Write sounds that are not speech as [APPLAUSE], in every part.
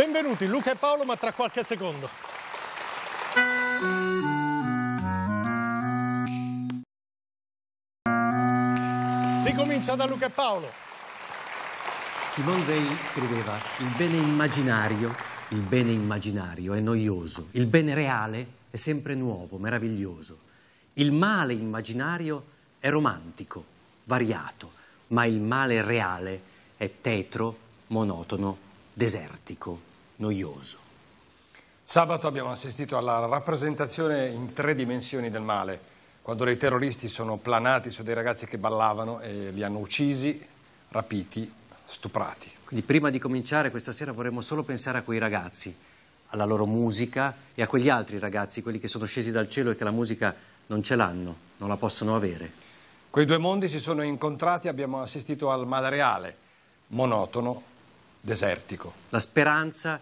Benvenuti Luca e Paolo, ma tra qualche secondo. Si comincia da Luca e Paolo. Simone Weil scriveva il bene immaginario, il bene immaginario è noioso, il bene reale è sempre nuovo, meraviglioso. Il male immaginario è romantico, variato, ma il male reale è tetro, monotono, desertico, noioso. Sabato abbiamo assistito alla rappresentazione in tre dimensioni del male, quando dei terroristi sono planati su dei ragazzi che ballavano e li hanno uccisi, rapiti, stuprati. Quindi prima di cominciare questa sera vorremmo solo pensare a quei ragazzi, alla loro musica e a quegli altri ragazzi, quelli che sono scesi dal cielo e che la musica non ce l'hanno, non la possono avere. Quei due mondi si sono incontrati e abbiamo assistito al male reale, monotono, desertico. La speranza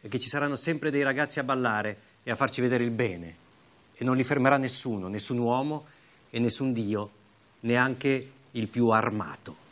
è che ci saranno sempre dei ragazzi a ballare e a farci vedere il bene e non li fermerà nessuno, nessun uomo e nessun Dio, neanche il più armato.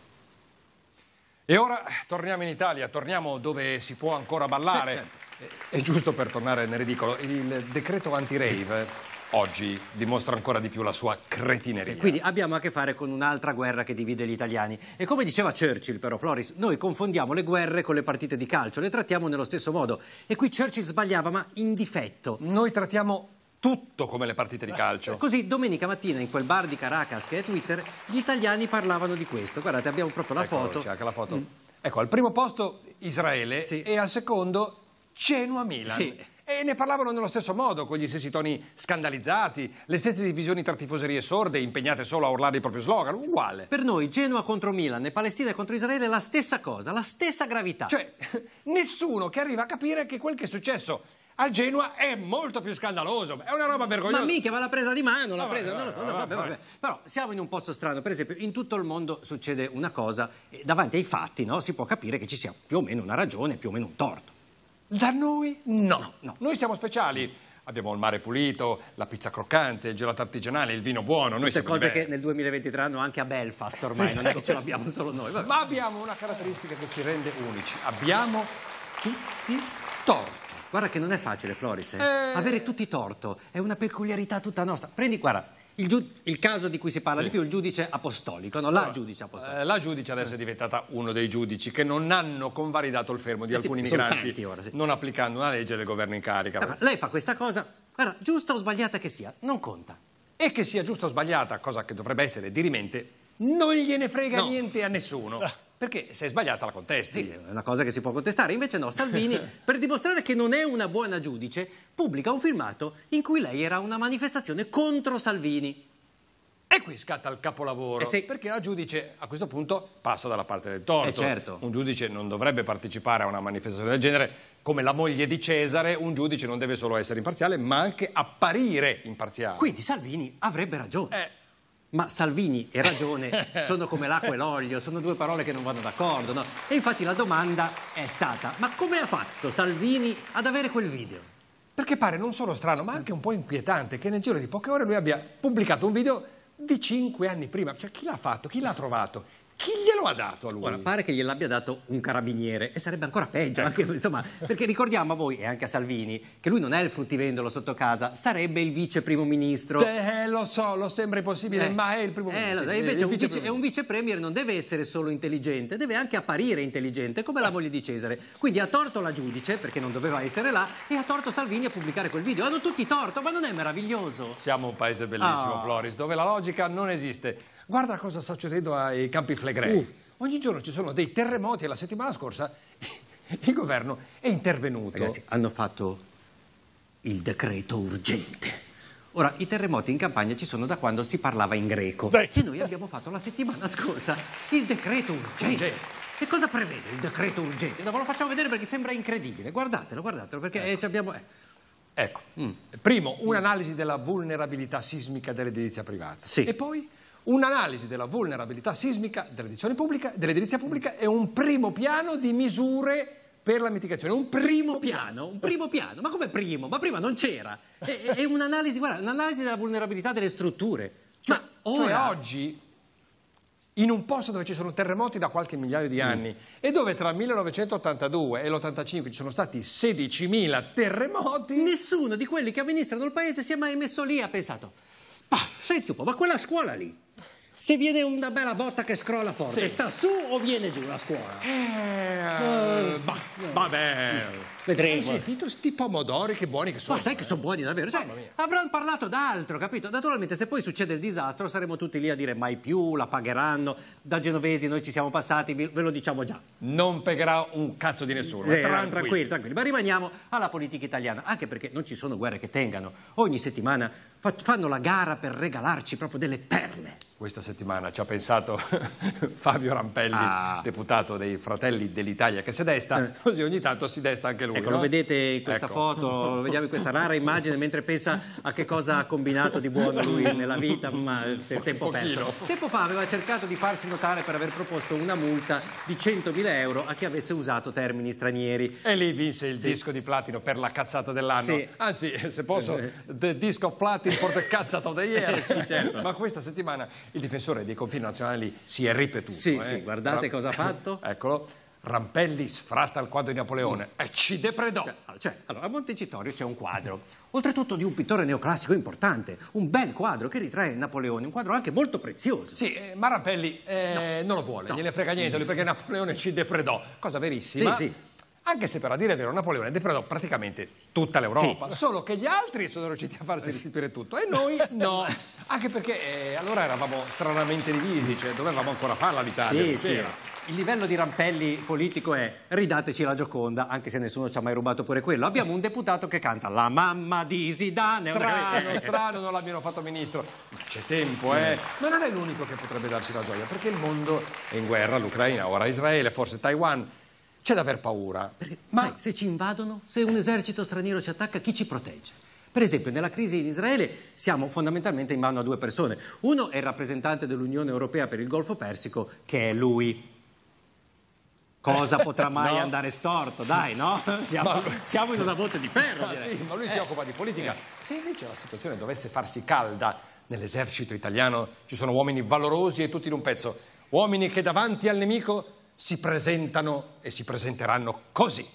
E ora torniamo in Italia, torniamo dove si può ancora ballare. Certo. È giusto per tornare nel ridicolo, il decreto anti-rave oggi dimostra ancora di più la sua cretineria. Quindi abbiamo a che fare con un'altra guerra che divide gli italiani. E come diceva Churchill, però, Floris, noi confondiamo le guerre con le partite di calcio, le trattiamo nello stesso modo. E qui Churchill sbagliava, ma in difetto. Noi trattiamo tutto come le partite di calcio. Così domenica mattina in quel bar di Caracas che è Twitter, gli italiani parlavano di questo. Guardate, abbiamo proprio la Ecco, foto. c'è anche la foto. Ecco, al primo posto Israele Sì. e al secondo Genoa-Milan. Sì. E ne parlavano nello stesso modo, con gli stessi toni scandalizzati, le stesse divisioni tra tifoserie sorde, impegnate solo a urlare il proprio slogan, uguale. Per noi Genoa contro Milan e Palestina contro Israele è la stessa cosa, la stessa gravità. Cioè, [LAUGHS] nessuno che arriva a capire che quel che è successo al Genoa è molto più scandaloso. È una roba vergognosa. Ma mica, ma l'ha presa di mano, l'ha presa, non lo so, vabbè, vabbè. Però siamo in un posto strano, per esempio, in tutto il mondo succede una cosa, davanti ai fatti, no, si può capire che ci sia più o meno una ragione, più o meno un torto. Da noi no. no. Noi siamo speciali. Abbiamo il mare pulito, la pizza croccante, il gelato artigianale, il vino buono. Noi Tutte cose che nel 2023 hanno anche a Belfast ormai, non è che ce l'abbiamo solo noi. vabbè. Ma abbiamo una caratteristica che ci rende unici. Abbiamo tutti torto. Guarda che non è facile, Floris. eh. Eh. Avere tutti torto è una peculiarità tutta nostra. Prendi, guarda, il, il caso di cui si parla Sì. di più, il giudice apostolico, no? La giudice apostolica. Eh, la giudice adesso è diventata uno dei giudici che non hanno convalidato il fermo di Eh alcuni migranti, ora, sì. non applicando una legge del governo in carica. Allora, lei fa questa cosa, guarda, giusta o sbagliata che sia, non conta. E che sia giusta o sbagliata, cosa che dovrebbe essere dirimente, non gliene frega No. niente a nessuno. Perché se è sbagliata la contesti. Sì, è una cosa che si può contestare. Invece no, Salvini, [LAUGHS] per dimostrare che non è una buona giudice, pubblica un filmato in cui lei era a una manifestazione contro Salvini. E qui scatta il capolavoro, Eh sì. perché la giudice a questo punto passa dalla parte del torto. Eh certo. Un giudice non dovrebbe partecipare a una manifestazione del genere, come la moglie di Cesare, un giudice non deve solo essere imparziale, ma anche apparire imparziale. Quindi Salvini avrebbe ragione. Eh, Ma Salvini e ragione [LAUGHS] sono come l'acqua e l'olio, sono due parole che non vanno d'accordo, no? E infatti la domanda è stata: ma come ha fatto Salvini ad avere quel video? perché pare non solo strano, ma anche un po' inquietante che nel giro di poche ore lui abbia pubblicato un video di cinque anni prima. Cioè, chi l'ha fatto? Chi l'ha trovato? Chi glielo ha dato a lui? Ora, pare che gliel'abbia dato un carabiniere e sarebbe ancora peggio, anche, insomma, perché ricordiamo a voi e anche a Salvini che lui non è il fruttivendolo sotto casa, sarebbe il vice primo ministro. Eh, lo so, lo sembra impossibile, Eh, ma è il primo eh, ministro. sì, invece un vice vice- un vice premier non deve essere solo intelligente, deve anche apparire intelligente, come la moglie di Cesare. Quindi ha torto la giudice, perché non doveva essere là, e ha torto Salvini a pubblicare quel video. Hanno tutti torto, ma non è meraviglioso? Siamo un paese bellissimo, Ah. Floris, dove la logica non esiste. Guarda cosa sta succedendo ai Campi Flegrei. Uh. Ogni giorno ci sono dei terremoti e la settimana scorsa [LAUGHS] il governo è intervenuto. Ragazzi, hanno fatto il decreto urgente. Ora, i terremoti in campagna ci sono da quando si parlava in greco. Sì. E noi abbiamo fatto la settimana scorsa il decreto urgente. E cosa prevede il decreto urgente? No, ve lo facciamo vedere perché sembra incredibile. Guardatelo, guardatelo, perché eh, ci abbiamo... eh. Ecco, primo, un'analisi della vulnerabilità sismica dell'edilizia privata. Sì. E poi un'analisi della vulnerabilità sismica pubblica, dell'edilizia pubblica e un primo piano di misure per la mitigazione. Un primo piano. un primo piano. Ma come primo? Ma prima non c'era. È, è- un'analisi, un'analisi della vulnerabilità delle strutture. Ma Cioè, ora... oggi in un posto dove ci sono terremoti da qualche migliaio di anni e dove tra il 1982 e l'85 ci sono stati 16.000 terremoti. Nessuno di quelli che amministrano il paese si è mai messo lì e ha pensato, senti un po', ma quella scuola lì, se viene una bella botta che scrolla forte, Sì. sta su o viene giù la scuola? Eh, bah, vabbè. Vedremo. Hai sentito sti pomodori che buoni che sono? Ma sai che sono buoni davvero? Sai, avranno parlato d'altro, capito? Naturalmente se poi succede il disastro saremo tutti lì a dire mai più, la pagheranno, da genovesi noi ci siamo passati, ve lo diciamo già. Non pagherà un cazzo di nessuno. Eh, tranquilli. tranquilli, tranquilli. Ma rimaniamo alla politica italiana, anche perché non ci sono guerre che tengano. Ogni settimana fa- fanno la gara per regalarci proprio delle perle. Questa settimana ci ha pensato [LAUGHS] Fabio Rampelli, Ah. deputato dei Fratelli dell'Italia, che si desta, così ogni tanto si desta anche lui. Ecco, no? lo vedete in questa Ecco. foto, lo vediamo in questa rara immagine mentre pensa a che cosa ha combinato di buono lui nella vita, ma il tempo perso. Tempo fa aveva cercato di farsi notare per aver proposto una multa di 100.000 euro a chi avesse usato termini stranieri. E lì vinse il disco di platino per la cazzata dell'anno. Sì. Anzi, se posso, the disco of platinum for the cazzata of the year. Eh, [LAUGHS] sì, certo. Ma questa settimana il difensore dei confini nazionali si è ripetuto. Sì, eh. sì, guardate Ra- cosa ha fatto. [COUGHS] Eccolo. Rampelli sfratta il quadro di Napoleone e ci depredò. Allora, cioè, allora, a Montecitorio c'è un quadro, oltretutto di un pittore neoclassico importante, un bel quadro che ritrae Napoleone, un quadro anche molto prezioso. Sì, eh, ma Rampelli eh, non lo vuole, gliene frega niente, lui perché Napoleone ci depredò. Cosa verissima. Sì, sì. Anche se per a dire il vero Napoleone depredò praticamente tutta l'Europa, solo che gli altri sono riusciti a farsi restituire tutto e noi [LAUGHS] no. Anche perché eh, allora eravamo stranamente divisi, cioè dovevamo ancora farla l'Italia. Sì, sì. Il livello di Rampelli politico è ridateci la Gioconda, anche se nessuno ci ha mai rubato pure quello. Abbiamo un deputato che canta La mamma di Zidane. Strano, strano non l'abbiano fatto ministro. Ma c'è tempo, eh. Ma non è l'unico che potrebbe darci la gioia, perché il mondo è in guerra, l'Ucraina, ora Israele, forse Taiwan. C'è da aver paura. Perché, Ma sai, se ci invadono, se un esercito straniero ci attacca, chi ci protegge? Per esempio, nella crisi in Israele siamo fondamentalmente in mano a due persone. Uno è il rappresentante dell'Unione Europea per il Golfo Persico, che è lui. Cosa [LAUGHS] potrà mai No. andare storto? Dai, no? [LAUGHS] [LAUGHS] Siamo, siamo in una botte di ferro. Ah, direi. sì, ma lui si occupa di politica. Se invece la situazione dovesse farsi calda nell'esercito italiano, ci sono uomini valorosi e tutti in un pezzo, uomini che davanti al nemico si presentano e si presenteranno così.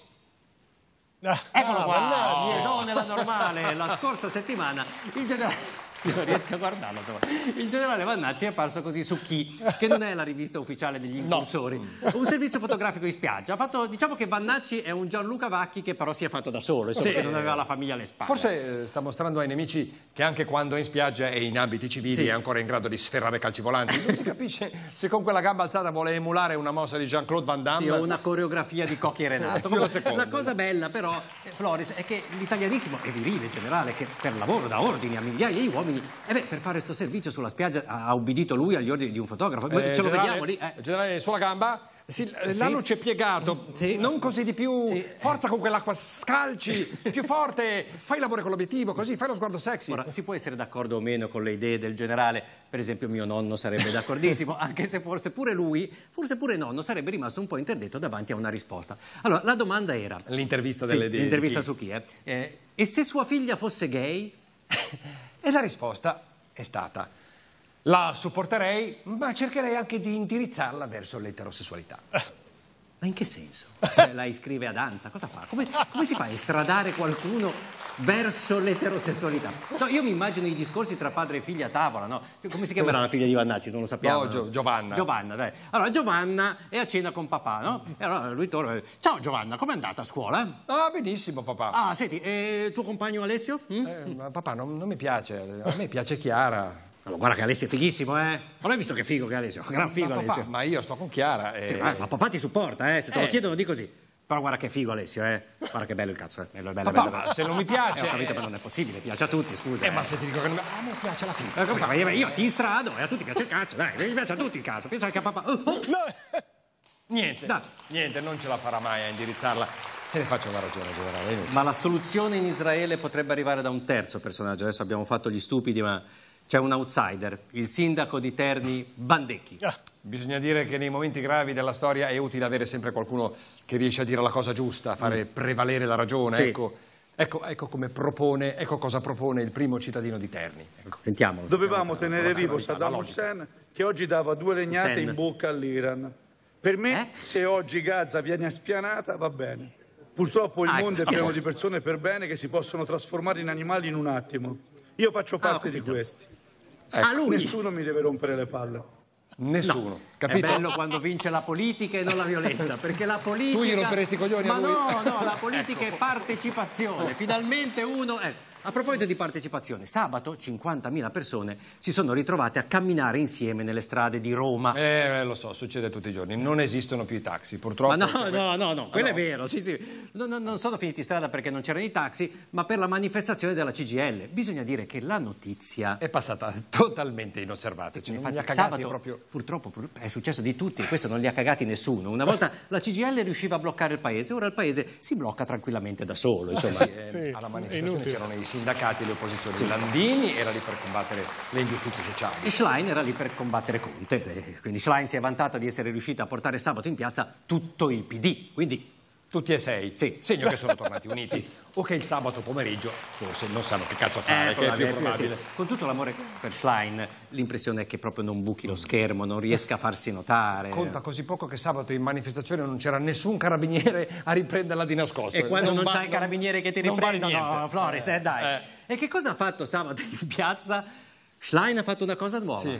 Ah, Eccolo ah, qua, mannaggia. no, nella normale, la scorsa settimana il generale... Io non riesco a guardarlo, insomma. Il generale Vannacci è apparso così su Chi, che non è la rivista ufficiale degli incursori. Un servizio fotografico in spiaggia. Fatto, diciamo che Vannacci è un Gianluca Vacchi che però si è fatto da solo, insomma, Sì. che non aveva la famiglia alle spalle. Forse eh, sta mostrando ai nemici che anche quando è in spiaggia e in abiti civili Sì. è ancora in grado di sferrare calci volanti. Non si capisce se con quella gamba alzata vuole emulare una mossa di Jean-Claude Van Damme. Sì, ho una coreografia di Cocchi e Renato. [LAUGHS] Ma la cosa bella però, eh, Floris, è che l'italianissimo e virile generale che per lavoro da ordini a migliaia di uomini, e beh, per fare questo servizio sulla spiaggia ha ubbidito lui agli ordini di un fotografo. Ma Eh, Ce lo generale, vediamo lì? eh. Generale, sulla gamba. Sì, l'anno ci è piegato, Sì. non così di più. Sì. Forza con quell'acqua, scalci [LAUGHS] più forte. Fai l'amore con l'obiettivo, così fai lo sguardo sexy. Ora, si può essere d'accordo o meno con le idee del generale, per esempio mio nonno sarebbe d'accordissimo, [LAUGHS] anche se forse pure lui, forse pure nonno, sarebbe rimasto un po' interdetto davanti a una risposta. Allora, la domanda era... L'intervista Sì, delle di- l'intervista su chi, eh? Eh, E se sua figlia fosse gay? [LAUGHS] E la risposta è stata: la supporterei, ma cercherei anche di indirizzarla verso l'eterosessualità. Ma in che senso? Cioè, la iscrive a danza? Cosa fa? Come, come si fa a estradare qualcuno verso l'eterosessualità? No, io mi immagino i discorsi tra padre e figlia a tavola, no? Cioè, Come si chiamerà la figlia di Vannacci? Non lo sappiamo. No, Gio- Giovanna. Giovanna, dai. Allora, Giovanna è a cena con papà, no? E allora lui torna e Ciao Giovanna, com'è andata a scuola? Ah, benissimo, papà. Ah, senti, e tuo compagno Alessio? Mm? Eh, papà, non, non mi piace. A me piace Chiara. Allora, guarda che Alessio è fighissimo, eh? Non hai visto che figo che è Alessio? Gran figo ma, Alessio. papà, ma io sto con Chiara. e- Sì, ma, ma papà ti supporta, eh? Se te lo Eh. chiedono di così. Però guarda che figo Alessio, eh? Guarda che bello il cazzo, eh? Bello, bello, Papà, bello, bello. ma se non mi piace. Eh, ho capito, ma non è possibile, piace a tutti, scusa. Eh, ma se ti dico che non mi... A me piace la figlia. Eh, ma io, io ti instrado e a tutti piace il cazzo, dai, mi piace a tutti il cazzo. Pensa anche a papà. Oh, ops. Niente, Dai. niente, non ce la farà mai a indirizzarla. Se ne faccia una ragione, generale. Ma la soluzione in Israele potrebbe arrivare da un terzo personaggio. Adesso abbiamo fatto gli stupidi, ma c'è un outsider, il sindaco di Terni, Bandecchi. Ah, Bisogna dire che nei momenti gravi della storia è utile avere sempre qualcuno che riesce a dire la cosa giusta, a fare prevalere la ragione. Sì. Ecco. Ecco, ecco, come propone, ecco cosa propone il primo cittadino di Terni. Ecco. Sentiamolo. Dovevamo sentiamo, tenere vivo Saddam. Hussein che oggi dava due legnate Hussein. in bocca all'Iran. Per me, Eh? se oggi Gaza viene spianata, va bene. Purtroppo il Ah, mondo è ecco, pieno di persone per bene che si possono trasformare in animali in un attimo. Io faccio parte di capito. questi. Ah, lui! Nessuno mi deve rompere le palle. Nessuno, È capito? bello quando vince la politica e non la violenza, perché la politica... Tu gli romperesti i coglioni a Ma no, no, la [LAUGHS] politica è partecipazione. Finalmente uno... eh, A proposito di partecipazione, sabato 50.000 persone si sono ritrovate a camminare insieme nelle strade di Roma. Eh, eh, lo so, succede tutti i giorni. Non esistono più i taxi, purtroppo. Ma no, Cioè, no, no, no, quello no. è vero, sì, sì. No, no, non sono finiti in strada perché non c'erano i taxi, ma per la manifestazione della CGL. Bisogna dire che la notizia... È passata totalmente inosservata. Cioè, non Infatti, li ha cagati sabato proprio. purtroppo pur- è successo di tutti e questo non li ha cagati nessuno. Una volta la CGL riusciva a bloccare il paese, ora il paese si blocca tranquillamente da solo. Insomma. Sì, eh, Sì, alla manifestazione c'erano i sindacati e le opposizioni. Landini era lì per combattere le ingiustizie sociali. E Schlein era lì per combattere Conte, quindi Schlein si è vantata di essere riuscita a portare sabato in piazza tutto il PD. Quindi Tutti e sei, Sì. segno che sono tornati uniti. [LAUGHS] O che il sabato pomeriggio forse non sanno che cazzo fare, Eh, che è più probabile, sì. Con tutto l'amore per Schlein, l'impressione è che proprio non buchi lo schermo, non riesca a farsi notare. Conta così poco che sabato in manifestazione non c'era nessun carabiniere [LAUGHS] a riprenderla di nascosto. E quando non, c'hai i carabinieri che ti non vale riprendono, no, niente. Flores, eh, dai. Eh. E che cosa ha fatto sabato in piazza? Schlein ha fatto una cosa nuova. Sì.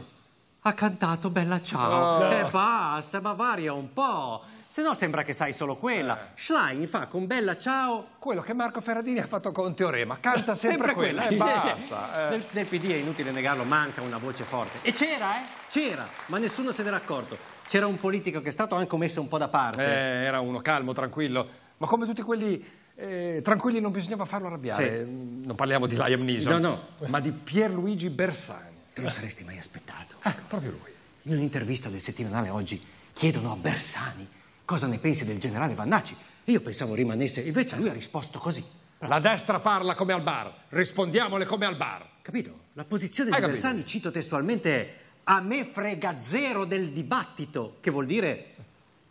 Ha cantato Bella Ciao. Oh. E basta, ma varia un po'. Se no sembra che sai solo quella. Schlein fa con Bella Ciao Quello che Marco Ferradini ha fatto con Teorema, canta sempre, quella, e basta. eh. Nel, nel PD è inutile negarlo, manca una voce forte. E c'era, eh? C'era, ma nessuno se n'era accorto. C'era un politico che è stato anche messo un po' da parte. Eh, era uno calmo, tranquillo, ma come tutti quelli eh, tranquilli non bisognava farlo arrabbiare. Non parliamo di Liam Neeson, No, ma di Pierluigi Bersani. Te lo saresti mai aspettato? Ecco, proprio lui. In un'intervista del settimanale oggi chiedono a Bersani cosa ne pensi del generale Vannacci. Io pensavo rimanesse, invece lui ha risposto così. La destra parla come al bar, rispondiamole come al bar. Capito? La posizione Hai di capito? Bersani, cito testualmente, è a me frega zero del dibattito, che vuol dire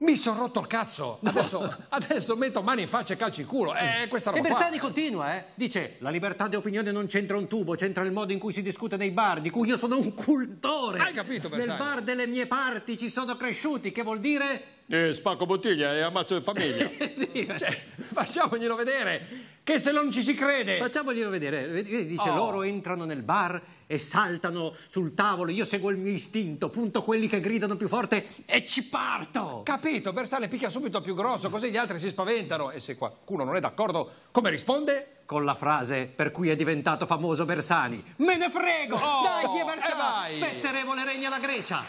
Mi sono rotto il cazzo, adesso, [LAUGHS] adesso metto mani in faccia e calci in culo. Eh, questa E roba qua. Bersani continua, eh? Dice: La libertà di opinione non c'entra un tubo, c'entra il modo in cui si discute nei bar, di cui io sono un cultore. Hai capito, Nel Bersani? bar delle mie parti ci sono cresciuti, che vuol dire. Eh, spacco bottiglia e ammazzo in famiglia. [LAUGHS] sì, Cioè, facciamoglielo vedere, che se non ci si crede. Facciamoglielo vedere. Dice: Oh. Loro entrano nel bar e saltano sul tavolo. Io seguo il mio istinto, punto quelli che gridano più forte e ci parto. Capito, Bersani picchia subito più grosso, così gli altri si spaventano. E se qualcuno non è d'accordo, come risponde? Con la frase per cui è diventato famoso Bersani. Me ne frego! [LAUGHS] Oh, Dai, Bersani! vai! Spezzeremo le regne alla Grecia!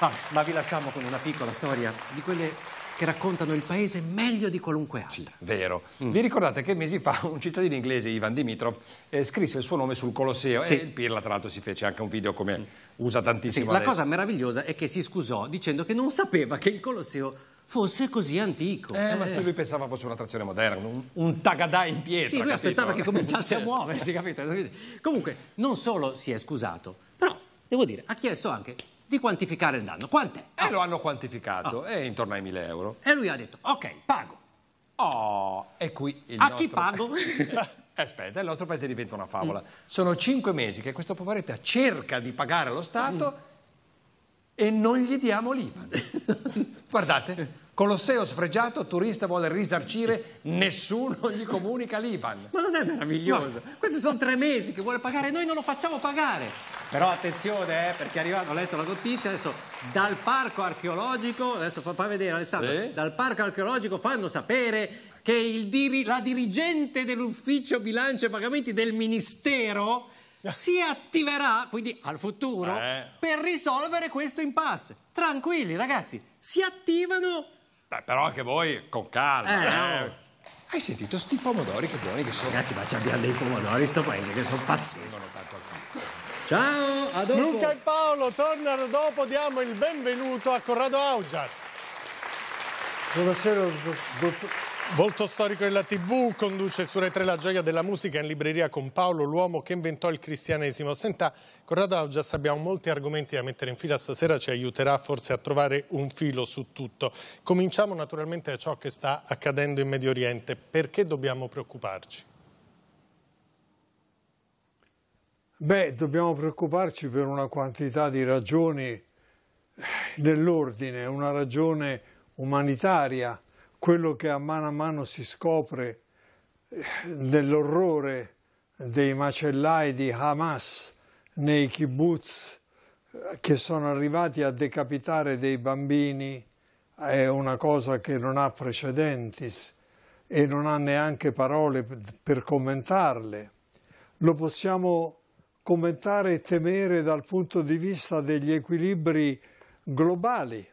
Ah, ma vi lasciamo con una piccola storia di quelle che raccontano il paese meglio di qualunque altra. Vero. Vi ricordate che mesi fa un cittadino inglese, Ivan Dimitrov, eh, scrisse il suo nome sul Colosseo Sì. e Pirla tra l'altro si fece anche un video come usa Sì, tantissimo la adesso. cosa meravigliosa è che si scusò dicendo che non sapeva che il Colosseo fosse così antico. Eh, ma sì, lui pensava fosse un'attrazione moderna, un, un tagadà in pietra. Sì, lui capito? aspettava che cominciasse a [LAUGHS] muoversi, capito? Comunque, non solo si è scusato, però, devo dire, ha chiesto anche di quantificare il danno. Quant'è? E lo hanno quantificato, è intorno ai 1000 euro. E lui ha detto, ok, pago. Oh, e qui il A nostro... chi pago? [LAUGHS] Aspetta, il nostro paese diventa una favola. Sono cinque mesi che questo poveretto cerca di pagare allo Stato e non gli diamo l'IVA. [LAUGHS] Guardate, Colosseo sfregiato, turista vuole risarcire, nessuno gli comunica l'IVAN. Ma non è meraviglioso? Questi sono tre mesi che vuole pagare, noi non lo facciamo pagare. Però attenzione, eh, perché è arrivato, ho letto la notizia, adesso dal parco archeologico, adesso fa, fa vedere Alessandro, Sì. dal parco archeologico fanno sapere che il diri- la dirigente dell'ufficio bilancio e pagamenti del ministero [LAUGHS] si attiverà, quindi al futuro, Eh. per risolvere questo impasse. Tranquilli ragazzi, si attivano... Beh, però anche voi con calma. Eh, eh. Hai sentito sti pomodori che buoni che sono? Ragazzi, ma ci abbiamo dei pomodori in sto paese che sono pazzeschi. Ciao, a dopo. Luca e Paolo tornano dopo, diamo il benvenuto a Corrado Augias. Buonasera, dottor. Volto storico della TV conduce su Re 3 la gioia della musica in libreria con Paolo, l'uomo che inventò il cristianesimo. Senta, Corrado Augias, abbiamo molti argomenti da mettere in fila stasera, ci aiuterà forse a trovare un filo su tutto. Cominciamo naturalmente da ciò che sta accadendo in Medio Oriente. Perché dobbiamo preoccuparci? Beh, dobbiamo preoccuparci per una quantità di ragioni nell'ordine, una ragione umanitaria, quello che a mano a mano si scopre dell'orrore dei macellai di Hamas nei kibbutz che sono arrivati a decapitare dei bambini è una cosa che non ha precedenti e non ha neanche parole per commentarle. Lo possiamo commentare e temere dal punto di vista degli equilibri globali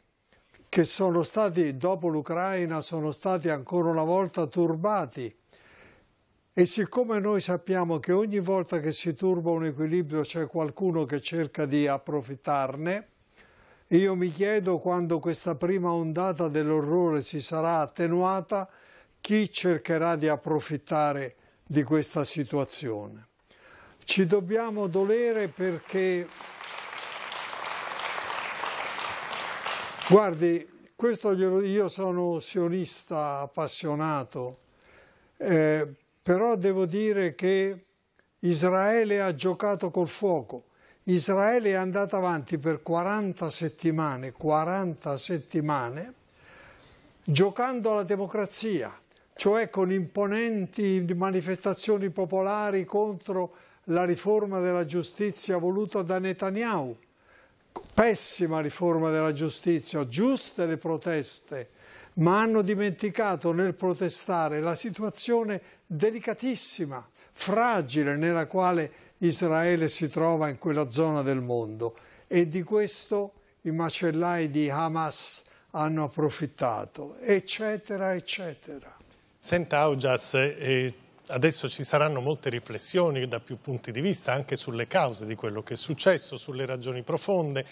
che sono stati, dopo l'Ucraina, sono stati ancora una volta turbati e siccome noi sappiamo che ogni volta che si turba un equilibrio c'è qualcuno che cerca di approfittarne, io mi chiedo quando questa prima ondata dell'orrore si sarà attenuata, chi cercherà di approfittare di questa situazione. Ci dobbiamo dolere perché, guardi, questo io sono sionista appassionato, eh, però devo dire che Israele ha giocato col fuoco. Israele è andato avanti per 40 settimane, 40 settimane, giocando alla democrazia, cioè con imponenti manifestazioni popolari contro la riforma della giustizia voluta da Netanyahu. Pessima riforma della giustizia, giuste le proteste, ma hanno dimenticato nel protestare la situazione delicatissima, fragile nella quale Israele si trova in quella zona del mondo e di questo i macellai di Hamas hanno approfittato, eccetera, eccetera. Senta Augias, eh, adesso ci saranno molte riflessioni da più punti di vista anche sulle cause di quello che è successo, sulle ragioni profonde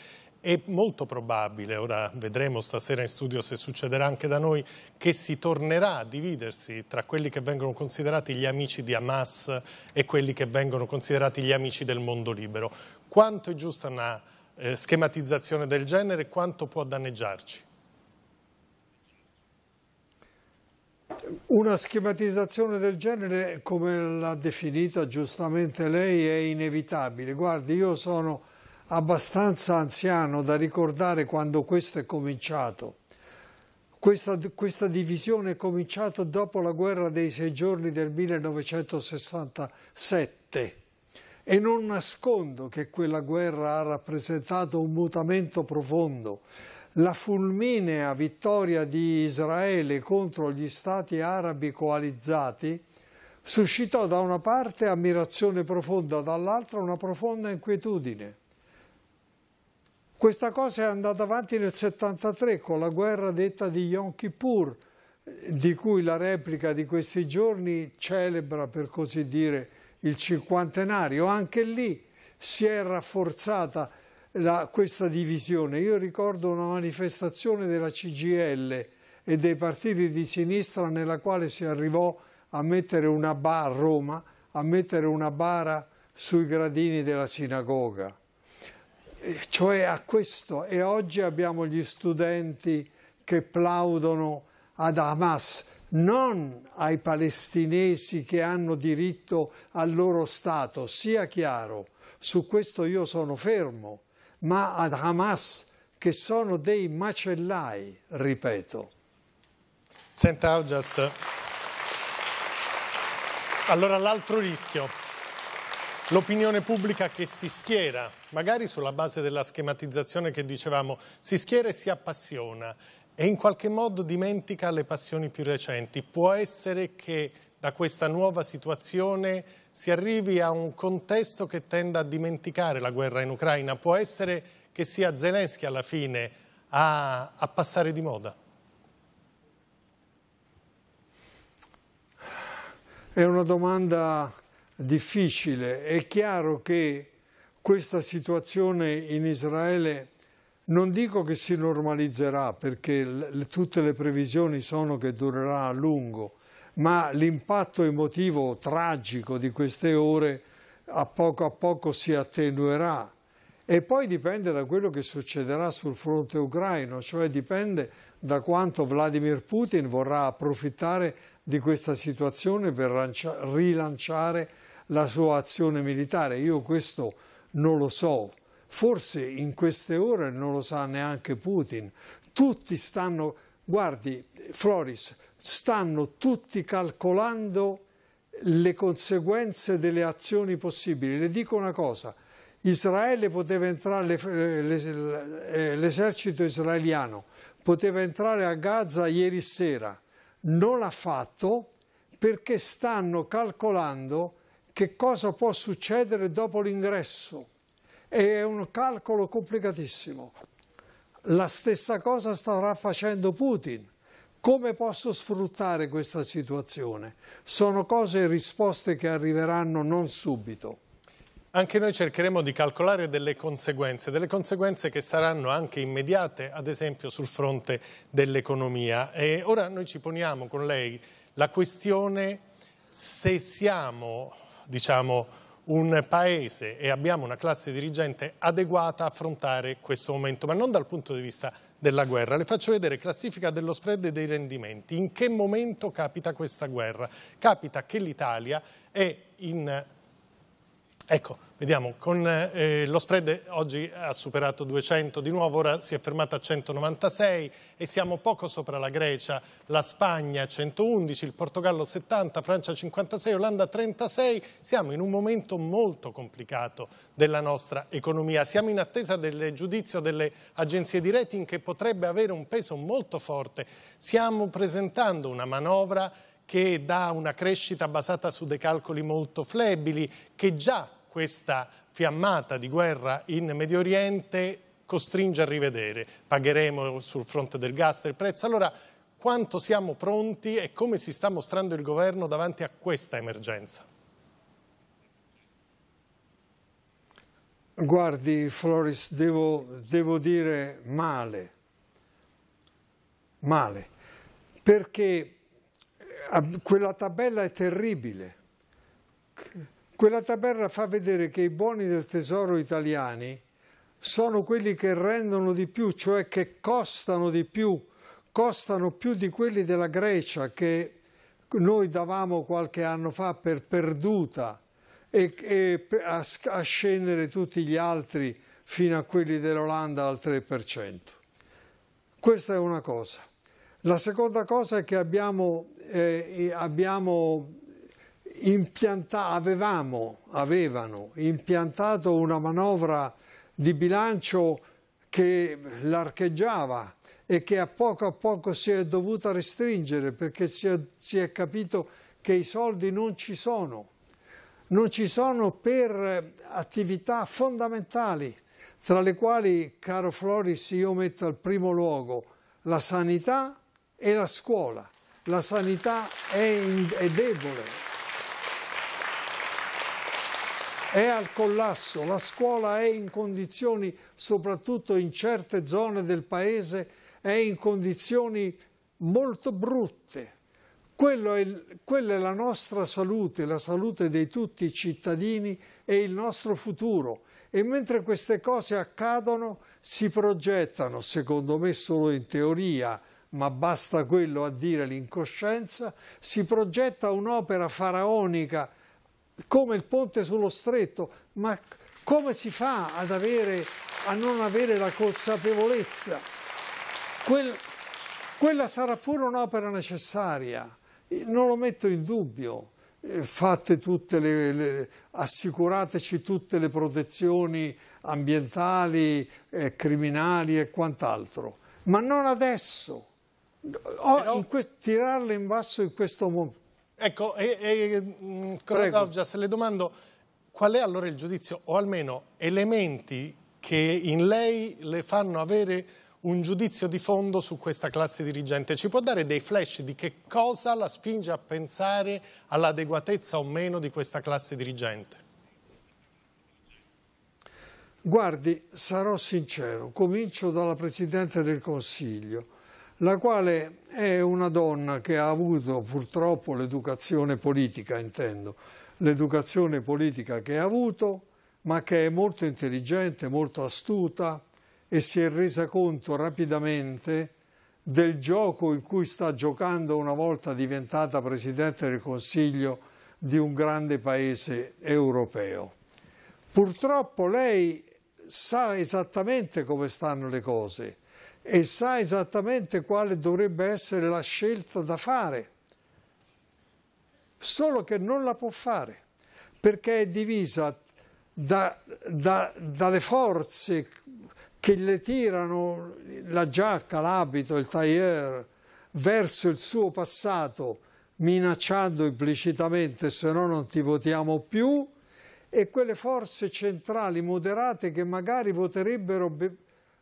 è molto probabile, ora vedremo stasera in studio se succederà anche da noi, che si tornerà a dividersi tra quelli che vengono considerati gli amici di Hamas e quelli che vengono considerati gli amici del mondo libero. Quanto è giusta una eh, schematizzazione del genere e quanto può danneggiarci? Una schematizzazione del genere, come l'ha definita giustamente lei, è inevitabile. Guardi, io sono abbastanza anziano da ricordare quando questo è cominciato. Questa, questa, divisione è cominciata dopo la guerra dei sei giorni del 1967 e non nascondo che quella guerra ha rappresentato un mutamento profondo. La fulminea vittoria di Israele contro gli stati arabi coalizzati suscitò da una parte ammirazione profonda, dall'altra una profonda inquietudine. Questa cosa è andata avanti nel 73 con la guerra detta di Yom Kippur, di cui la replica di questi giorni celebra per così dire il cinquantenario. Anche lì si è rafforzata la, questa divisione. Io ricordo una manifestazione della CGL e dei partiti di sinistra nella quale si arrivò a mettere una bara a Roma, a mettere una bara sui gradini della sinagoga. Cioè a questo e oggi abbiamo gli studenti che plaudono ad Hamas, non ai palestinesi che hanno diritto al loro Stato, sia chiaro, su questo io sono fermo, ma ad Hamas che sono dei macellai, ripeto. Senta Augias, allora l'altro rischio l'opinione pubblica che si schiera, magari sulla base della schematizzazione che dicevamo, si schiera e si appassiona e in qualche modo dimentica le passioni più recenti. Può essere che da questa nuova situazione si arrivi a un contesto che tenda a dimenticare la guerra in Ucraina? Può essere che sia Zelensky alla fine a, a passare di moda? È una domanda difficile. È chiaro che questa situazione in Israele non dico che si normalizzerà perché le, tutte le previsioni sono che durerà a lungo, ma l'impatto emotivo tragico di queste ore a poco a poco si attenuerà e poi dipende da quello che succederà sul fronte ucraino, cioè dipende da quanto Vladimir Putin vorrà approfittare di questa situazione per rilanciare la sua azione militare. Io questo non lo so. Forse in queste ore non lo sa neanche Putin. Tutti stanno, guardi, Floris, stanno tutti calcolando le conseguenze delle azioni possibili. Le dico una cosa, Israele poteva entrare, eh, l'esercito israeliano poteva entrare a Gaza ieri sera, non l'ha fatto perché stanno calcolando che cosa può succedere dopo l'ingresso. È un calcolo complicatissimo. La stessa cosa starà facendo Putin. Come posso sfruttare questa situazione? Sono cose e risposte che arriveranno non subito. Anche noi cercheremo di calcolare delle conseguenze, delle conseguenze che saranno anche immediate, ad esempio sul fronte dell'economia. Ora noi ci poniamo con lei la questione se siamo, diciamo, un paese e abbiamo una classe dirigente adeguata a affrontare questo momento, ma non dal punto di vista della guerra. Le faccio vedere classifica dello spread e dei rendimenti. In che momento capita questa guerra? Capita che l'Italia è in Ecco, vediamo, con eh, lo spread oggi ha superato 200 di nuovo, ora si è fermata a 196 e siamo poco sopra la Grecia, la Spagna 111, il Portogallo 70, Francia 56, Olanda 36. Siamo in un momento molto complicato della nostra economia. Siamo in attesa del giudizio delle agenzie di rating che potrebbe avere un peso molto forte. Stiamo presentando una manovra che dà una crescita basata su dei calcoli molto flebili, che già questa fiammata di guerra in Medio Oriente costringe a rivedere. Pagheremo sul fronte del gas il prezzo. Allora, quanto siamo pronti e come si sta mostrando il governo davanti a questa emergenza? Guardi, Floris, devo, devo dire male, male, perché quella tabella è terribile. Quella tabella fa vedere che i buoni del tesoro italiani sono quelli che rendono di più, cioè che costano di più, costano più di quelli della Grecia che noi davamo qualche anno fa per perduta e, e a, a scendere tutti gli altri fino a quelli dell'Olanda al 3%. Questa è una cosa. La seconda cosa è che abbiamo, eh, abbiamo impiantato, avevamo, avevano impiantato una manovra di bilancio che l'archeggiava e che a poco a poco si è dovuta restringere perché si è, si è capito che i soldi non ci sono. Non ci sono per attività fondamentali, tra le quali, caro Floris, io metto al primo luogo la sanità e la scuola. La sanità è, in, è debole, è al collasso, la scuola è in condizioni, soprattutto in certe zone del paese, è in condizioni molto brutte. È, quella è la nostra salute, la salute di tutti i cittadini e il nostro futuro. E mentre queste cose accadono, si progettano, secondo me solo in teoria, ma basta quello a dire l'incoscienza, si progetta un'opera faraonica come il ponte sullo stretto, ma come si fa ad avere, a non avere la consapevolezza? Quel, quella sarà pure un'opera necessaria, non lo metto in dubbio, eh, fatte tutte le, le, assicurateci tutte le protezioni ambientali, eh, criminali e quant'altro, ma non adesso Però... in tirarle in basso in questo momento. Ecco, e, e Coradoggias, le domando qual è allora il giudizio, o almeno elementi che in lei le fanno avere un giudizio di fondo su questa classe dirigente. Ci può dare dei flash di che cosa la spinge a pensare all'adeguatezza o meno di questa classe dirigente? Guardi, sarò sincero, comincio dalla Presidente del Consiglio la quale è una donna che ha avuto purtroppo l'educazione politica, intendo, l'educazione politica che ha avuto, ma che è molto intelligente, molto astuta e si è resa conto rapidamente del gioco in cui sta giocando una volta diventata Presidente del Consiglio di un grande paese europeo. Purtroppo lei sa esattamente come stanno le cose e sa esattamente quale dovrebbe essere la scelta da fare, solo che non la può fare perché è divisa da, da, dalle forze che le tirano la giacca, l'abito, il tailleur verso il suo passato, minacciando implicitamente se no non ti votiamo più, e quelle forze centrali moderate che magari voterebbero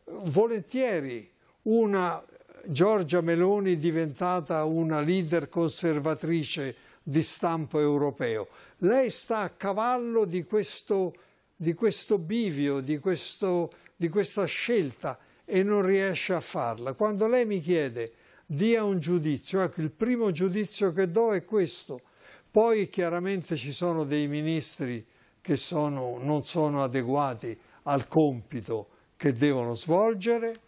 volentieri una Giorgia Meloni diventata una leader conservatrice di stampo europeo. Lei sta a cavallo di questo, di questo bivio, di, questo, di questa scelta e non riesce a farla. Quando lei mi chiede dia un giudizio, ecco il primo giudizio che do è questo. Poi chiaramente ci sono dei ministri che sono, non sono adeguati al compito che devono svolgere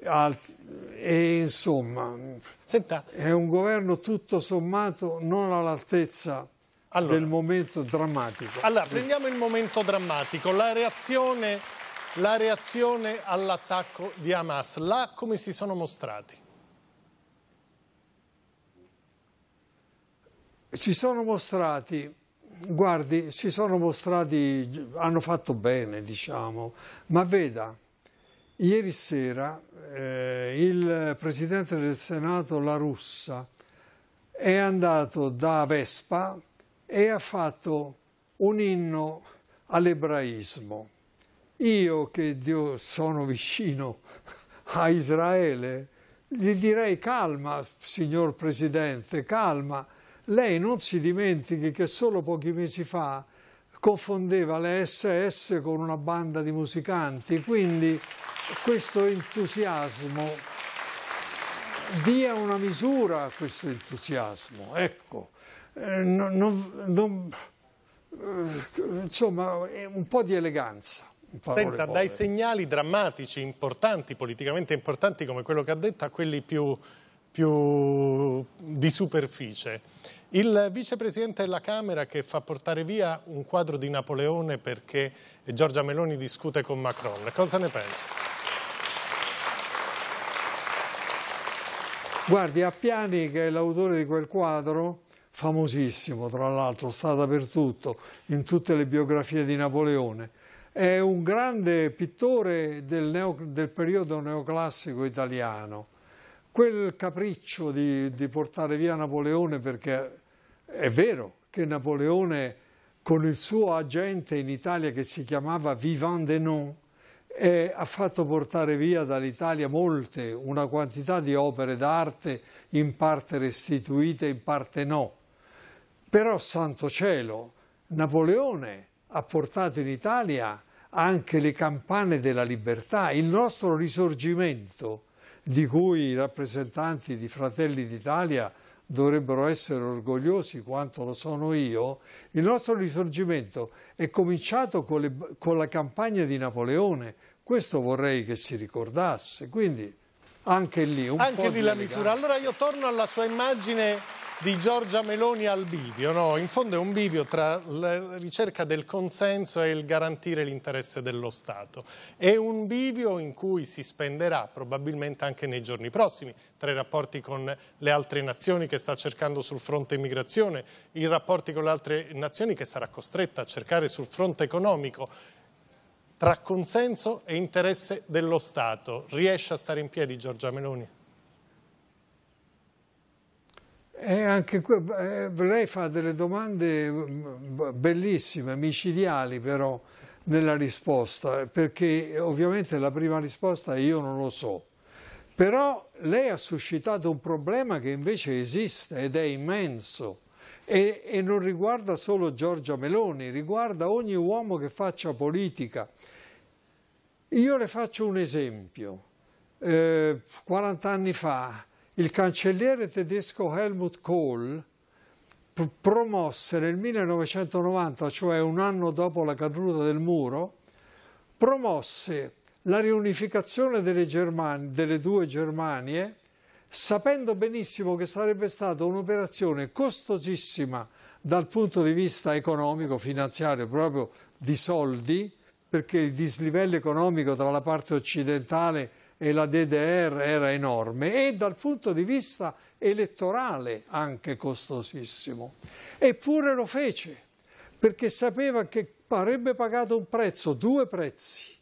e insomma Senta. è un governo tutto sommato non all'altezza allora, del momento drammatico. Allora, prendiamo il momento drammatico, la reazione, la reazione all'attacco di Hamas, là come si sono mostrati? Si sono mostrati Guardi, si sono mostrati, hanno fatto bene, diciamo, ma veda, ieri sera eh, il Presidente del Senato, La Russa, è andato da Vespa e ha fatto un inno all'ebraismo. Io che Dio sono vicino a Israele, gli direi calma, signor Presidente, calma lei non si dimentichi che solo pochi mesi fa confondeva le SS con una banda di musicanti, quindi questo entusiasmo dia una misura a questo entusiasmo, ecco, eh, non, non, non, eh, insomma un po' di eleganza. Senta, dai segnali drammatici, importanti, politicamente importanti come quello che ha detto, a quelli più, più di superficie. Il vicepresidente della Camera che fa portare via un quadro di Napoleone perché Giorgia Meloni discute con Macron. Cosa ne pensa? Guardi, Appiani, che è l'autore di quel quadro, famosissimo tra l'altro, sta dappertutto, in tutte le biografie di Napoleone, è un grande pittore del, neo, del periodo neoclassico italiano. Quel capriccio di, di, portare via Napoleone perché è vero che Napoleone con il suo agente in Italia che si chiamava Vivant Denon eh, ha fatto portare via dall'Italia molte, una quantità di opere d'arte in parte restituite, in parte no. Però, santo cielo, Napoleone ha portato in Italia anche le campane della libertà, il nostro risorgimento di cui i rappresentanti di Fratelli d'Italia dovrebbero essere orgogliosi quanto lo sono io, il nostro risorgimento è cominciato con, le, con la campagna di Napoleone, questo vorrei che si ricordasse, quindi anche lì un anche po' lì la misura. Allora io torno alla sua immagine di Giorgia Meloni al bivio, no? in fondo è un bivio tra la ricerca del consenso e il garantire l'interesse dello Stato. È un bivio in cui si spenderà probabilmente anche nei giorni prossimi, tra i rapporti con le altre nazioni che sta cercando sul fronte immigrazione, i rapporti con le altre nazioni che sarà costretta a cercare sul fronte economico, tra consenso e interesse dello Stato. Riesce a stare in piedi Giorgia Meloni? E anche eh, lei fa delle domande mm, bellissime, micidiali però nella risposta, perché ovviamente la prima risposta io non lo so. Però lei ha suscitato un problema che invece esiste ed è immenso e, e non riguarda solo Giorgia Meloni, riguarda ogni uomo che faccia politica. Io le faccio un esempio. Eh, 40 anni fa il cancelliere tedesco Helmut Kohl promosse nel 1990, cioè un anno dopo la caduta del muro, promosse la riunificazione delle, Germanie, delle due Germanie sapendo benissimo che sarebbe stata un'operazione costosissima dal punto di vista economico, finanziario, proprio di soldi, perché il dislivello economico tra la parte occidentale e la DDR era enorme e dal punto di vista elettorale anche costosissimo. Eppure lo fece, perché sapeva che avrebbe pagato un prezzo, due prezzi,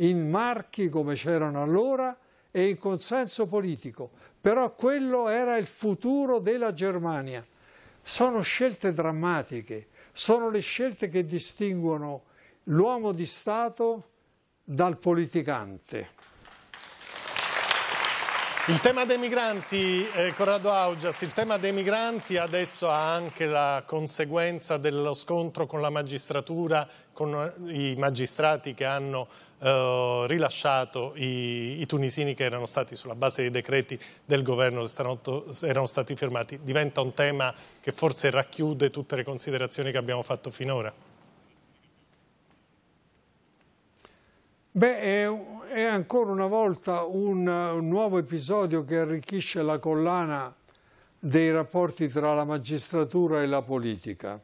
in marchi come c'erano allora e in consenso politico, però quello era il futuro della Germania. Sono scelte drammatiche, sono le scelte che distinguono l'uomo di Stato dal politicante. Il tema dei migranti, eh, Corrado Augias, il tema dei migranti adesso ha anche la conseguenza dello scontro con la magistratura, con i magistrati che hanno eh, rilasciato i, i, tunisini che erano stati sulla base dei decreti del governo erano stati firmati. Diventa un tema che forse racchiude tutte le considerazioni che abbiamo fatto finora. Beh, è, è, ancora una volta un, un, nuovo episodio che arricchisce la collana dei rapporti tra la magistratura e la politica.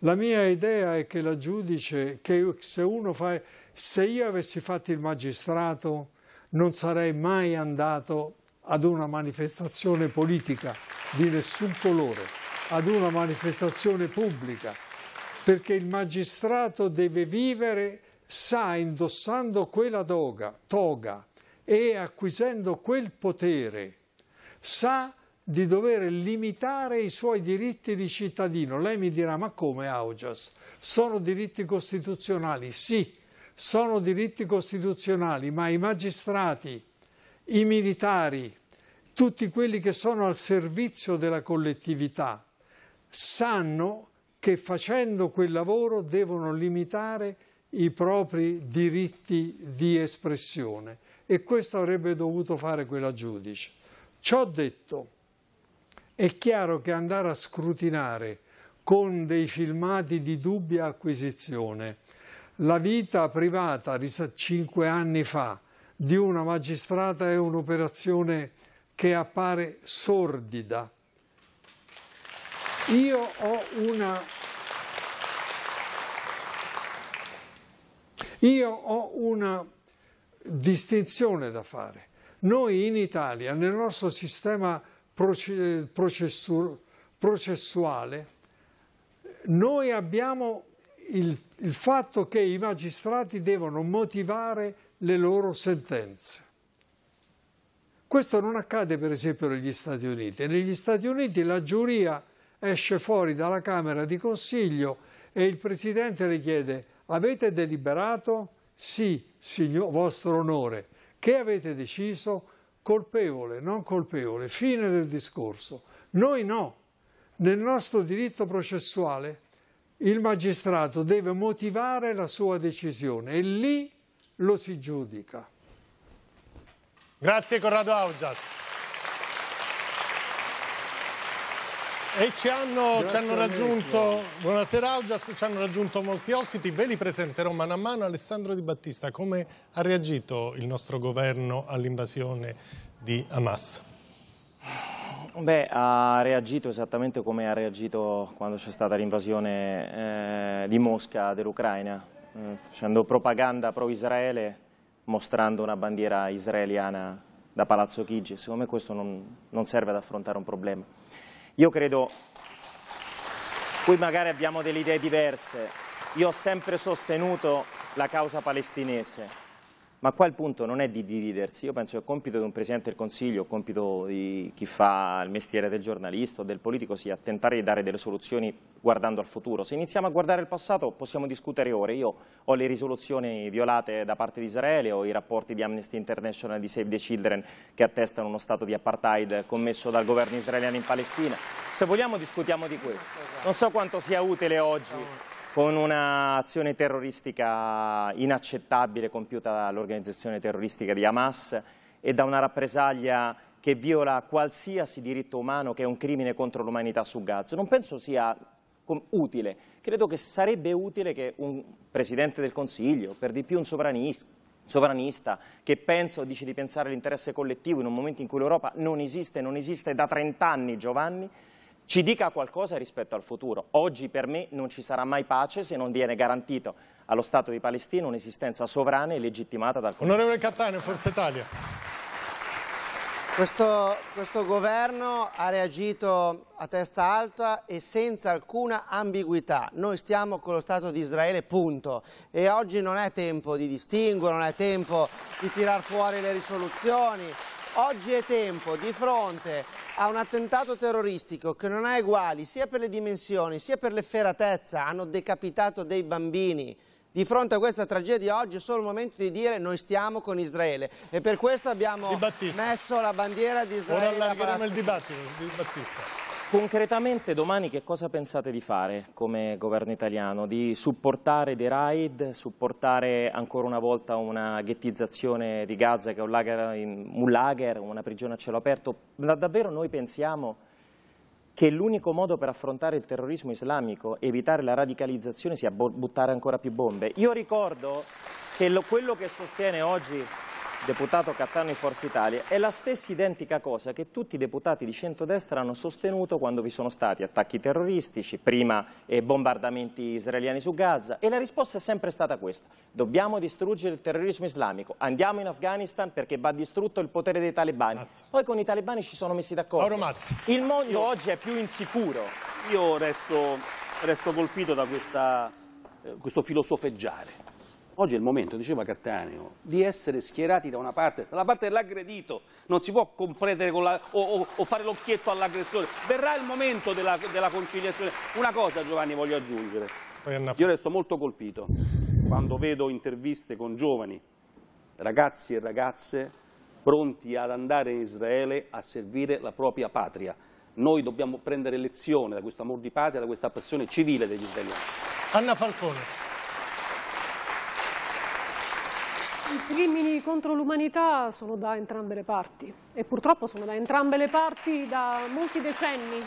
La mia idea è che la giudice, che se uno fa, se io avessi fatto il magistrato non sarei mai andato ad una manifestazione politica di nessun colore, ad una manifestazione pubblica, perché il magistrato deve vivere sa indossando quella toga, toga e acquisendo quel potere, sa di dover limitare i suoi diritti di cittadino. Lei mi dirà, ma come Augias? Sono diritti costituzionali? Sì, sono diritti costituzionali, ma i magistrati, i militari, tutti quelli che sono al servizio della collettività, sanno che facendo quel lavoro devono limitare i propri diritti di espressione e questo avrebbe dovuto fare quella giudice. Ciò detto, è chiaro che andare a scrutinare con dei filmati di dubbia acquisizione la vita privata di cinque anni fa di una magistrata è un'operazione che appare sordida. Io ho una Io ho una distinzione da fare. Noi in Italia, nel nostro sistema processu processuale, noi abbiamo il, il fatto che i magistrati devono motivare le loro sentenze. Questo non accade per esempio negli Stati Uniti. Negli Stati Uniti la giuria esce fuori dalla Camera di Consiglio e il Presidente le chiede Avete deliberato? Sì, signor, vostro onore. Che avete deciso? Colpevole, non colpevole. Fine del discorso. Noi no. Nel nostro diritto processuale il magistrato deve motivare la sua decisione e lì lo si giudica. Grazie Corrado Augias. E ci hanno, ci hanno raggiunto, buonasera Augias, ci hanno raggiunto molti ospiti, ve li presenterò mano a mano. Alessandro Di Battista, come ha reagito il nostro governo all'invasione di Hamas? Beh, ha reagito esattamente come ha reagito quando c'è stata l'invasione eh, di Mosca dell'Ucraina, eh, facendo propaganda pro-Israele, mostrando una bandiera israeliana da Palazzo Chigi. Secondo me questo non, non serve ad affrontare un problema. Io credo, qui magari abbiamo delle idee diverse, io ho sempre sostenuto la causa palestinese, ma qua il punto non è di dividersi, io penso che il compito di un Presidente del Consiglio, il compito di chi fa il mestiere del giornalista o del politico sia tentare di dare delle soluzioni guardando al futuro. Se iniziamo a guardare il passato possiamo discutere ore, io ho le risoluzioni violate da parte di Israele, ho i rapporti di Amnesty International e di Save the Children che attestano uno stato di apartheid commesso dal governo israeliano in Palestina. Se vogliamo discutiamo di questo. Non so quanto sia utile oggi con un'azione terroristica inaccettabile compiuta dall'organizzazione terroristica di Hamas e da una rappresaglia che viola qualsiasi diritto umano che è un crimine contro l'umanità su Gaza. Non penso sia utile, credo che sarebbe utile che un Presidente del Consiglio, per di più un sovranista, sovranista che pensa dice di pensare all'interesse collettivo in un momento in cui l'Europa non esiste, non esiste da 30 anni, Giovanni, ci dica qualcosa rispetto al futuro. Oggi per me non ci sarà mai pace se non viene garantito allo Stato di Palestina un'esistenza sovrana e legittimata dal Consiglio. Onorevole Cattaneo, Forza Italia. Questo, questo, governo ha reagito a testa alta e senza alcuna ambiguità. Noi stiamo con lo Stato di Israele, punto. E oggi non è tempo di distinguere, non è tempo di tirar fuori le risoluzioni. Oggi è tempo, di fronte a un attentato terroristico che non ha uguali sia per le dimensioni sia per l'efferatezza, hanno decapitato dei bambini, di fronte a questa tragedia oggi è solo il momento di dire noi stiamo con Israele e per questo abbiamo messo la bandiera di Israele. Ora allargheremo il dibattito di Battista. Concretamente domani che cosa pensate di fare come governo italiano? Di supportare dei raid, supportare ancora una volta una ghettizzazione di Gaza che è un lager, un lager una prigione a cielo aperto? Davvero noi pensiamo che l'unico modo per affrontare il terrorismo islamico, evitare la radicalizzazione, sia buttare ancora più bombe. Io ricordo che lo, quello che sostiene oggi deputato Cattano di Forza Italia, è la stessa identica cosa che tutti i deputati di centrodestra hanno sostenuto quando vi sono stati attacchi terroristici, prima eh, bombardamenti israeliani su Gaza e la risposta è sempre stata questa. Dobbiamo distruggere il terrorismo islamico, andiamo in Afghanistan perché va distrutto il potere dei talebani. Mazza. Poi con i talebani ci sono messi d'accordo. Il mondo Io... oggi è più insicuro. Io resto, resto colpito da questa, eh, questo filosofeggiare Oggi è il momento, diceva Cattaneo, di essere schierati da una parte, dalla parte dell'aggredito. Non si può competere la, o, o, o, fare l'occhietto all'aggressore. Verrà il momento della, della, conciliazione. Una cosa, Giovanni, voglio aggiungere. Io resto molto colpito quando vedo interviste con giovani, ragazzi e ragazze pronti ad andare in Israele a servire la propria patria. Noi dobbiamo prendere lezione da questo amor di patria, da questa passione civile degli israeliani. Anna Falcone. I crimini contro l'umanità sono da entrambe le parti e purtroppo sono da entrambe le parti da molti decenni.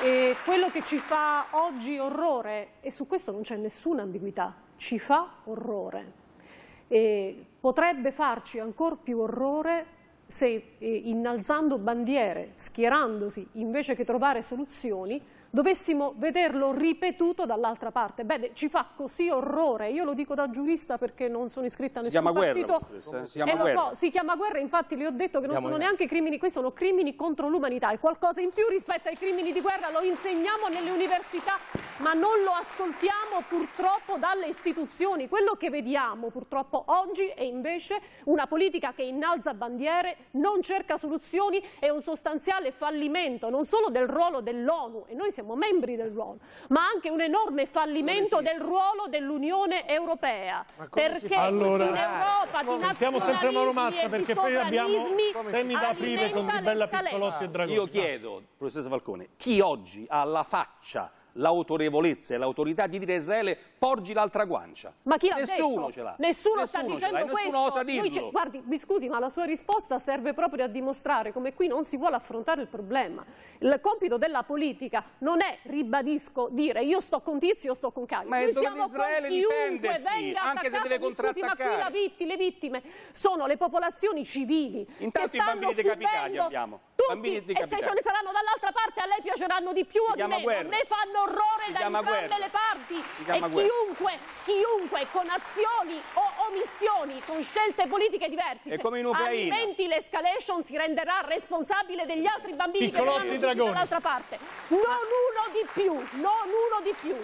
E quello che ci fa oggi orrore, e su questo non c'è nessuna ambiguità, ci fa orrore. E potrebbe farci ancora più orrore se eh, innalzando bandiere, schierandosi invece che trovare soluzioni, dovessimo vederlo ripetuto dall'altra parte. Beh, ci fa così orrore, io lo dico da giurista perché non sono iscritta a nessun si partito. Guerra, si chiama eh, guerra. So, si chiama guerra, infatti le ho detto che non Andiamo sono neanche crimini, questi sono crimini contro l'umanità, è qualcosa in più rispetto ai crimini di guerra, lo insegniamo nelle università, ma non lo ascoltiamo purtroppo dalle istituzioni. Quello che vediamo purtroppo oggi è invece una politica che innalza bandiere, non cerca soluzioni, è un sostanziale fallimento non solo del ruolo dell'ONU e noi siamo siamo membri dell'ONU, ma anche un enorme fallimento del ruolo dell'Unione Europea. Perché allora, in Europa di Mazza perché poi abbiamo temi da aprire con Di Bella Piccolotti e Dragoni. Io chiedo, professor Falcone, chi oggi ha la faccia l'autorevolezza e l'autorità di dire a Israele porgi l'altra guancia. Ma chi l'ha Nessuno detto? ce l'ha. Nessuno, Nessuno sta dicendo questo. Nessuno osa dirlo. guardi, mi scusi, ma la sua risposta serve proprio a dimostrare come qui non si vuole affrontare il problema. Il compito della politica non è, ribadisco, dire io sto con Tizio, io sto con Caio. Ma qui stiamo Israele con chiunque venga anche se deve scusi, ma qui la vitti, le vittime sono le popolazioni civili Intanto che stanno i bambini decapitati abbiamo. Tutti, e se ce ne saranno dall'altra parte a lei piaceranno di più o di meno. A me fanno orrore da entrambe le parti e chiunque, chiunque, con azioni o omissioni, con scelte politiche diverse, alimenti l'escalation si renderà responsabile degli altri bambini Piccolotti che verranno dall'altra parte. Non uno di più, non uno di più.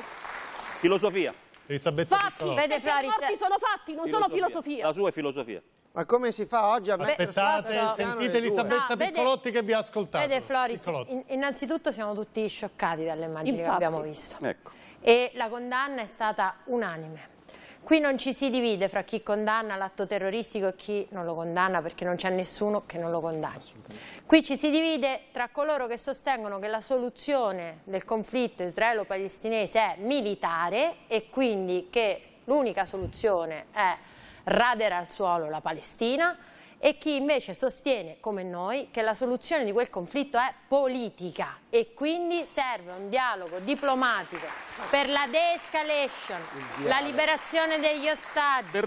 Filosofia. Elisabetta fatti, vede Floris. I sono fatti, non filosofia. sono filosofia. La sua è filosofia. Ma come si fa oggi a mettere Aspettate, sentite Elisabetta no, Piccolotti vede, che vi ha ascoltato. Vede Floris, in, innanzitutto siamo tutti scioccati dalle immagini Infatti. che abbiamo visto. Ecco. E la condanna è stata unanime. Qui non ci si divide fra chi condanna l'atto terroristico e chi non lo condanna perché non c'è nessuno che non lo condanni. Qui ci si divide tra coloro che sostengono che la soluzione del conflitto israelo-palestinese è militare e quindi che l'unica soluzione è radere al suolo la Palestina e chi invece sostiene, come noi, che la soluzione di quel conflitto è politica e quindi serve un dialogo diplomatico per la de-escalation, la liberazione degli ostaggi,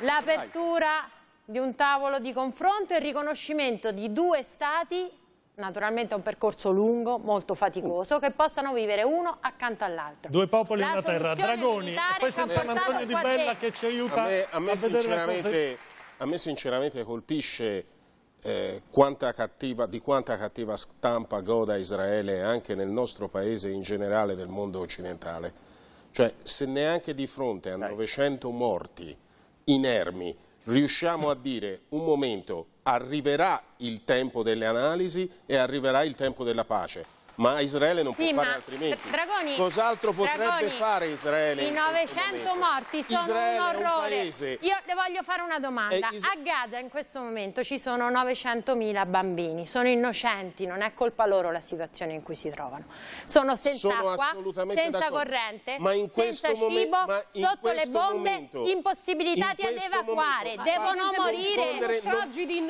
l'apertura di un tavolo di confronto e il riconoscimento di due stati naturalmente è un percorso lungo, molto faticoso, che possano vivere uno accanto all'altro. Due popoli in una terra, dragoni, e poi sentiamo Antonio Di Bella che ci aiuta a, me, a, me a sinceramente, a me sinceramente colpisce eh, quanta cattiva, di quanta cattiva stampa goda Israele anche nel nostro paese e in generale del mondo occidentale. Cioè, se neanche di fronte a Dai. 900 morti inermi riusciamo a dire un momento arriverà il tempo delle analisi e arriverà il tempo della pace ma Israele non sì, può fare altrimenti. Dragoni, Cos'altro potrebbe Dragoni, fare Israele? I 900 morti sono Israele un orrore. Un. Io le voglio fare una domanda. Eh, is... A Gaza in questo momento ci sono 900.000 bambini, sono innocenti, non è colpa loro la situazione in cui si trovano. Sono senza sono acqua, senza corrente, senza cibo, sotto le bombe, momento, impossibilitati ad evacuare, momento, devono morire.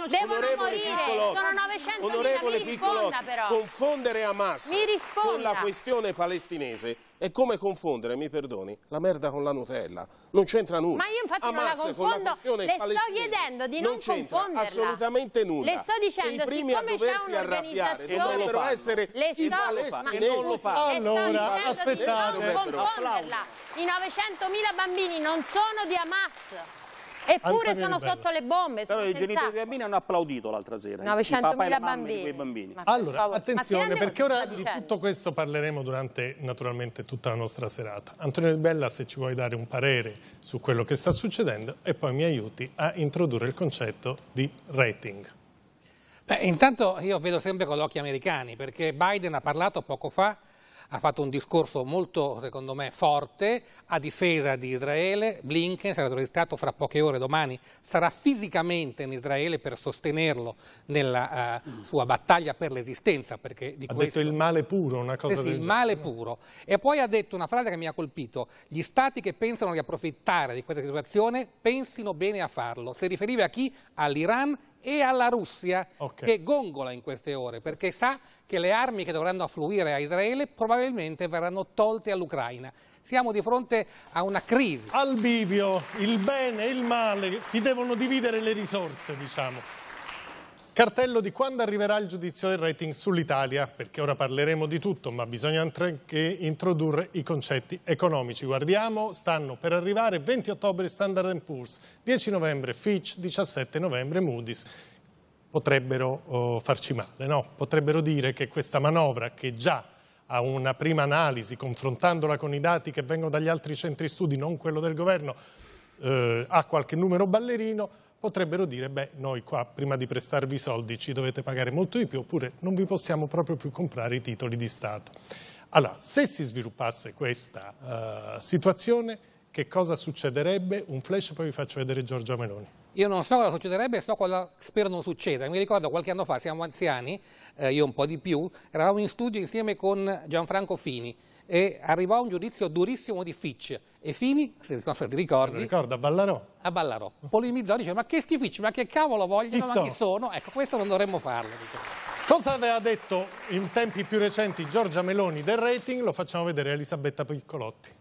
Devono morire, sono 900.000, mi risponda però. Confondere Hamas con la questione palestinese è come confondere, mi perdoni, la merda con la Nutella. Non c'entra nulla. Ma io infatti Hamas non la confondo, con la le sto chiedendo di non, non confonderla. assolutamente nulla. Le sto dicendo, i primi siccome c'è un'organizzazione... dovrebbero essere le sto, i palestinesi. Non lo fanno. Allora, aspettate. di non confonderla. I 900.000 bambini non sono di Hamas. Eppure sono sotto le bombe. Però i genitori dei bambini hanno applaudito l'altra sera. 900.000 bambini. bambini. allora, attenzione, perché ora di tutto questo parleremo durante naturalmente tutta la nostra serata. Antonio Del Bella, se ci vuoi dare un parere su quello che sta succedendo e poi mi aiuti a introdurre il concetto di rating. Beh, intanto io vedo sempre con gli occhi americani, perché Biden ha parlato poco fa ha fatto un discorso molto, secondo me, forte a difesa di Israele. Blinken sarà registrato fra poche ore domani, sarà fisicamente in Israele per sostenerlo nella uh, sua battaglia per l'esistenza. ha questo... detto il male puro, una cosa sì, del il male puro. E poi ha detto una frase che mi ha colpito, gli stati che pensano di approfittare di questa situazione pensino bene a farlo. Si riferiva a chi? All'Iran e alla Russia okay. che gongola in queste ore perché sa che le armi che dovranno affluire a Israele probabilmente verranno tolte all'Ucraina. Siamo di fronte a una crisi. Al bivio, il bene e il male, si devono dividere le risorse, diciamo. Cartello di quando arriverà il giudizio del rating sull'Italia, perché ora parleremo di tutto, ma bisogna anche introdurre i concetti economici. Guardiamo, stanno per arrivare 20 ottobre Standard Poor's, 10 novembre Fitch, 17 novembre Moody's. Potrebbero oh, farci male, no? Potrebbero dire che questa manovra, che già ha una prima analisi, confrontandola con i dati che vengono dagli altri centri studi, non quello del governo, eh, ha qualche numero ballerino, potrebbero dire, beh, noi qua prima di prestarvi i soldi ci dovete pagare molto di più, oppure non vi possiamo proprio più comprare i titoli di Stato. Allora, se si sviluppasse questa uh, situazione, che cosa succederebbe? Un flash, poi vi faccio vedere Giorgia Meloni. Io non so cosa succederebbe, so cosa spero non succeda. Mi ricordo qualche anno fa, siamo anziani, eh, io un po' di più, eravamo in studio insieme con Gianfranco Fini e arrivò un giudizio durissimo di Fitch e Fini, se non ti ricordi, ricordo, a Ballarò. A Ballarò. Polemizzò, dice ma che sti Fitch, ma che cavolo vogliono, chi ma chi sono? Ecco, questo non dovremmo farlo. Diciamo. Cosa aveva detto in tempi più recenti Giorgia Meloni del rating? Lo facciamo vedere a Elisabetta Piccolotti.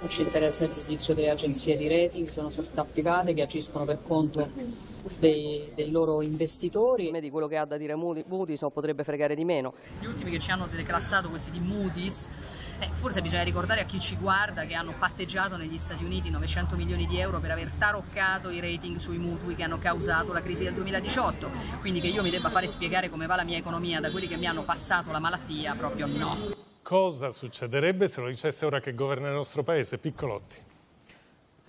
Non ci interessa il giudizio delle agenzie di rating, sono società private che agiscono per conto dei, dei, loro investitori. Di quello che ha da dire Moody's o potrebbe fregare di meno. Gli ultimi che ci hanno declassato questi di Moody's, eh, forse bisogna ricordare a chi ci guarda che hanno patteggiato negli Stati Uniti 900 milioni di euro per aver taroccato i rating sui mutui che hanno causato la crisi del 2018, quindi che io mi debba fare spiegare come va la mia economia da quelli che mi hanno passato la malattia, proprio no. Cosa succederebbe se lo dicesse ora che governa il nostro paese? Piccolotti.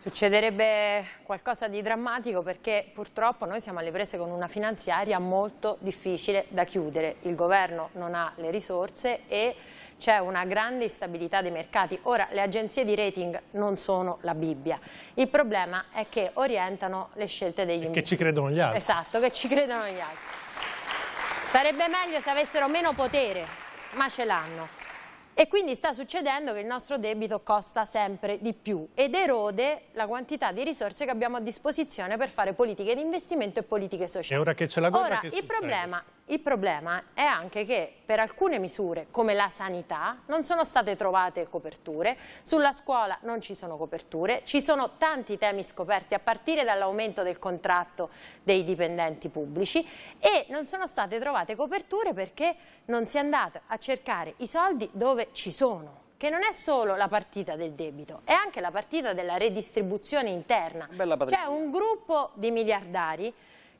Succederebbe qualcosa di drammatico perché purtroppo noi siamo alle prese con una finanziaria molto difficile da chiudere. Il governo non ha le risorse e c'è una grande instabilità dei mercati. Ora le agenzie di rating non sono la Bibbia. Il problema è che orientano le scelte degli investitori. Che ci credono gli altri. Esatto, che ci credono gli altri. Sarebbe meglio se avessero meno potere, ma ce l'hanno. E quindi sta succedendo che il nostro debito costa sempre di più ed erode la quantità di risorse che abbiamo a disposizione per fare politiche di investimento e politiche sociali. E ora che c'è la guerra ora, il problema, il problema è anche che per alcune misure, come la sanità, non sono state trovate coperture, sulla scuola non ci sono coperture, ci sono tanti temi scoperti a partire dall'aumento del contratto dei dipendenti pubblici e non sono state trovate coperture perché non si è andata a cercare i soldi dove ci sono che non è solo la partita del debito, è anche la partita della redistribuzione interna. C'è un gruppo di miliardari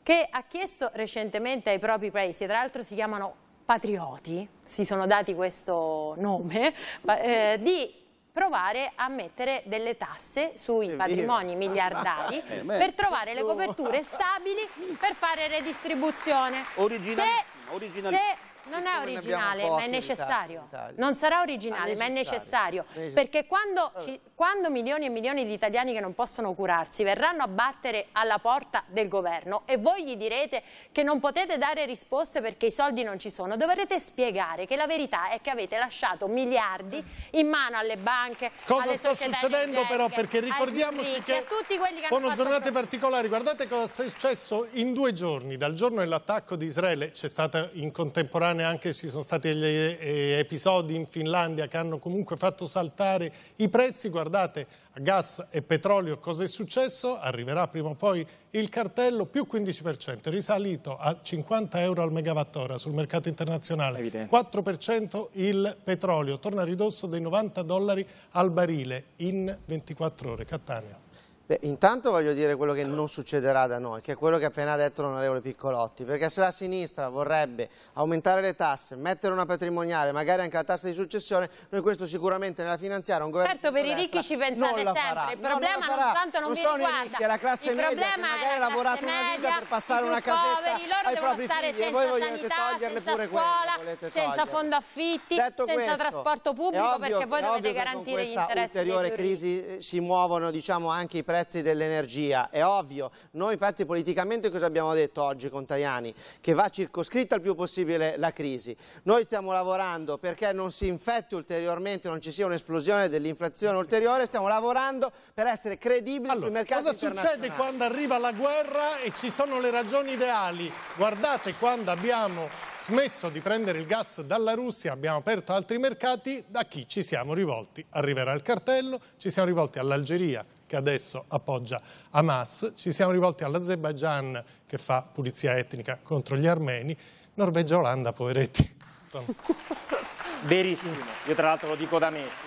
che ha chiesto recentemente ai propri paesi, tra l'altro si chiamano patrioti, si sono dati questo nome, eh, di provare a mettere delle tasse sui patrimoni miliardari [LAUGHS] Eh, per trovare le coperture [LAUGHS] stabili per fare redistribuzione. Originalissimo, originalissimo. Se non è originale, ma è necessario. Non sarà originale, ma è necessario. Perché quando, ci- quando milioni e milioni di italiani che non possono curarsi verranno a battere alla porta del governo e voi gli direte che non potete dare risposte perché i soldi non ci sono, dovrete spiegare che la verità è che avete lasciato miliardi in mano alle banche, Cosa alle sta succedendo però? Perché ricordiamoci che che hanno sono fatto giornate particolari. Guardate cosa è successo in due giorni. Dal giorno dell'attacco di Israele c'è stata in contemporanea anche ci sono stati gli eh, episodi in Finlandia che hanno comunque fatto saltare i prezzi. Guardate a gas e petrolio cosa è successo? Arriverà prima o poi il cartello più 15%, è risalito a 50 euro al megawattora sul mercato internazionale. 4% il petrolio, torna a ridosso dei 90 dollari al barile in 24 ore. Cattaneo. Beh, intanto voglio dire quello che non succederà da noi, che è quello che ha appena detto l'onorevole Piccolotti, perché se la sinistra vorrebbe aumentare le tasse, mettere una patrimoniale, magari anche la tassa di successione, noi questo sicuramente nella finanziaria un governo Certo, per i ricchi ci pensate non sempre, farà. il No, problema la non, farà. tanto non, non vi sono i riguarda. ricchi, è la classe il media che magari ha la lavorato una vita per passare i una casetta poveri, loro ai propri figli e senza voi volete sanità, toglierle senza pure scuola, quello, senza fondo affitti, Detto senza questo, trasporto pubblico ovvio- perché voi dovete garantire gli interessi dei ulteriore più ricchi. crisi eh, si muovono diciamo, anche i prezzi dell'energia, è ovvio. Noi infatti politicamente cosa abbiamo detto oggi con Tajani? Che va circoscritta il più possibile la crisi. Noi stiamo lavorando perché non si infetti ulteriormente, non ci sia un'esplosione dell'inflazione ulteriore, stiamo lavorando per essere credibili sui mercati Cosa succede internazionali. quando arriva la guerra e ci sono le ragioni ideali? Guardate quando abbiamo smesso di prendere il gas dalla Russia, abbiamo aperto altri mercati, da chi ci siamo rivolti? Arriverà il cartello, ci siamo rivolti all'Algeria che adesso appoggia Hamas, ci siamo rivolti all'Azerbaijan che fa pulizia etnica contro gli armeni, Norvegia e Olanda, poveretti. [LAUGHS] Verissimo, io tra l'altro lo dico da mesi.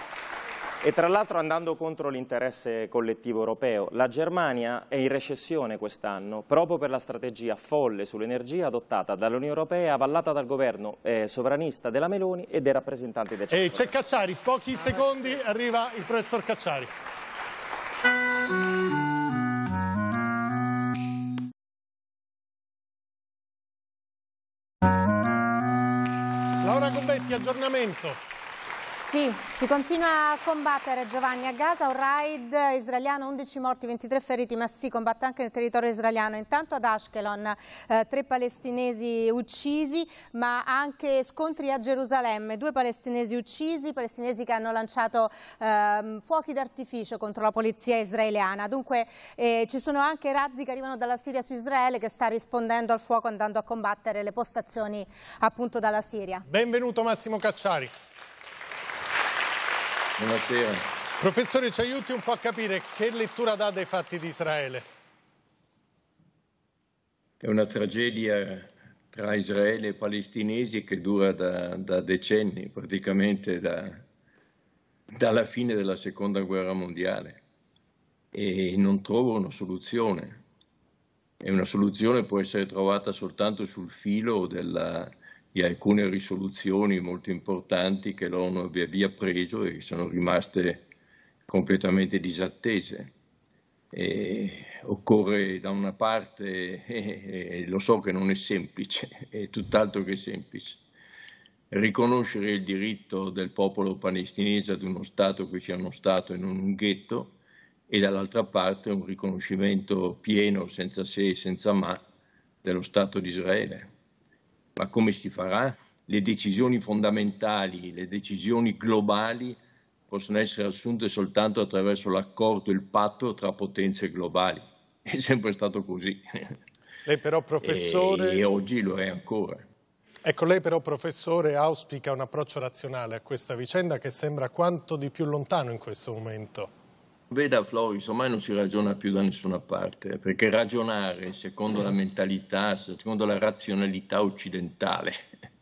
E tra l'altro andando contro l'interesse collettivo europeo, la Germania è in recessione quest'anno proprio per la strategia folle sull'energia adottata dall'Unione Europea, avallata dal governo eh, sovranista della Meloni e dei rappresentanti del E c'è Cacciari, pochi secondi arriva il professor Cacciari. Laura Gombetti, aggiornamento. Sì, si continua a combattere Giovanni a Gaza, un raid israeliano, 11 morti, 23 feriti, ma si combatte anche nel territorio israeliano. Intanto ad Ashkelon eh, tre palestinesi uccisi, ma anche scontri a Gerusalemme, due palestinesi uccisi, palestinesi che hanno lanciato ehm, fuochi d'artificio contro la polizia israeliana. Dunque eh, ci sono anche razzi che arrivano dalla Siria su Israele che sta rispondendo al fuoco andando a combattere le postazioni appunto dalla Siria. Benvenuto Massimo Cacciari. Buonasera. Professore, ci aiuti un po' a capire che lettura dà dei fatti di Israele. È una tragedia tra Israele e palestinesi che dura da, da decenni, praticamente da- dalla fine della seconda guerra mondiale e non trovo una soluzione. E una soluzione può essere trovata soltanto sul filo della- di alcune risoluzioni molto importanti che l'ONU via via preso e che sono rimaste completamente disattese. E occorre da una parte, [LAUGHS] e lo so che non è semplice, è tutt'altro che semplice, riconoscere il diritto del popolo palestinese ad uno Stato che sia uno Stato e non un ghetto e dall'altra parte un riconoscimento pieno, senza se e senza ma, dello Stato di Israele. Ma come si farà? le decisioni fondamentali, le decisioni globali possono essere assunte soltanto attraverso l'accordo, il patto tra potenze globali. [LAUGHS] È sempre stato così. [LAUGHS] Lei però, professore... E, e oggi lo è ancora. Ecco, lei però, professore, auspica un approccio razionale a questa vicenda che sembra quanto di più lontano in questo momento. Veda Floris, ormai non si ragiona più da nessuna parte, perché ragionare secondo la mentalità, secondo la razionalità occidentale,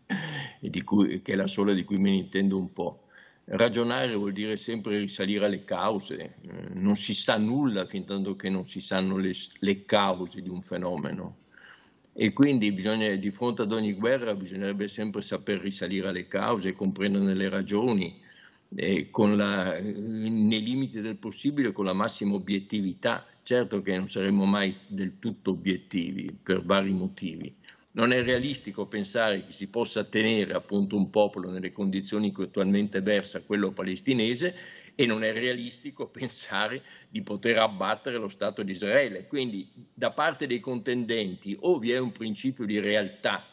[LAUGHS] cui, che è la sola di cui me ne intendo un po', ragionare vuol dire sempre risalire alle cause, non si sa nulla fin tanto che non si sanno le, le cause di un fenomeno. E quindi bisogna, di fronte ad ogni guerra bisognerebbe sempre saper risalire alle cause comprenderne le ragioni eh, la, nei limiti del possibile con la massima obiettività. Certo che non saremo mai del tutto obiettivi per vari motivi. Non è realistico pensare che si possa tenere appunto un popolo nelle condizioni in cui attualmente versa quello palestinese e non è realistico [LAUGHS] pensare di poter abbattere lo Stato di Israele. Quindi da parte dei contendenti o vi è un principio di realtà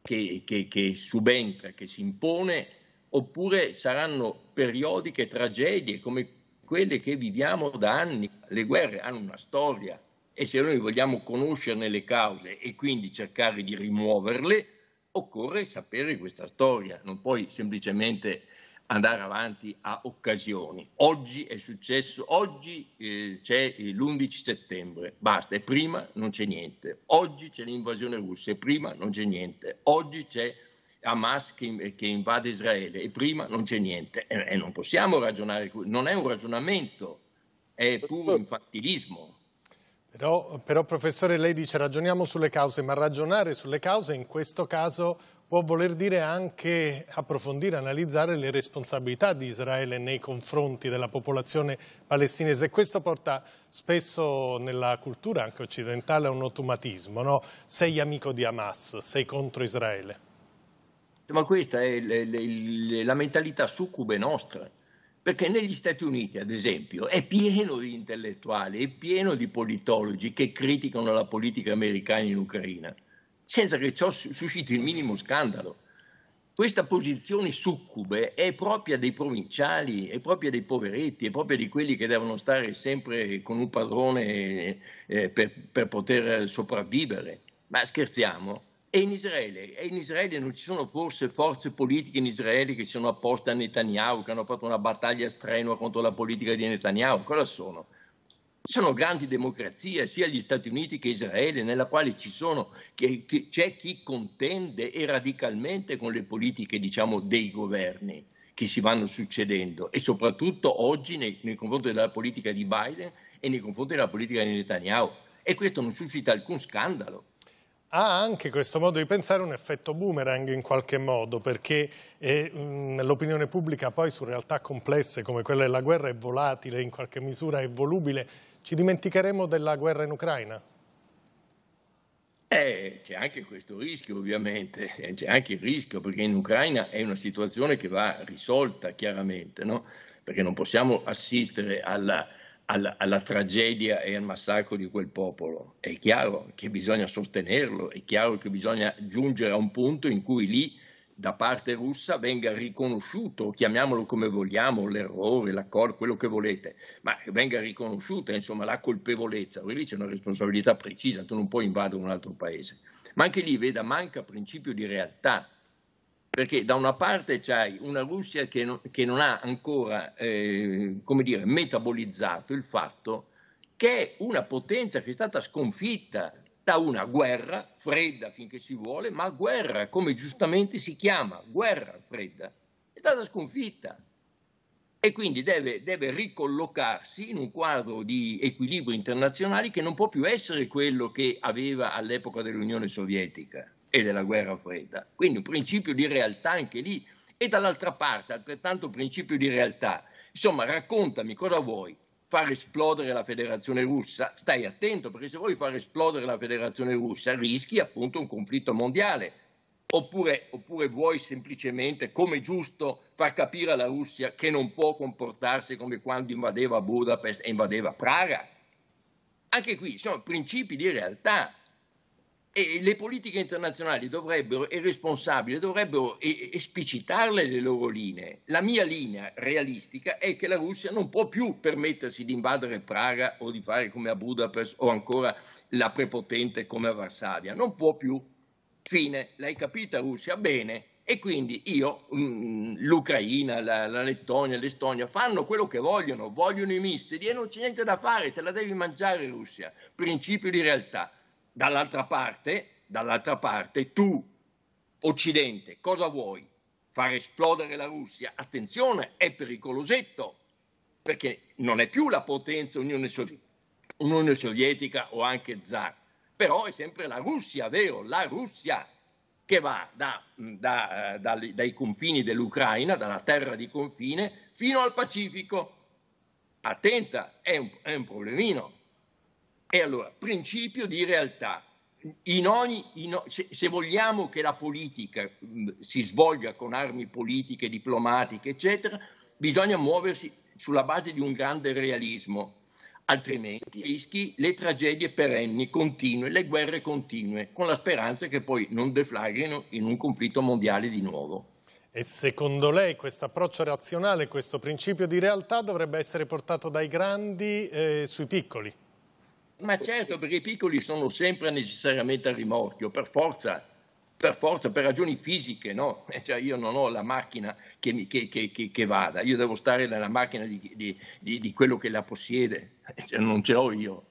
che, che, che subentra, che si impone oppure saranno periodiche tragedie come quelle che viviamo da anni. Le guerre hanno una storia e se noi vogliamo conoscerne le cause e quindi cercare di rimuoverle, occorre sapere questa storia, non puoi semplicemente andare avanti a occasioni. Oggi è successo, oggi eh, c'è l'11 settembre, basta, e prima non c'è niente. Oggi c'è l'invasione russa e prima non c'è niente. Oggi c'è Hamas che, che invade Israele e prima non c'è niente. E, e, non possiamo ragionare, non è un ragionamento, è puro infantilismo. Però, però, professore, lei dice ragioniamo sulle cause, ma ragionare sulle cause in questo caso può voler dire anche approfondire, analizzare le responsabilità di Israele nei confronti della popolazione palestinese. E questo porta spesso nella cultura anche occidentale a un automatismo, no? Sei amico di Hamas, sei contro Israele. Ma questa è la mentalità succube nostra, perché negli Stati Uniti, ad esempio, è pieno di intellettuali, è pieno di politologi che criticano la politica americana in Ucraina, senza che ciò susciti il minimo scandalo. Questa posizione succube è propria dei provinciali, è propria dei poveretti, è propria di quelli che devono stare sempre con un padrone eh, per, per poter sopravvivere. Ma scherziamo? E in Israele? E in Israele non ci sono forse forze politiche in Israele che sono apposte a Netanyahu, che hanno fatto una battaglia strenua contro la politica di Netanyahu? Cosa sono? Sono grandi democrazie, sia gli Stati Uniti che Israele, nella quale sono, che, che c'è chi contende radicalmente con le politiche diciamo, dei governi che si vanno succedendo e soprattutto oggi nei, nei confronti della politica di Biden e nei confronti della politica di Netanyahu. E questo non suscita alcun scandalo ha anche questo modo di pensare un effetto boomerang in qualche modo, perché eh, l'opinione pubblica poi su realtà complesse come quella della guerra è volatile, in qualche misura è volubile. Ci dimenticheremo della guerra in Ucraina? Eh, c'è anche questo rischio ovviamente, c'è anche il rischio perché in Ucraina è una situazione che va risolta chiaramente, no? perché non possiamo assistere alla alla, alla, tragedia e al massacro di quel popolo. È chiaro che bisogna sostenerlo, è chiaro che bisogna giungere a un punto in cui lì da parte russa venga riconosciuto, chiamiamolo come vogliamo, l'errore, l'accordo, quello che volete, ma venga riconosciuta insomma la colpevolezza, perché lì c'è una responsabilità precisa, tu non puoi invadere un altro paese. Ma anche lì, veda, manca principio di realtà, perché da una parte c'hai una Russia che non, che non ha ancora eh, dire, metabolizzato il fatto che è una potenza che è stata sconfitta da una guerra fredda finché si vuole, ma guerra come giustamente si chiama, guerra fredda, è stata sconfitta. E quindi deve, deve ricollocarsi in un quadro di equilibri internazionali che non può più essere quello che aveva all'epoca dell'Unione Sovietica e della guerra fredda. Quindi un principio di realtà anche lì. E dall'altra parte altrettanto principio di realtà. Insomma, raccontami cosa vuoi. Far esplodere la federazione russa? Stai attento perché se vuoi far esplodere la federazione russa rischi appunto un conflitto mondiale. Oppure, oppure, vuoi semplicemente, come giusto, far capire alla Russia che non può comportarsi come quando invadeva Budapest e invadeva Praga? Anche qui sono principi di realtà E le politiche internazionali dovrebbero, e responsabili dovrebbero esplicitarle le loro linee. La mia linea realistica è che la Russia non può più permettersi di invadere Praga o di fare come a Budapest o ancora la prepotente come a Varsavia. Non può più. Fine. L'hai capita Russia? Bene. E quindi io, mm, l'Ucraina, la, la Lettonia, l'Estonia fanno quello che vogliono, vogliono i missili e non c'è niente da fare, te la devi mangiare Russia. Principio di realtà. Dall'altra parte, dall'altra parte, tu, Occidente, cosa vuoi? Far esplodere la Russia? Attenzione, è pericolosetto, perché non è più la potenza Unione, Sovi- Unione Sovietica o anche zar, però è sempre la Russia, vero? La Russia che va da, da, da, dai confini dell'Ucraina, dalla terra di confine, fino al Pacifico. Attenta, è un, è un problemino. E allora, principio di realtà. In ogni, in, se, se, vogliamo che la politica mh, si svolga con armi politiche, diplomatiche, eccetera, bisogna muoversi sulla base di un grande realismo, altrimenti rischi le tragedie perenni, continue, le guerre continue, con la speranza che poi non deflagrino in un conflitto mondiale di nuovo. E secondo lei questo approccio razionale, questo principio di realtà dovrebbe essere portato dai grandi eh, sui piccoli? Ma certo, perché i piccoli sono sempre necessariamente a rimorchio, per forza, per forza, per ragioni fisiche, no? [LAUGHS] Cioè io non ho la macchina che, che, che, che vada, io devo stare nella macchina di, di, di, di quello che la possiede, [LAUGHS] cioè, non ce l'ho io.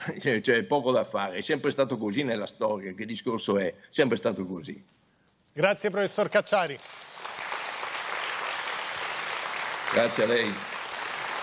[LAUGHS] C'è cioè, poco da fare, è sempre stato così nella storia, che discorso è? Sempre stato così. Grazie professor Cacciari. Grazie a lei.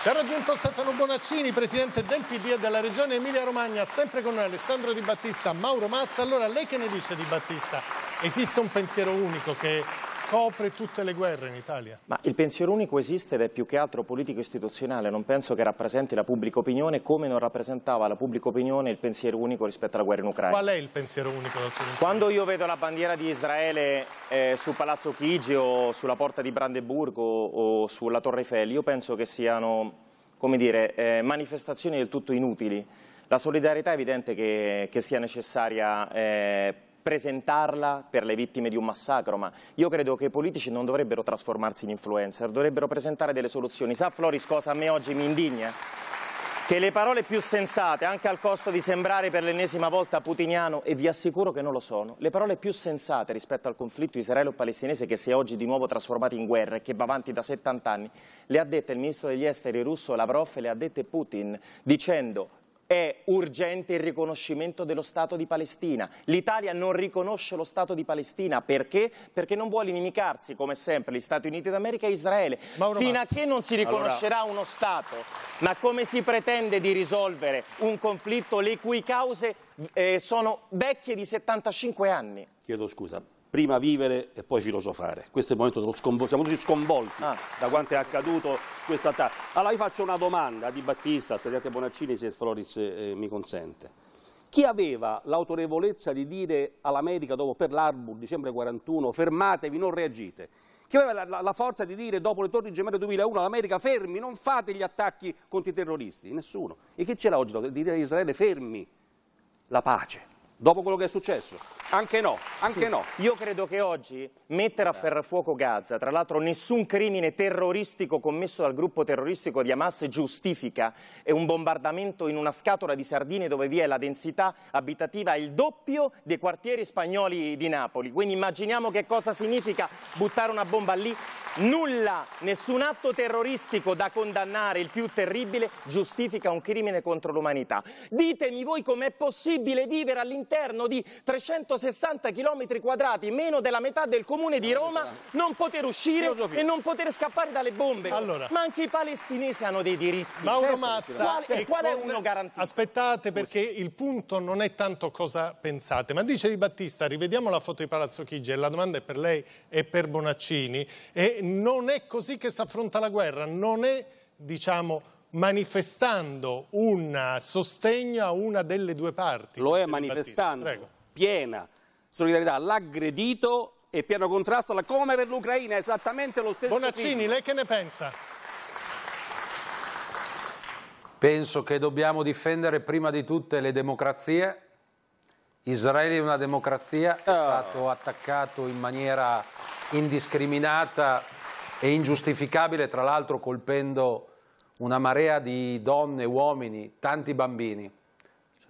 Ci ha raggiunto Stefano Bonaccini, presidente del PD e della regione Emilia-Romagna, sempre con Alessandro Di Battista, Mauro Mazza. Allora, lei che ne dice Di Battista? Esiste un pensiero unico che copre tutte le guerre in Italia? Ma il pensiero unico esiste ed è più che altro politico istituzionale, non penso che rappresenti la pubblica opinione come non rappresentava la pubblica opinione il pensiero unico rispetto alla guerra in Ucraina. Qual è il pensiero unico dal suo Quando io vedo la bandiera di Israele eh, su Palazzo Chigi o sulla porta di Brandeburgo o, o sulla Torre Eiffel, io penso che siano come dire, eh, manifestazioni del tutto inutili. La solidarietà è evidente che, che sia necessaria eh, presentarla per le vittime di un massacro, ma io credo che i politici non dovrebbero trasformarsi in influencer, dovrebbero presentare delle soluzioni. Sa Floris cosa a me oggi mi indigna? Che le parole più sensate, anche al costo di sembrare per l'ennesima volta putiniano, e vi assicuro che non lo sono, le parole più sensate rispetto al conflitto israelo-palestinese che si è oggi di nuovo trasformato in guerra e che va avanti da 70 anni, le ha dette il ministro degli esteri russo Lavrov e le ha dette Putin, dicendo è urgente il riconoscimento dello Stato di Palestina. L'Italia non riconosce lo Stato di Palestina perché? Perché non vuole inimicarsi, come sempre, gli Stati Uniti d'America e Israele. Mauro Fino Mazzi. a che non si riconoscerà Allora- uno Stato, ma come si pretende di risolvere un conflitto le cui cause eh, sono vecchie di 75 anni? Chiedo scusa. Prima vivere e poi filosofare. Questo è il momento dello sconvolto. Siamo tutti sconvolti da quanto è accaduto questa tarda. Allora vi faccio una domanda a Di Battista, al Presidente Bonaccini, se Floris eh, mi consente. Chi aveva l'autorevolezza di dire all'America dopo Pearl Harbor, dicembre 41, fermatevi, non reagite? Chi aveva la, la- la forza di dire dopo le torri gemelle 2001 all'America fermi, non fate gli attacchi contro i terroristi? Nessuno. E chi ce l'ha oggi di dire a Israele fermi la pace? Dopo quello che è successo? Anche no, anche Sì. no. Io credo che oggi mettere a ferrafuoco Gaza, tra l'altro nessun crimine terroristico commesso dal gruppo terroristico di Hamas giustifica è un bombardamento in una scatola di sardine dove vi è la densità abitativa il doppio dei quartieri spagnoli di Napoli. Quindi immaginiamo che cosa significa buttare una bomba lì. Nulla, nessun atto terroristico da condannare, il più terribile, giustifica un crimine contro l'umanità. Ditemi voi com'è possibile vivere all'interno di 360 km quadrati, meno della metà del comune di Roma, non poter uscire e non poter scappare dalle bombe. Ma anche i palestinesi hanno dei diritti. Mauro Certo. Mazza, Qual, e qual è uno garantito? Aspettate perché il punto non è tanto cosa pensate, ma dice Di Battista, rivediamo la foto di Palazzo Chigi e la domanda è per lei e per Bonaccini, e non è così che si affronta la guerra, non è, diciamo, manifestando un sostegno a una delle due parti. Lo è manifestando piena solidarietà all'aggredito e pieno contrasto alla come per l'Ucraina, è esattamente lo stesso Bonaccini, film. lei che ne pensa? Penso che dobbiamo difendere prima di tutte le democrazie, Israele è una democrazia, è stato attaccato in maniera indiscriminata e ingiustificabile, tra l'altro colpendo una marea di donne, uomini, tanti bambini.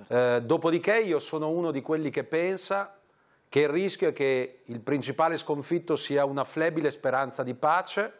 Eh, dopodiché io sono uno di quelli che pensa che il rischio è che il principale sconfitto sia una flebile speranza di pace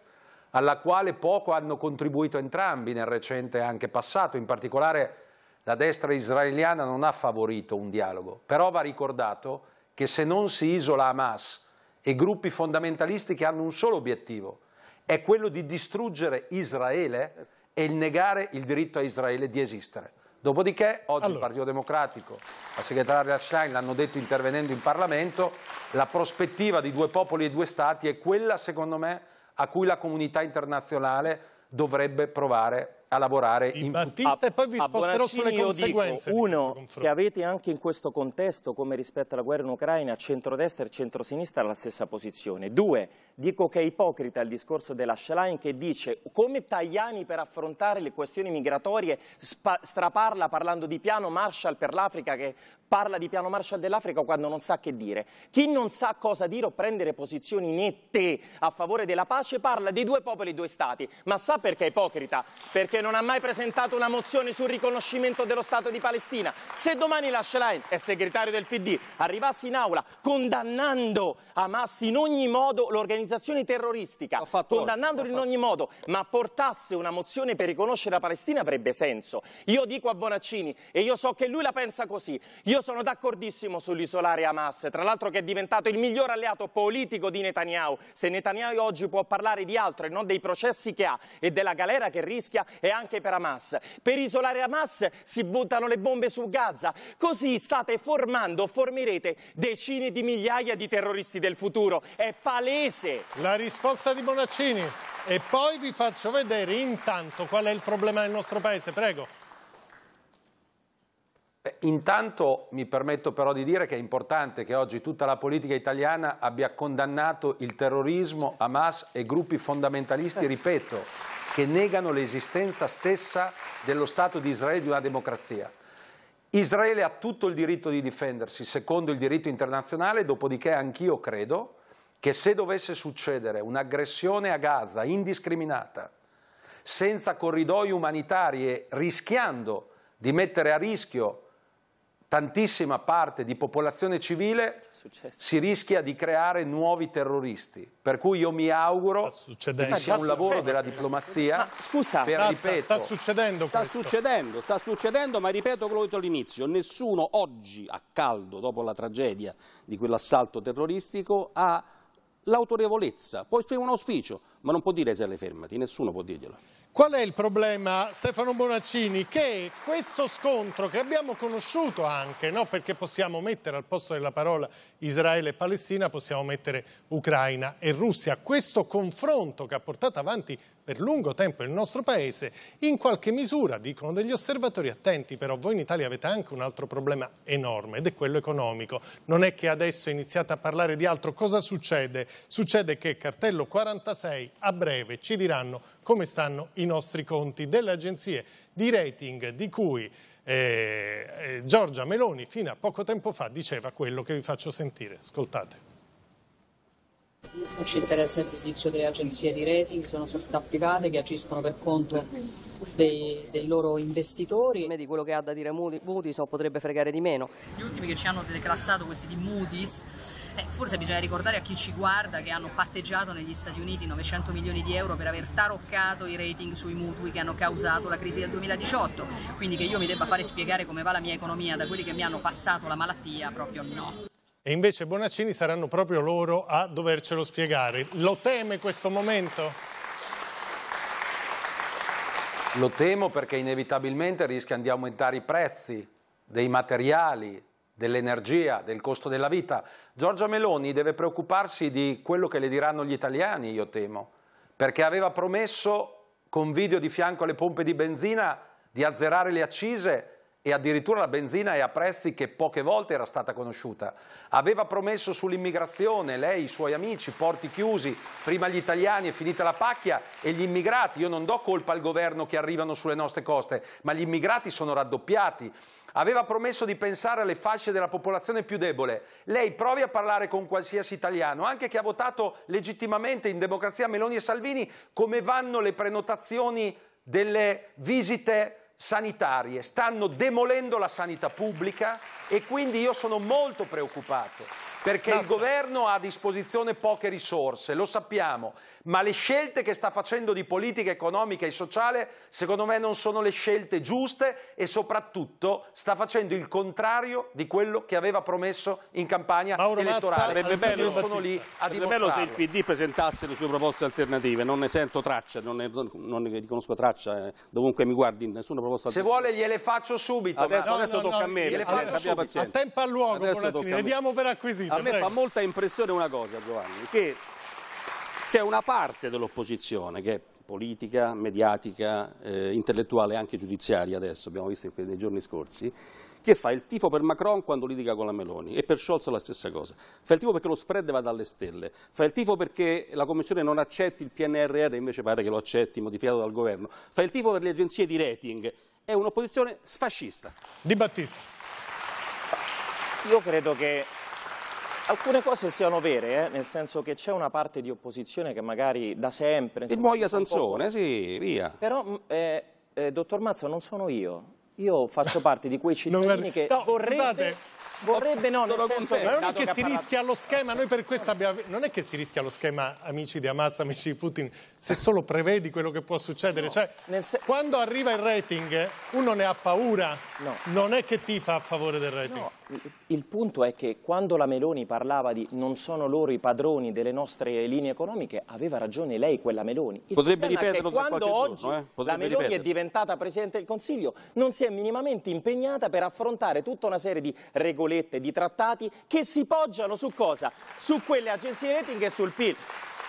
alla quale poco hanno contribuito entrambi nel recente anche passato, in particolare la destra israeliana non ha favorito un dialogo, però va ricordato che se non si isola Hamas e gruppi fondamentalisti che hanno un solo obiettivo, è quello di distruggere Israele e il negare il diritto a Israele di esistere. Dopodiché, oggi allora. il Partito Democratico, la segretaria Schlein l'hanno detto intervenendo in Parlamento, la prospettiva di due popoli e due stati è quella, secondo me, a cui la comunità internazionale dovrebbe provare a lavorare in Battista e poi vi sposterò sulle conseguenze. Dico, uno, che avete anche in questo contesto, come rispetto alla guerra in Ucraina, centrodestra e centrosinistra la stessa posizione. Due, dico che è ipocrita il discorso della Schlein che dice come Tajani per affrontare le questioni migratorie straparla parlando di piano Marshall per l'Africa che parla di piano Marshall dell'Africa quando non sa che dire. Chi non sa cosa dire o prendere posizioni nette a favore della pace parla di due popoli e due stati. Ma sa perché è ipocrita? Perché che non ha mai presentato una mozione sul riconoscimento dello Stato di Palestina. Se domani la Schlein, è segretario del PD, arrivasse in aula condannando Hamas in ogni modo l'organizzazione terroristica, condannandolo in ogni modo, ma portasse una mozione per riconoscere la Palestina avrebbe senso. Io dico a Bonaccini, e io so che lui la pensa così, io sono d'accordissimo sull'isolare Hamas, tra l'altro che è diventato il miglior alleato politico di Netanyahu. Se Netanyahu oggi può parlare di altro e non dei processi che ha e della galera che rischia, e anche per Hamas. Per isolare Hamas si buttano le bombe su Gaza. Così state formando, formerete decine di migliaia di terroristi del futuro. È palese. La risposta di Bonaccini. E poi vi faccio vedere intanto qual è il problema del nostro paese. Prego. Intanto mi permetto però di dire che è importante che oggi tutta la politica italiana abbia condannato il terrorismo, Hamas e gruppi fondamentalisti, ripeto, che negano l'esistenza stessa dello Stato di Israele di una democrazia. Israele ha tutto il diritto di difendersi secondo il diritto internazionale, dopodiché anch'io credo che se dovesse succedere un'aggressione a Gaza indiscriminata, senza corridoi umanitari e rischiando di mettere a rischio tantissima parte di popolazione civile si rischia di creare nuovi terroristi. Per cui io mi auguro che sia un lavoro della diplomazia ma, scusa, per, Tazza, ripeto, sta succedendo sta questo. succedendo, sta succedendo, ma ripeto quello che ho detto all'inizio, nessuno oggi a caldo, dopo la tragedia di quell'assalto terroristico, ha l'autorevolezza. Può esprimere un auspicio, ma non può dire se le fermati, nessuno può dirglielo. Qual è il problema, Stefano Bonaccini? Che questo scontro che abbiamo conosciuto anche, no? perché possiamo mettere al posto della parola Israele e Palestina, possiamo mettere Ucraina e Russia, questo confronto che ha portato avanti per lungo tempo il nostro Paese, in qualche misura, dicono degli osservatori attenti, però voi in Italia avete anche un altro problema enorme ed è quello economico. Non è che adesso iniziate a parlare di altro. Cosa succede? Succede che cartello 46 a breve ci diranno come stanno i nostri conti delle agenzie di rating di cui eh, eh Giorgia Meloni fino a poco tempo fa diceva quello che vi faccio sentire. Ascoltate. Non ci interessa il giudizio delle agenzie di rating, sono società private che agiscono per conto dei, dei loro investitori. Di quello che ha da dire Moody's o potrebbe fregare di meno. Gli ultimi che ci hanno declassato, questi di Moody's, eh, forse bisogna ricordare a chi ci guarda che hanno patteggiato negli Stati Uniti 900 milioni di euro per aver taroccato i rating sui mutui che hanno causato la crisi del 2018. Quindi che io mi debba fare spiegare come va la mia economia da quelli che mi hanno passato la malattia, proprio no. E invece Bonaccini saranno proprio loro a dovercelo spiegare. Lo teme questo momento? Lo temo perché inevitabilmente rischiano di aumentare i prezzi dei materiali, dell'energia, del costo della vita. Giorgia Meloni deve preoccuparsi di quello che le diranno gli italiani, io temo, perché aveva promesso con video di fianco alle pompe di benzina di azzerare le accise e addirittura la benzina è a prezzi che poche volte era stata conosciuta. Aveva promesso sull'immigrazione, lei, i suoi amici, porti chiusi, prima gli italiani e finita la pacchia e gli immigrati. Io non do colpa al governo che arrivano sulle nostre coste, ma gli immigrati sono raddoppiati. Aveva promesso di pensare alle fasce della popolazione più debole. Lei provi a parlare con qualsiasi italiano, anche che ha votato legittimamente in democrazia Meloni e Salvini, come vanno le prenotazioni delle visite sanitarie, stanno demolendo la sanità pubblica e quindi io sono molto preoccupato perché Grazie. il governo ha a disposizione poche risorse, lo sappiamo, ma le scelte che sta facendo di politica economica e sociale secondo me non sono le scelte giuste e soprattutto sta facendo il contrario di quello che aveva promesso in campagna Mauro elettorale. Sarebbe bello, sono lì a sarebbe bello se il PD presentasse le sue proposte alternative, non ne sento traccia, non ne, non ne riconosco traccia, eh, dovunque mi guardi, nessuna proposta se alternativa. Se vuole gliele faccio subito. Adesso, adesso no, tocca no, a me, gliele faccio subito. A tempo al luogo, Bonazzini, le diamo per acquisito. A me prego. fa molta impressione una cosa, Giovanni, che c'è una parte dell'opposizione che è politica, mediatica, eh, intellettuale e anche giudiziaria adesso, abbiamo visto nei giorni scorsi, che fa il tifo per Macron quando litiga con la Meloni e per Scholz la stessa cosa. Fa il tifo perché lo spread va dalle stelle, fa il tifo perché la Commissione non accetti il PNRR, invece pare che lo accetti, modificato dal governo, fa il tifo per le agenzie di rating, è un'opposizione sfascista. Di Battista. Io credo che alcune cose siano vere, eh? nel senso che c'è una parte di opposizione che magari da sempre... Il Moia Sansone, sì, via. Però, eh, eh, dottor Mazza, non sono io. Io faccio parte di quei [LAUGHS] cittadini che no, vorrebbe... Scusate. Vorrebbe no, nel senso che, Ma non è che si parlato- rischia lo schema, noi per questo abbiamo, non è che si rischia lo schema amici di Hamas, amici di Putin, se solo prevedi quello che può succedere. Cioè, quando arriva il rating uno ne ha paura, non è che tifa a favore del rating. No, il punto è che quando la Meloni parlava di non sono loro i padroni delle nostre linee economiche, aveva ragione lei, quella Meloni. Il Potrebbe è ripeterlo quando oggi giorno, eh? la Meloni è ripeterlo. diventata Presidente del Consiglio, non si è minimamente impegnata per affrontare tutta una serie di regolette, di trattati che si poggiano su cosa? Su quelle agenzie rating e sul PIL.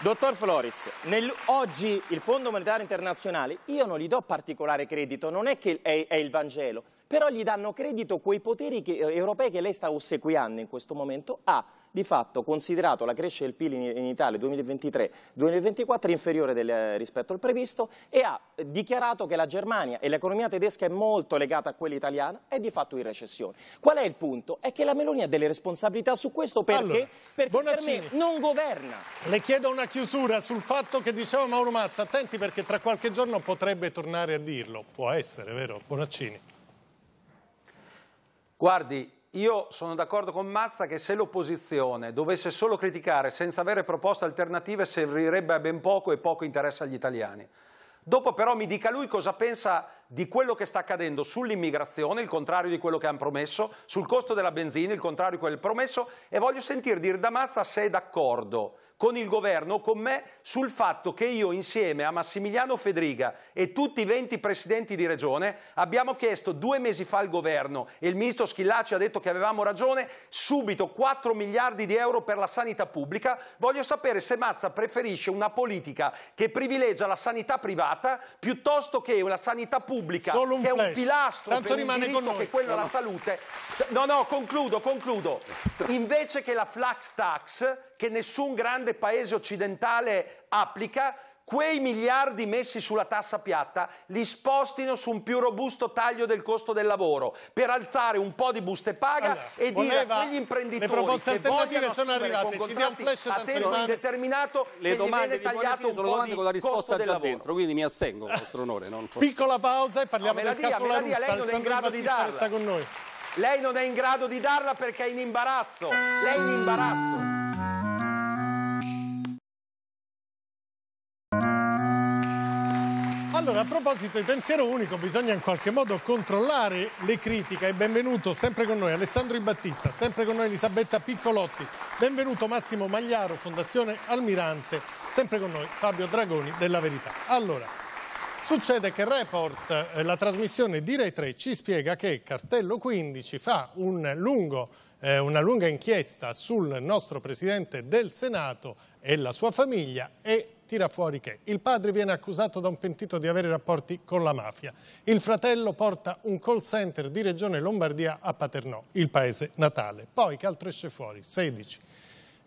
Dottor Floris, nel- oggi il Fondo Monetario Internazionale, io non gli do particolare credito, non è che è, è il Vangelo, però gli danno credito quei poteri che- eh, europei che lei sta ossequiando in questo momento, ha di fatto considerato la crescita del PIL in, in Italia 2023-2024 inferiore del- rispetto al previsto e ha eh, dichiarato che la Germania e l'economia tedesca è molto legata a quella italiana è di fatto in recessione. Qual è il punto? È che la Meloni ha delle responsabilità su questo perché, Allora, perché per me non governa. Le chiedo una chiusura sul fatto che diceva Mauro Mazza, attenti perché tra qualche giorno potrebbe tornare a dirlo. Può essere, vero? Bonaccini. Guardi, io sono d'accordo con Mazza che se l'opposizione dovesse solo criticare senza avere proposte alternative servirebbe a ben poco e poco interessa agli italiani. Dopo però mi dica lui cosa pensa di quello che sta accadendo sull'immigrazione, il contrario di quello che hanno promesso, sul costo della benzina, il contrario di quello promesso e voglio sentire dire da Mazza se è d'accordo con il governo con me sul fatto che io insieme a Massimiliano Fedriga e tutti i 20 presidenti di regione abbiamo chiesto due mesi fa al governo e il ministro Schillaci ha detto che avevamo ragione, subito 4 miliardi di euro per la sanità pubblica. Voglio sapere se Mazza preferisce una politica che privilegia la sanità privata piuttosto che una sanità pubblica Solo un che è un flash. pilastro Tanto per rimane diritto con noi. che è quello No, alla no. salute. No, no, concludo, concludo. Invece che la flax tax, che nessun grande paese occidentale applica, quei miliardi messi sulla tassa piatta li spostino su un più robusto taglio del costo del lavoro per alzare un po' di buste paga Allora, e dire a quegli imprenditori che vogliono sono arrivate. con Ci dia un contratti flash, a tempo indeterminato Le domande viene di tagliato Bonaccini un po' di con la costo risposta del già lavoro. dentro, quindi mi astengo, vostro onore. Non [LAUGHS] Piccola pausa e parliamo No, del dia, caso La Russa. lei non è in grado di darla. resta con noi. Lei non è in grado di darla perché è in imbarazzo. Lei è in imbarazzo. Allora, a proposito di pensiero unico, bisogna in qualche modo controllare le critiche. E benvenuto sempre con noi Alessandro Battista, sempre con noi Elisabetta Piccolotti, benvenuto Massimo Magliaro, Fondazione Almirante, sempre con noi Fabio Dragoni della Verità. Allora, succede che Report, eh, la trasmissione di Rai 3, ci spiega che Cartello 15 fa un lungo, eh, una lunga inchiesta sul nostro Presidente del Senato e la sua famiglia e tira fuori che il padre viene accusato da un pentito di avere rapporti con la mafia. Il fratello porta un call center di Regione Lombardia a Paternò, il paese natale. Poi che altro esce fuori? 16.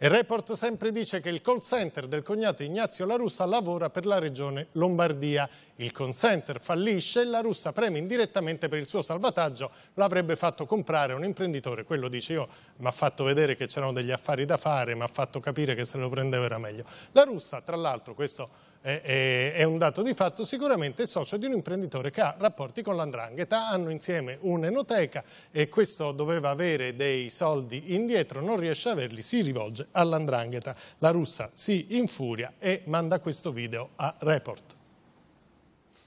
Il report sempre dice che il call center del cognato Ignazio La Russa lavora per la regione Lombardia. Il call center fallisce e La Russa preme indirettamente per il suo salvataggio. L'avrebbe fatto comprare un imprenditore. Quello dice io, mi ha fatto vedere che c'erano degli affari da fare, mi ha fatto capire che se lo prendeva era meglio. La Russa, tra l'altro, questo è, un dato di fatto, sicuramente è socio di un imprenditore che ha rapporti con l'andrangheta, hanno insieme un'enoteca e questo doveva avere dei soldi indietro, non riesce a averli, si rivolge all'andrangheta. La russa si infuria e manda questo video a Report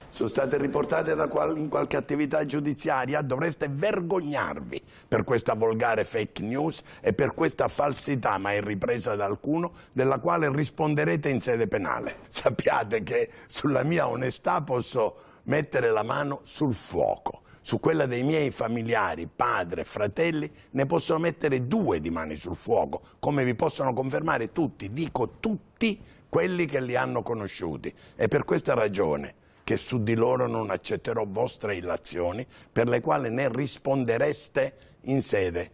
sono state riportate qual in qualche attività giudiziaria, dovreste vergognarvi per questa volgare fake news e per questa falsità mai ripresa da alcuno della quale risponderete in sede penale. Sappiate che sulla mia onestà posso mettere la mano sul fuoco. Su quella dei miei familiari, padre, fratelli, ne posso mettere due di mani sul fuoco, come vi possono confermare tutti, dico tutti quelli che li hanno conosciuti. E per questa ragione che su di loro non accetterò vostre illazioni per le quali ne rispondereste in sede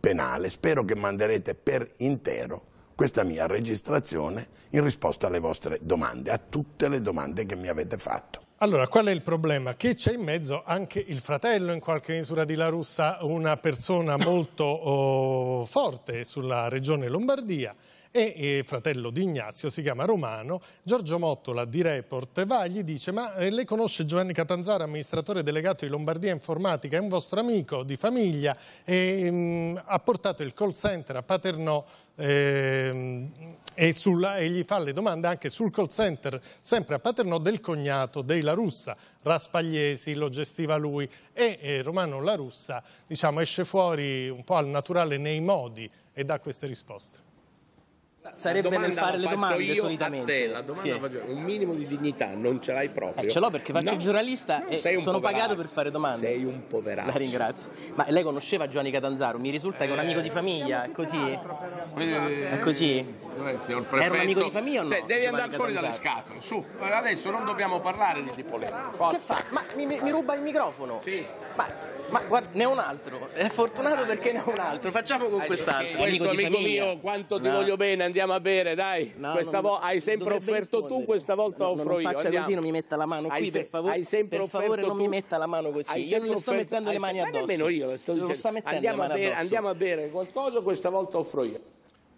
penale. Spero che manderete per intero questa mia registrazione in risposta alle vostre domande, a tutte le domande che mi avete fatto. Allora, qual è il problema? Che c'è in mezzo anche il fratello, in qualche misura di La Russa, una persona molto oh, forte sulla regione Lombardia, e eh, fratello di Ignazio, si chiama Romano, Giorgio Mottola di Report va e gli dice ma eh, lei conosce Giovanni Catanzaro, amministratore delegato di Lombardia Informatica, è un vostro amico di famiglia e mh, mm, ha portato il call center a Paternò eh, e, sulla, e, gli fa le domande anche sul call center, sempre a Paternò, del cognato dei La Russa, Raspagliesi, lo gestiva lui e eh, Romano La Russa diciamo, esce fuori un po' al naturale nei modi e dà queste risposte. Sarebbe nel fare le domande io solitamente. A te, la domanda sì. faccio, un minimo di dignità non ce l'hai proprio. Eh, ce l'ho perché faccio no. il giornalista e sono poverato. pagato per fare domande. Sei un poveraccio. La ringrazio. Ma lei conosceva Giovanni Catanzaro? Mi risulta che è un amico di famiglia, è così? Eh, è così? Era un amico di famiglia o no? Devi andare fuori dalle scatole, su. Adesso non dobbiamo parlare di polemica. Che fa? Ma mi, mi, ruba il microfono? Sì. Ma ma guarda, ne ho un altro. È fortunato perché ne ho un altro. Facciamo con quest'altro. Questo amico, mio, quanto ti no. voglio bene, andiamo a bere, dai. No, questa volta hai sempre offerto rispondere. tu, questa volta no, offro non io. faccia andiamo. così, non mi metta la mano qui, hai per favore. Hai sempre per favore, non tu. mi metta la mano così. Io non le sto mettendo le mani addosso. nemmeno io le sto dicendo. Andiamo a, bere, andiamo a bere qualcosa, questa volta offro io.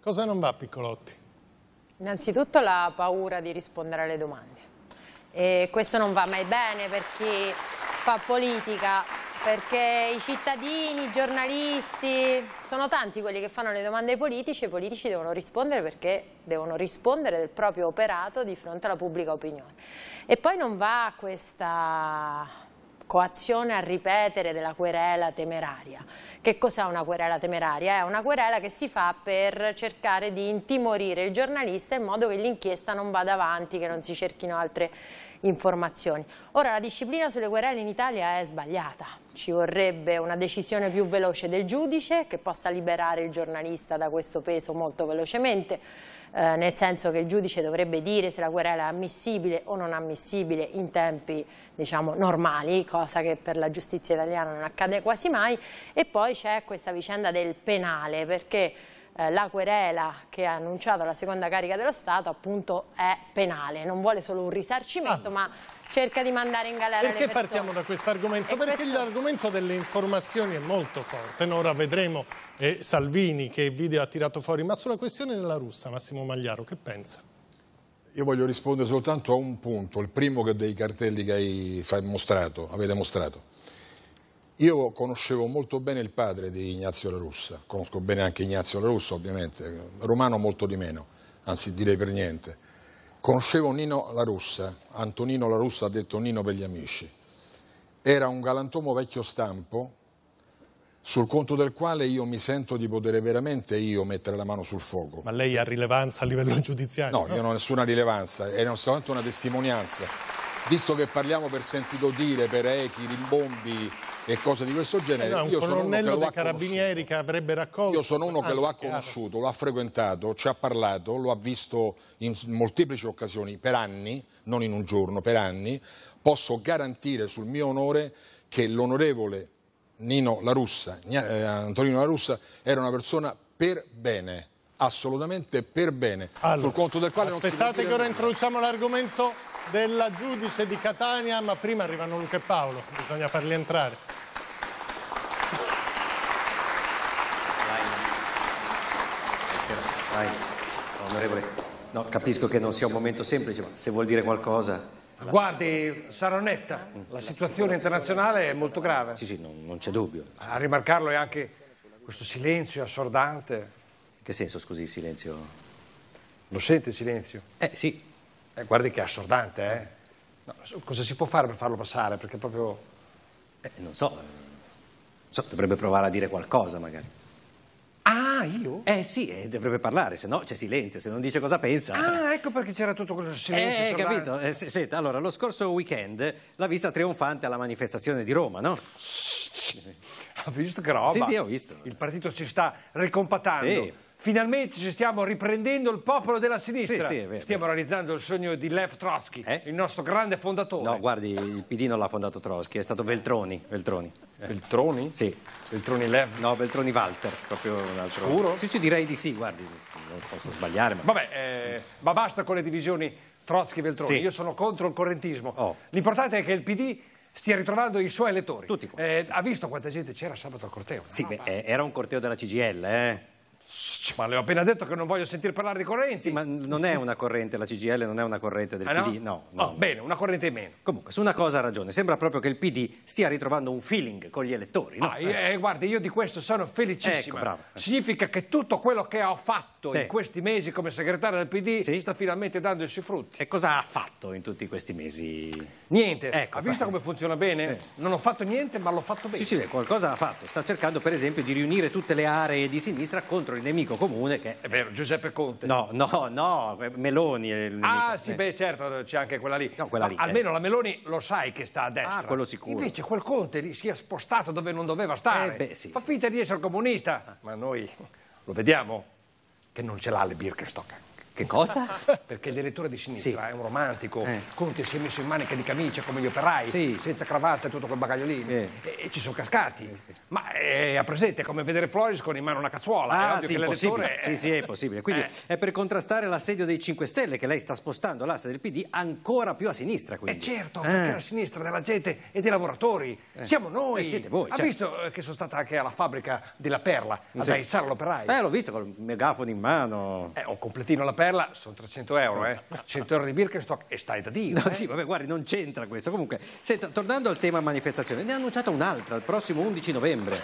Cosa non va, Piccolotti? Innanzitutto la paura di rispondere alle domande. E questo non va mai bene per chi fa politica perché i cittadini, i giornalisti, sono tanti quelli che fanno le domande ai politici e i politici devono rispondere perché devono rispondere del proprio operato di fronte alla pubblica opinione. E poi non va questa coazione a ripetere della querela temeraria. Che cos'è una querela temeraria? È una querela che si fa per cercare di intimorire il giornalista in modo che l'inchiesta non vada avanti, che non si cerchino altre informazioni. Ora la disciplina sulle querele in Italia è sbagliata, ci vorrebbe una decisione più veloce del giudice che possa liberare il giornalista da questo peso molto velocemente, eh, nel senso che il giudice dovrebbe dire se la querela è ammissibile o non ammissibile in tempi diciamo, normali, cosa che per la giustizia italiana non accade quasi mai, e poi c'è questa vicenda del penale, perché eh, la querela che ha annunciato la seconda carica dello Stato appunto è penale, non vuole solo un risarcimento ah. ma cerca di mandare in galera Perché partiamo da questo argomento? Perché questo... l'argomento delle informazioni è molto forte, ora vedremo eh, Salvini che video ha tirato fuori, ma sulla questione della russa Massimo Magliaro che pensa? Io voglio rispondere soltanto a un punto, il primo dei cartelli che hai mostrato, avete mostrato. Io conoscevo molto bene il padre di Ignazio La Russa, conosco bene anche Ignazio La Russa ovviamente, romano molto di meno, anzi direi per niente. Conoscevo Nino La Russa, Antonino La Russa ha detto Nino per gli amici. Era un galantuomo vecchio stampo sul conto del quale io mi sento di poter veramente io mettere la mano sul fuoco. Ma lei ha rilevanza a livello [LAUGHS] giudiziario? No, no? io non ho nessuna rilevanza, è soltanto una testimonianza visto che parliamo per sentito dire, per echi, rimbombi e cose di questo genere, Eh no, io sono uno che lo ha carabinieri che avrebbe raccolto. Io sono uno che lo ha Anzi, chiaro. conosciuto, lo ha frequentato, ci ha parlato, lo ha visto in molteplici occasioni per anni, non in un giorno, per anni. Posso garantire sul mio onore che l'onorevole Nino La Russa, eh, Antonino La Russa, era una persona per bene, assolutamente per bene, Allora, sul conto del quale non si Aspettate che ora nulla. introduciamo l'argomento della giudice di Catania, ma prima arrivano Luca e Paolo, bisogna farli entrare. Buonasera. Vai, onorevole. No, capisco che non sia un momento semplice, ma se vuol dire qualcosa... Guardi, Saronetta, la situazione internazionale è molto grave. Sì, sì, non, non c'è dubbio. A rimarcarlo è anche questo silenzio assordante. In che senso, scusi, il silenzio? Lo sente il silenzio? Eh, sì. Eh, guardi che è assordante, eh? No, cosa si può fare per farlo passare? Perché proprio... Eh, non so, eh, so, dovrebbe provare a dire qualcosa magari. Ah, io? Eh sì, eh, dovrebbe parlare, se no c'è silenzio, se non dice cosa pensa. Ah, ecco perché c'era tutto quello silenzio Eh, assordante. capito? Eh, se- senta, allora, lo scorso weekend l'ha vista trionfante alla manifestazione di Roma, no? Ha visto che roba? Sì, sì, ho visto. Il partito ci sta ricompattando. Sì. Finalmente ci stiamo riprendendo il popolo della sinistra. Sì, sì, è vero, stiamo realizzando il sogno di Lev Trotsky, il nostro grande fondatore. No, guardi, il PD non l'ha fondato Trotsky, è stato Veltroni. Veltroni. Eh. Veltroni? Sì. Veltroni Lev? No, Veltroni Walter, proprio un altro. Sicuro? Sì, sì, direi di sì, guardi, non posso sbagliare, ma... Vabbè, eh, ma basta con le divisioni Trotsky-Veltroni. Sì. Oh. Io sono contro il correntismo. L'importante è che il PD stia ritrovando i suoi elettori. Tutti ha visto quanta gente c'era sabato al corteo? Sì, beh, eh, era un corteo della CGL, eh? Ma le ho appena detto che non voglio sentire parlare di correnti. Sì, ma non è una corrente, la CGL non è una corrente del Ah, no? PD, no. no. Oh, bene, una corrente in meno. Comunque, su una cosa ha ragione, sembra proprio che il PD stia ritrovando un feeling con gli elettori, no? Ah, eh, guardi, io di questo sono felicissima. Ecco. Significa che tutto quello che ho fatto Sì. in questi mesi come segretario del PD sta finalmente dando i suoi frutti. E cosa ha fatto in tutti questi mesi? Niente. Ecco, ha visto come funziona bene? Non ho fatto niente, ma l'ho fatto bene. Sì, sì, qualcosa ha fatto. Sta cercando, per esempio, di riunire tutte le aree di sinistra contro il nemico comune che... È vero, Giuseppe Conte. No, no, no, Meloni è il nemico. Ah, sì, Eh. beh, certo, c'è anche quella lì. quella Ma lì, almeno la Meloni lo sai che sta a destra. Ah, quello sicuro. Invece quel Conte si è spostato dove non doveva stare. Eh, beh, sì. Fa finta di essere comunista. Ma noi lo vediamo che non ce l'ha le Birkenstock. Che cosa? [LAUGHS] Perché l'elettore di sinistra Sì. è un romantico. Eh. Conte si è messo in maniche di camicia come gli operai, Sì. senza cravatta e tutto quel bagaglio lì. Eh. E, e ci sono cascati. Ma eh, ha presente è come vedere Floris con in mano una cazzuola. è Ah, ovvio sì, che possibile. l'elettore... Sì, sì, è possibile. Quindi Eh. è per contrastare l'assedio dei 5 Stelle che lei sta spostando l'asse del PD ancora più a sinistra. Eh Quindi. certo, Eh. perché la sinistra della gente e dei lavoratori. Siamo noi. Eh, siete voi, Ha certo. visto eh, che sono stata anche alla fabbrica della Perla, ad Sì. aizzare l'operaio? Eh, l'ho visto col megafono in mano. Eh, un completino alla Perla, sono 300 euro, eh. 100 euro di Birkenstock e stai da Dio. No, eh. sì, vabbè, guardi, non c'entra questo. Comunque, senta, tornando al tema manifestazione, ne ha annunciata un'altra il prossimo 11 novembre.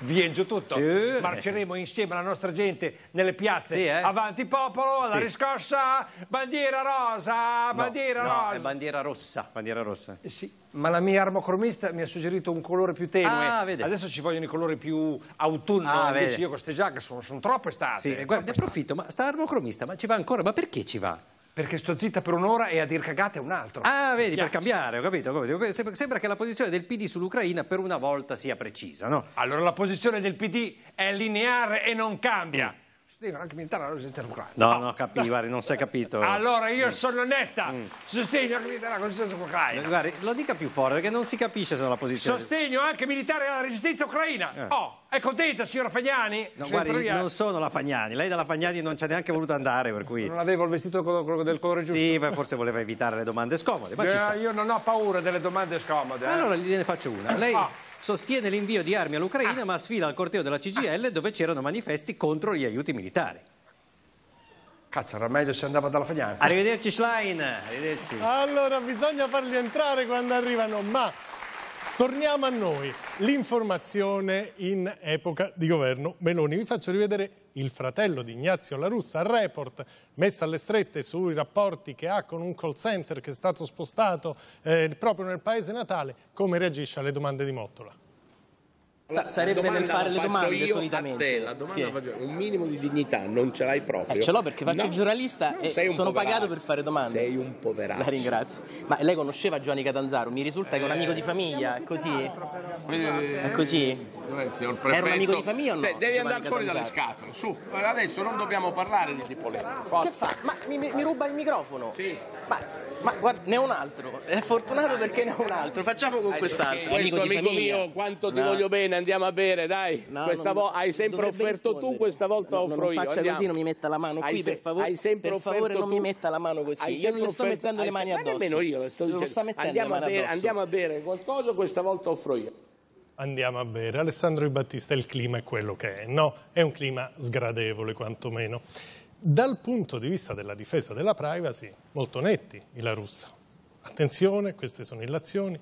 Vien giù tutto. Sì. Marceremo insieme alla nostra gente nelle piazze. Sì, eh. Avanti popolo, alla Sì. riscossa, bandiera rosa, bandiera no, rosa. è bandiera rossa. Bandiera rossa. Eh sì, ma la mia armocromista mi ha suggerito un colore più tenue. Ah. Adesso ci vogliono i colori più autunno. Ah, invece vede. io con queste giacche sono, sono troppo estate. Sì, e guarda, ne approfitto, ma sta armocromista, ma ci va ancora? Ma perché ci va? Perché sto zitta per un'ora e a dir cagate un altro. Ah, vedi, per cambiare, ho capito, ho capito. Sembra che la posizione del PD sull'Ucraina per una volta sia precisa, no? Allora la posizione del PD è lineare e non cambia. Deve anche militare la resistenza all'Ucraina. No, no, capi, guardi, non si è capito. Allora io sono netta. Sostegno anche militare alla resistenza all'Ucraina. Eh, Guardi, lo dica più forte, perché non si capisce se non la posizione... Sostegno anche militare alla resistenza ucraina. Eh. Oh, è contenta, signora Fagnani? No, guardi, io- non sono la Fagnani, lei dalla Fagnani non c'è neanche voluto andare, per cui... Non avevo il vestito del colore giusto. Sì, beh, forse voleva evitare le domande scomode, ma ci Eh, sta. io non ho paura delle domande scomode. eh. Allora gliene faccio una. Lei Ah. s- sostiene l'invio di armi all'Ucraina, ma sfila al corteo della CGL dove c'erano manifesti contro gli aiuti militari. Cazzo, era meglio se andava dalla Fagnani. Arrivederci Schlein, arrivederci. Allora bisogna farli entrare quando arrivano, ma torniamo a noi. L'informazione in epoca di governo Meloni. Vi faccio rivedere il fratello di Ignazio La Russa, il report messo alle strette sui rapporti che ha con un call center che è stato spostato eh, proprio nel paese natale, come reagisce alle domande di Mottola. Sta- sarebbe nel fare le domande io solitamente. A te, la domanda Sì. faccio- un minimo di dignità non ce l'hai proprio. Eh, ce l'ho perché faccio No, il giornalista no, e sono poveraccio. pagato per fare domande. Sei un poveraccio. La ringrazio. Ma lei conosceva Giovanni Catanzaro? Mi risulta che è un amico di famiglia, è così? È così? Era un amico di famiglia o no? Te- Devi Giovanni andare fuori dalle scatole, su. Adesso non dobbiamo parlare di, polemica. Che fa? Ma mi, mi- ruba il microfono? Sì. Ma, ma guarda, ne ho un altro. È fortunato perché ne ho un altro. Facciamo con quest'altro. Questo amico famiglia. mio, quanto ti No. voglio bene, andiamo a bere, dai. No, questa non- volta hai sempre offerto tu, rispondere. questa volta No, offro non io. faccia andiamo. così, non mi metta la mano Hai qui, se- per favore. hai sempre per favore offerto non tu. mi metta la mano così. Hai Io non le sto offerto- mettendo le mani addosso. Nemmeno io le sto Non dicendo. sta mettendo andiamo, le a bere, andiamo a bere qualcosa, questa volta offro io. Andiamo a bere. Alessandro Di Battista, il clima è quello che è, no? È un clima sgradevole quantomeno. Dal punto di vista della difesa della privacy, molto netti i La Russa. Attenzione, queste sono illazioni,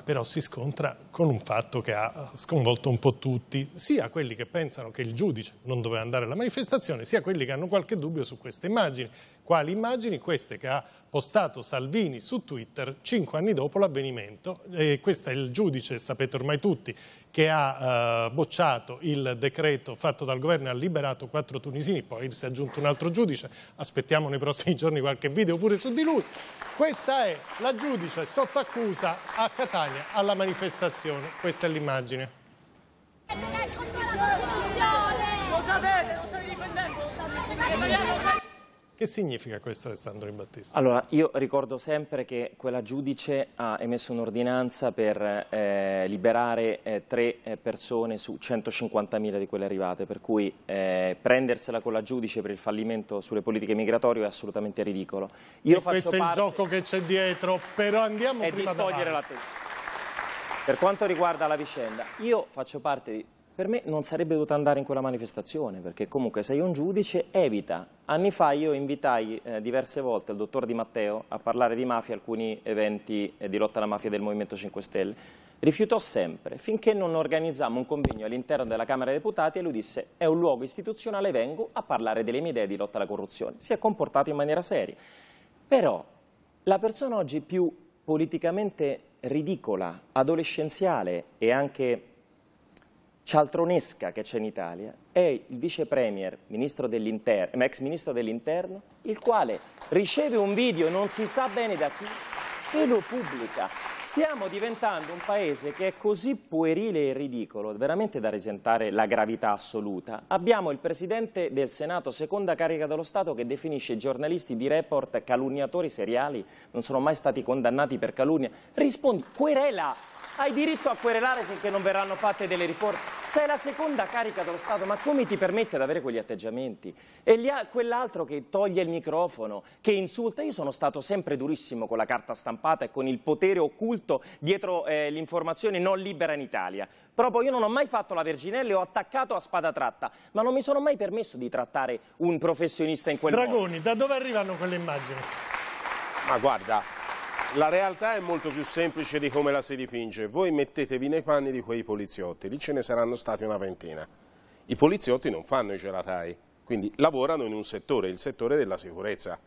però si scontra con un fatto che ha sconvolto un po' tutti, sia quelli che pensano che il giudice non doveva andare alla manifestazione, sia quelli che hanno qualche dubbio su queste immagini. Quali immagini? Queste che ha postato Salvini su Twitter cinque anni dopo l'avvenimento. Questo è il giudice, sapete ormai tutti, che ha eh, bocciato il decreto fatto dal governo e ha liberato quattro tunisini, poi si è aggiunto un altro giudice, aspettiamo nei prossimi giorni qualche video pure su di lui. Questa è la giudice sotto accusa a Catania alla manifestazione, questa è l'immagine. Lo sapete, lo state difendendo. Che significa questo Alessandro Di Battista? Allora, io ricordo sempre che quella giudice ha emesso un'ordinanza per eh, liberare eh, tre eh, persone su 150.000 di quelle arrivate, per cui eh, prendersela con la giudice per il fallimento sulle politiche migratorie è assolutamente ridicolo. Io questo è il gioco che c'è dietro, però andiamo di prima togliere davanti. l'attenzione. Per quanto riguarda la vicenda, io faccio parte di... Per me non sarebbe dovuto andare in quella manifestazione, perché comunque sei un giudice, evita. Anni fa io invitai eh, diverse volte il dottor Di Matteo a parlare di mafia, alcuni eventi eh, di lotta alla mafia del Movimento 5 Stelle. Rifiutò sempre, finché non organizzammo un convegno all'interno della Camera dei Deputati e lui disse è un luogo istituzionale, vengo a parlare delle mie idee di lotta alla corruzione. Si è comportato in maniera seria. Però la persona oggi più politicamente ridicola, adolescenziale e anche cialtronesca che c'è in Italia è il vice premier, ministro dell'interno, ex ministro dell'interno, il quale riceve un video non si sa bene da chi e lo pubblica. Stiamo diventando un paese che è così puerile e ridicolo, veramente da risentare la gravità assoluta. Abbiamo il presidente del Senato, seconda carica dello Stato, che definisce i giornalisti di report calunniatori seriali, non sono mai stati condannati per calunnia. Rispondi, querela! Hai diritto a querelare finché non verranno fatte delle riforme. Sei la seconda carica dello Stato, ma come ti permette di avere quegli atteggiamenti? E gli a- quell'altro che toglie il microfono, che insulta. Io sono stato sempre durissimo con la carta stampata e con il potere occulto dietro eh, l'informazione non libera in Italia. Proprio io non ho mai fatto la verginella e ho attaccato a spada tratta, ma non mi sono mai permesso di trattare un professionista in quel modo. Dragoni, da dove arrivano quelle immagini? Ma guarda, la realtà è molto più semplice di come la si dipinge. Voi mettetevi nei panni di quei poliziotti, lì ce ne saranno stati una ventina. I poliziotti non fanno i gelatai, quindi lavorano in un settore, il settore della sicurezza.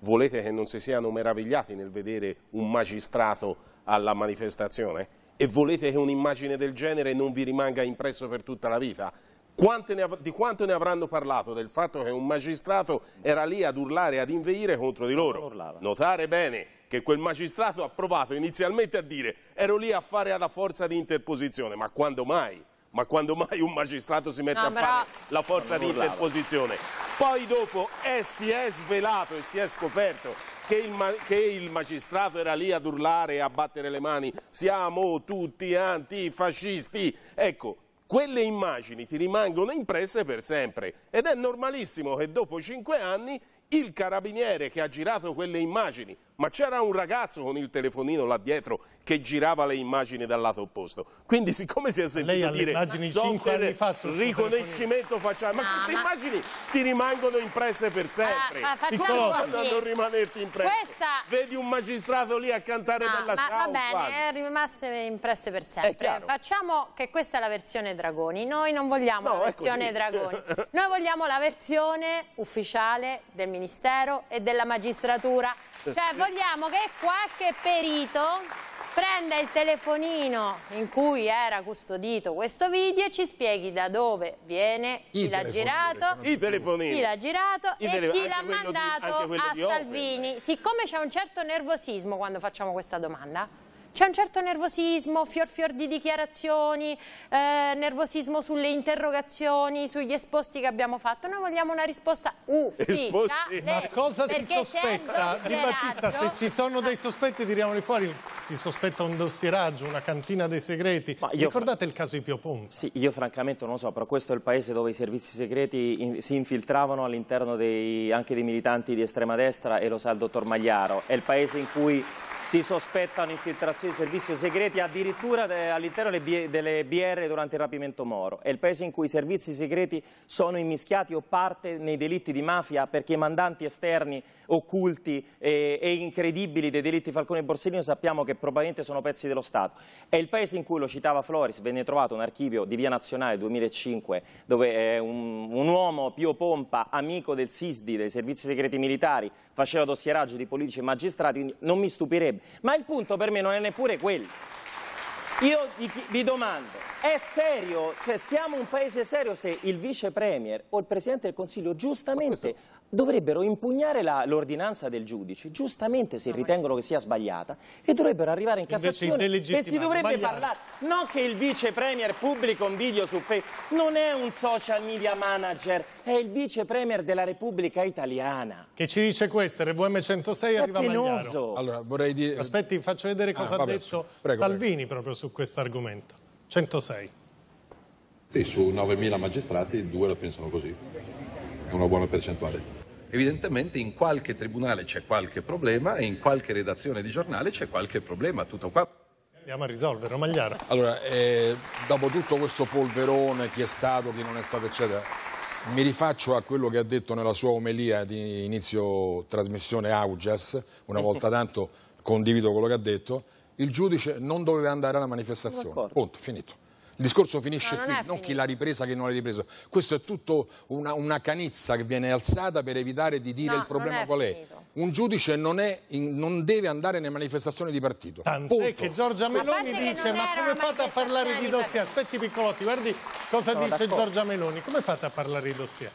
Volete che non si siano meravigliati nel vedere un magistrato alla manifestazione? E volete che un'immagine del genere non vi rimanga impresso per tutta la vita? Quante ne av- di quanto ne avranno parlato del fatto che un magistrato era lì ad urlare e ad inveire contro di loro? Notare bene che quel magistrato ha provato inizialmente a dire ero lì a fare alla forza di interposizione, ma quando mai? Ma quando mai un magistrato si mette No, a però- fare la forza di interposizione? Poi dopo eh, si è svelato e si è scoperto che il, ma- che il magistrato era lì ad urlare e a battere le mani siamo tutti antifascisti. Ecco, quelle immagini ti rimangono impresse per sempre. Ed è normalissimo che dopo cinque anni il carabiniere che ha girato quelle immagini, ma c'era un ragazzo con il telefonino là dietro che girava le immagini dal lato opposto. Quindi siccome si è sentito dire software, fa riconoscimento facciale, ma No, queste ma- immagini ti rimangono impresse per sempre. ma facciamo Piccolotto, così. a non rimanerti impresse. Questa- Vedi un magistrato lì a cantare No, Bella ma Ciao va bene, quasi. è rimaste impresse per sempre. Facciamo che questa è la versione Dragoni. Noi non vogliamo No, la versione così. Dragoni. [LAUGHS] Noi vogliamo la versione ufficiale del Ministero e della magistratura. Cioè vogliamo che qualche perito prenda il telefonino in cui era custodito questo video e ci spieghi da dove viene, chi l'ha girato, chi l'ha girato I e chi l'ha di- mandato a di Open. Salvini. Siccome c'è un certo nervosismo quando facciamo questa domanda, c'è un certo nervosismo, fior fior di dichiarazioni, eh, nervosismo sulle interrogazioni, sugli esposti che abbiamo fatto. Noi vogliamo una risposta ufficiale. [LAUGHS] Ma cosa si sospetta? Di Battista, se ci sono dei sospetti tiriamoli fuori. Si sospetta un dossieraggio, una cantina dei segreti. io- Ricordate il caso Ipio Ponte? Sì, io francamente non lo so, però questo è il paese dove i servizi segreti in- si infiltravano all'interno dei- anche dei militanti di estrema destra e lo sa il dottor Magliaro. È il paese in cui si sospettano infiltrazioni di servizi segreti addirittura de- all'interno delle, BR durante il rapimento Moro. È il paese in cui i servizi segreti sono immischiati o parte nei delitti di mafia perché i mandanti esterni occulti e, e incredibili dei delitti Falcone e Borsellino sappiamo che probabilmente sono pezzi dello Stato. È il paese in cui, lo citava Floris, venne trovato un archivio di Via Nazionale 2005 dove eh, un, un uomo, Pio Pompa, amico del SISDI, dei servizi segreti militari, faceva dossieraggio di politici e magistrati, non mi stupirebbe. Ma il punto per me non è neppure quello. Io vi, vi domando, è serio? Cioè siamo un paese serio se il vice premier o il presidente del Consiglio giustamente dovrebbero impugnare la- l'ordinanza del giudice, giustamente se ritengono che sia sbagliata, e dovrebbero arrivare in Cassazione e si dovrebbe sbagliare. parlare. Non che il vice premier pubblica un video su Facebook, non è un social media manager, è il vice premier della Repubblica Italiana. Che ci dice questo, RVM 106 È arriva penoso. Magliaro. Allora, vorrei dire... Aspetti, faccio vedere Ah, cosa ha vabbè, detto sì. Prego, Salvini proprio su questo argomento. 106. Sì, su 9.000 magistrati due la pensano così. È una buona percentuale. Evidentemente in qualche tribunale c'è qualche problema e in qualche redazione di giornale c'è qualche problema. Tutto qua. Andiamo a risolvere, Magliaro. Allora, eh, dopo tutto questo polverone, chi è stato, chi non è stato, eccetera, mi rifaccio a quello che ha detto nella sua omelia di inizio trasmissione Augias, una [LAUGHS] volta tanto condivido quello che ha detto, il giudice non doveva andare alla manifestazione. Punto, finito. Il discorso finisce No, non qui, non chi l'ha ripresa, chi non l'ha ripresa. Questo è tutto una, una canizza che viene alzata per evitare di dire No, il problema qual è. finito. Un giudice non, è in- non deve andare nelle manifestazioni di partito. Tant'è che Giorgia Meloni dice ma come fate a parlare di dossier? Aspetti Piccolotti, guardi cosa Sono dice. Giorgia Meloni. Come fate a parlare di dossier?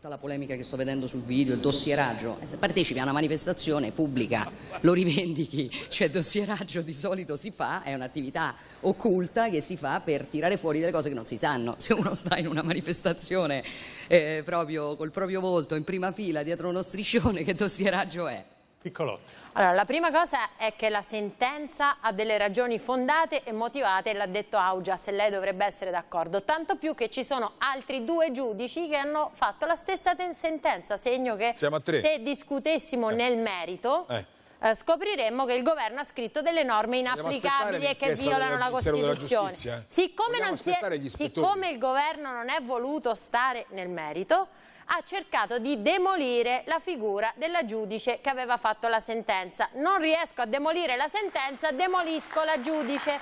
Tutta la polemica che sto vedendo sul video, il dossieraggio, eh, se partecipi a una manifestazione pubblica, lo rivendichi, cioè dossieraggio di solito si fa, è un'attività occulta che si fa per tirare fuori delle cose che non si sanno. Se uno sta in una manifestazione eh, proprio col proprio volto in prima fila dietro uno striscione, che dossieraggio è? Piccolotti. Allora, la prima cosa è che la sentenza ha delle ragioni fondate e motivate, l'ha detto Augias e lei dovrebbe essere d'accordo, tanto più che ci sono altri due giudici che hanno fatto la stessa ten- sentenza, segno che se discutessimo nel merito... Eh. eh, scopriremmo che il governo ha scritto delle norme inapplicabili e che violano la Costituzione. Giustizia? Siccome, Vogliamo non si è- siccome il governo non è voluto stare nel merito, ha cercato di demolire la figura della giudice che aveva fatto la sentenza. Non riesco a demolire la sentenza, demolisco la giudice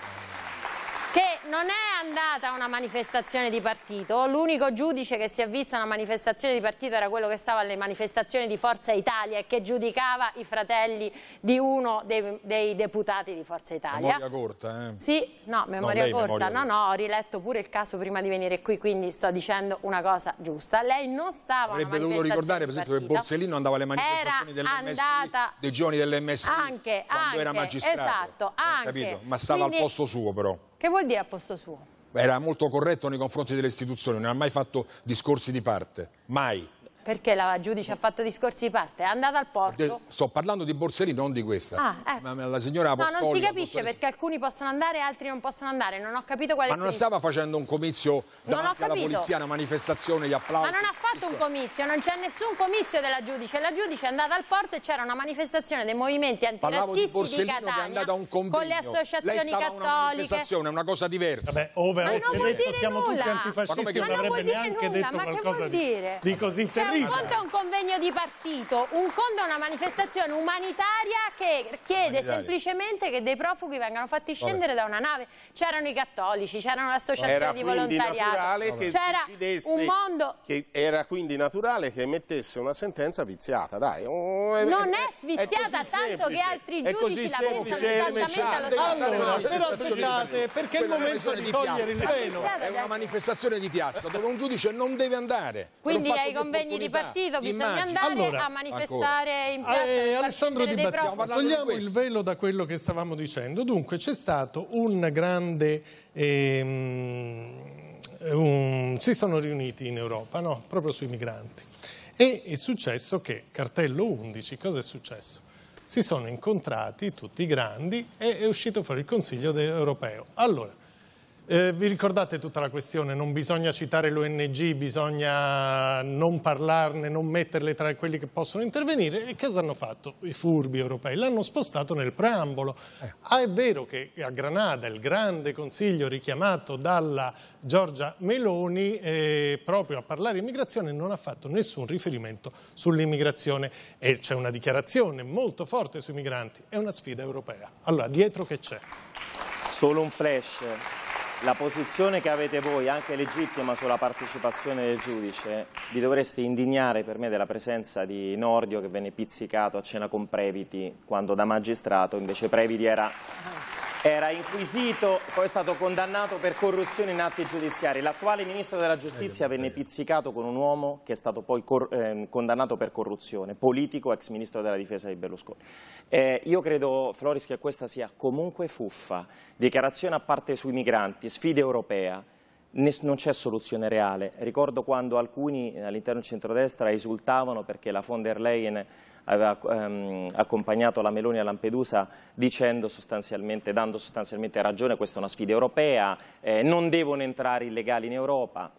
che non è andata a una manifestazione di partito, l'unico giudice che si è vista a una manifestazione di partito era quello che stava alle manifestazioni di Forza Italia e che giudicava i fratelli di uno dei, dei deputati di Forza Italia. Memoria corta, eh. Sì, no, memoria lei corta. memoria no, no, ho riletto pure il caso prima di venire qui, quindi sto dicendo una cosa giusta. Lei non stava a una Avrebbe dovuto ricordare, per esempio, che. Borsellino andava alle manifestazioni dell'MSI, andata dei giovani dell'MSI quando anche, era magistrato. esatto, Eh, anche. capito? Ma stava Quindi- al posto suo però. Che vuol dire a posto suo? Era molto corretto nei confronti delle istituzioni, non ha mai fatto discorsi di parte, mai. Perché la giudice ha fatto discorsi di parte? È andata al porto. Sto parlando di Borsellino, non di questa. Ah, ecco. Ma- la signora No, non si capisce perché alcuni possono andare e altri non possono andare. Non ho capito quale Ma non stava facendo un comizio Non ho davanti alla polizia, una manifestazione, gli applausi. Ma non ha fatto un comizio, non c'è nessun comizio della giudice. La giudice è andata al porto e c'era una manifestazione dei movimenti di antirazzisti di, è Catania con le Lei associazioni stava a una cattoliche. manifestazione, è una cosa diversa. Vabbè, ove Ma non vuol dire siamo nulla. tutti antifascisti non Ma non avrebbe vuol dire neanche nulla, detto ma che qualcosa vuol di, dire? di così una capito. Un conto è un convegno di partito, un conto è una manifestazione umanitaria che chiede Umanitaria. semplicemente che dei profughi vengano fatti scendere da una nave. C'erano i cattolici, c'erano l'associazione di volontariato, c'era un mondo... che era quindi naturale che emettesse una sentenza viziata, dai. Oh, è- Non è- è sviziata così tanto che altri è così giudici la pensano semplice, esattamente allo elementare. stesso Allora, però aspettate, perché è il momento manifestazione di togliere il piazza. velo. È una manifestazione di piazza dove un giudice non deve andare. Quindi ai convegni di partito bisogna immagine. andare Allora, a manifestare in piazza Eh, Alessandro Di Battista, togliamo il velo da quello che stavamo dicendo. Dunque, c'è stato un grande... ehm, un- si sono riuniti in Europa, no? proprio sui migranti. E è successo che, cartello 11, cosa è successo? Si sono incontrati tutti i grandi e è uscito fuori il Consiglio europeo. Allora, eh, vi ricordate tutta la questione? Non bisogna citare l'ONG, bisogna non parlarne, non metterle tra quelli che possono intervenire. E cosa hanno fatto i furbi europei? L'hanno spostato nel preambolo. Ah, è vero che a Granada il grande consiglio richiamato dalla Giorgia Meloni eh, proprio a parlare immigrazione non ha fatto nessun riferimento sull'immigrazione e c'è una dichiarazione molto forte sui migranti. È una sfida europea. Allora, dietro che c'è? Solo un flash. La posizione che avete voi, anche legittima sulla partecipazione del giudice, vi dovreste indignare per me della presenza di Nordio che venne pizzicato a cena con Previti quando da magistrato invece Previti era, era inquisito, poi è stato condannato per corruzione in atti giudiziari. L'attuale ministro della giustizia venne pizzicato con un uomo che è stato poi ehm, condannato per corruzione, politico, ex ministro della difesa di Berlusconi. Eh, io credo, Floris, che questa sia comunque fuffa. Dichiarazione a parte sui migranti, sfida europea. Non c'è soluzione reale. Ricordo quando alcuni eh, all'interno del centrodestra esultavano perché la von der Leyen aveva ehm, accompagnato la Meloni a Lampedusa dicendo sostanzialmente, dando sostanzialmente ragione, questa è una sfida europea, eh, non devono entrare illegali in Europa.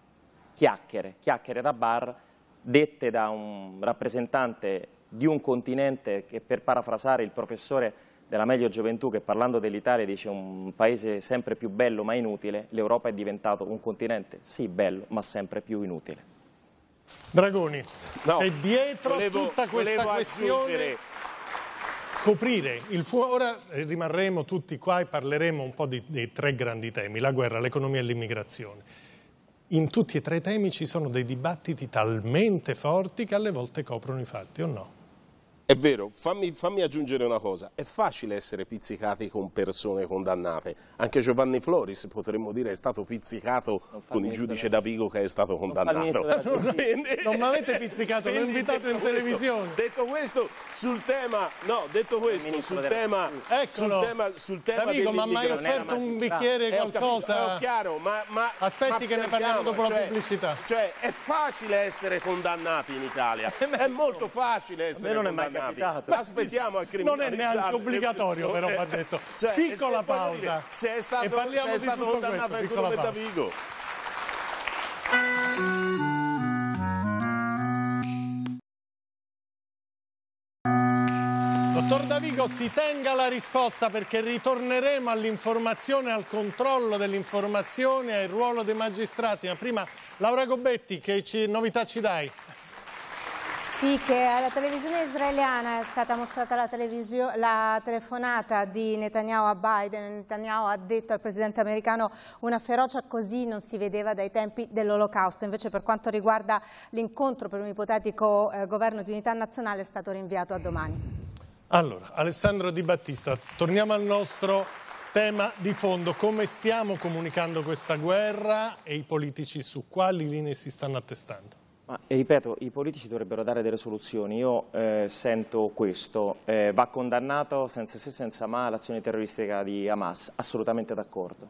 Chiacchiere, chiacchiere da bar, dette da un rappresentante di un continente che per parafrasare il professore della meglio gioventù che parlando dell'Italia dice un paese sempre più bello ma inutile, l'Europa è diventato un continente sì bello ma sempre più inutile. Dragoni, No, c'è dietro volevo- tutta questa questione aggiungere- coprire il fuoco. Ora rimarremo tutti qua e parleremo un po' di- dei tre grandi temi, la guerra, l'economia e l'immigrazione. In tutti e tre i temi ci sono dei dibattiti talmente forti che alle volte coprono i fatti, o no? È vero, fammi, fammi aggiungere una cosa, è facile essere pizzicati con persone condannate, anche Giovanni Floris potremmo dire è stato pizzicato con il giudice Davigo che è stato condannato. [LAUGHS] Non mi avete pizzicato, l'ho invitato in questo- televisione. detto questo, sul tema, no, detto questo, sul tema, sul tema, sul tema Davigo, ma mi hai offerto un bicchiere Eh, ho capito, qualcosa? è chiaro, ma, ma- Aspetti ma che ne parliamo dopo la cioè- pubblicità. Cioè, è facile essere condannati in Italia, [LAUGHS] è molto facile essere condannati. Capitato. Aspettiamo a Non è criminalizzare neanche obbligatorio, però, va detto. [LAUGHS] Cioè, Piccola pausa. dire, se è stato, E parliamo se è di stato tutto condannato questo, anche pausa. Davigo. Dottor Davigo, si tenga la risposta perché ritorneremo all'informazione, al controllo dell'informazione, al ruolo dei magistrati. Ma prima, Laura Gobetti, che ci- novità ci dai? Sì, che alla televisione israeliana è stata mostrata la, la telefonata di Netanyahu a Biden. Netanyahu ha detto al presidente americano una ferocia così non si vedeva dai tempi dell'olocausto. Invece per quanto riguarda l'incontro per un ipotetico eh, governo di unità nazionale è stato rinviato a domani. Allora, Alessandro Di Battista, torniamo al nostro tema di fondo. Come stiamo comunicando questa guerra e i politici su quali linee si stanno attestando? Ma, ripeto, i politici dovrebbero dare delle soluzioni. Io eh, sento questo. Eh, va condannato senza se senza ma l'azione terroristica di Hamas. Assolutamente d'accordo.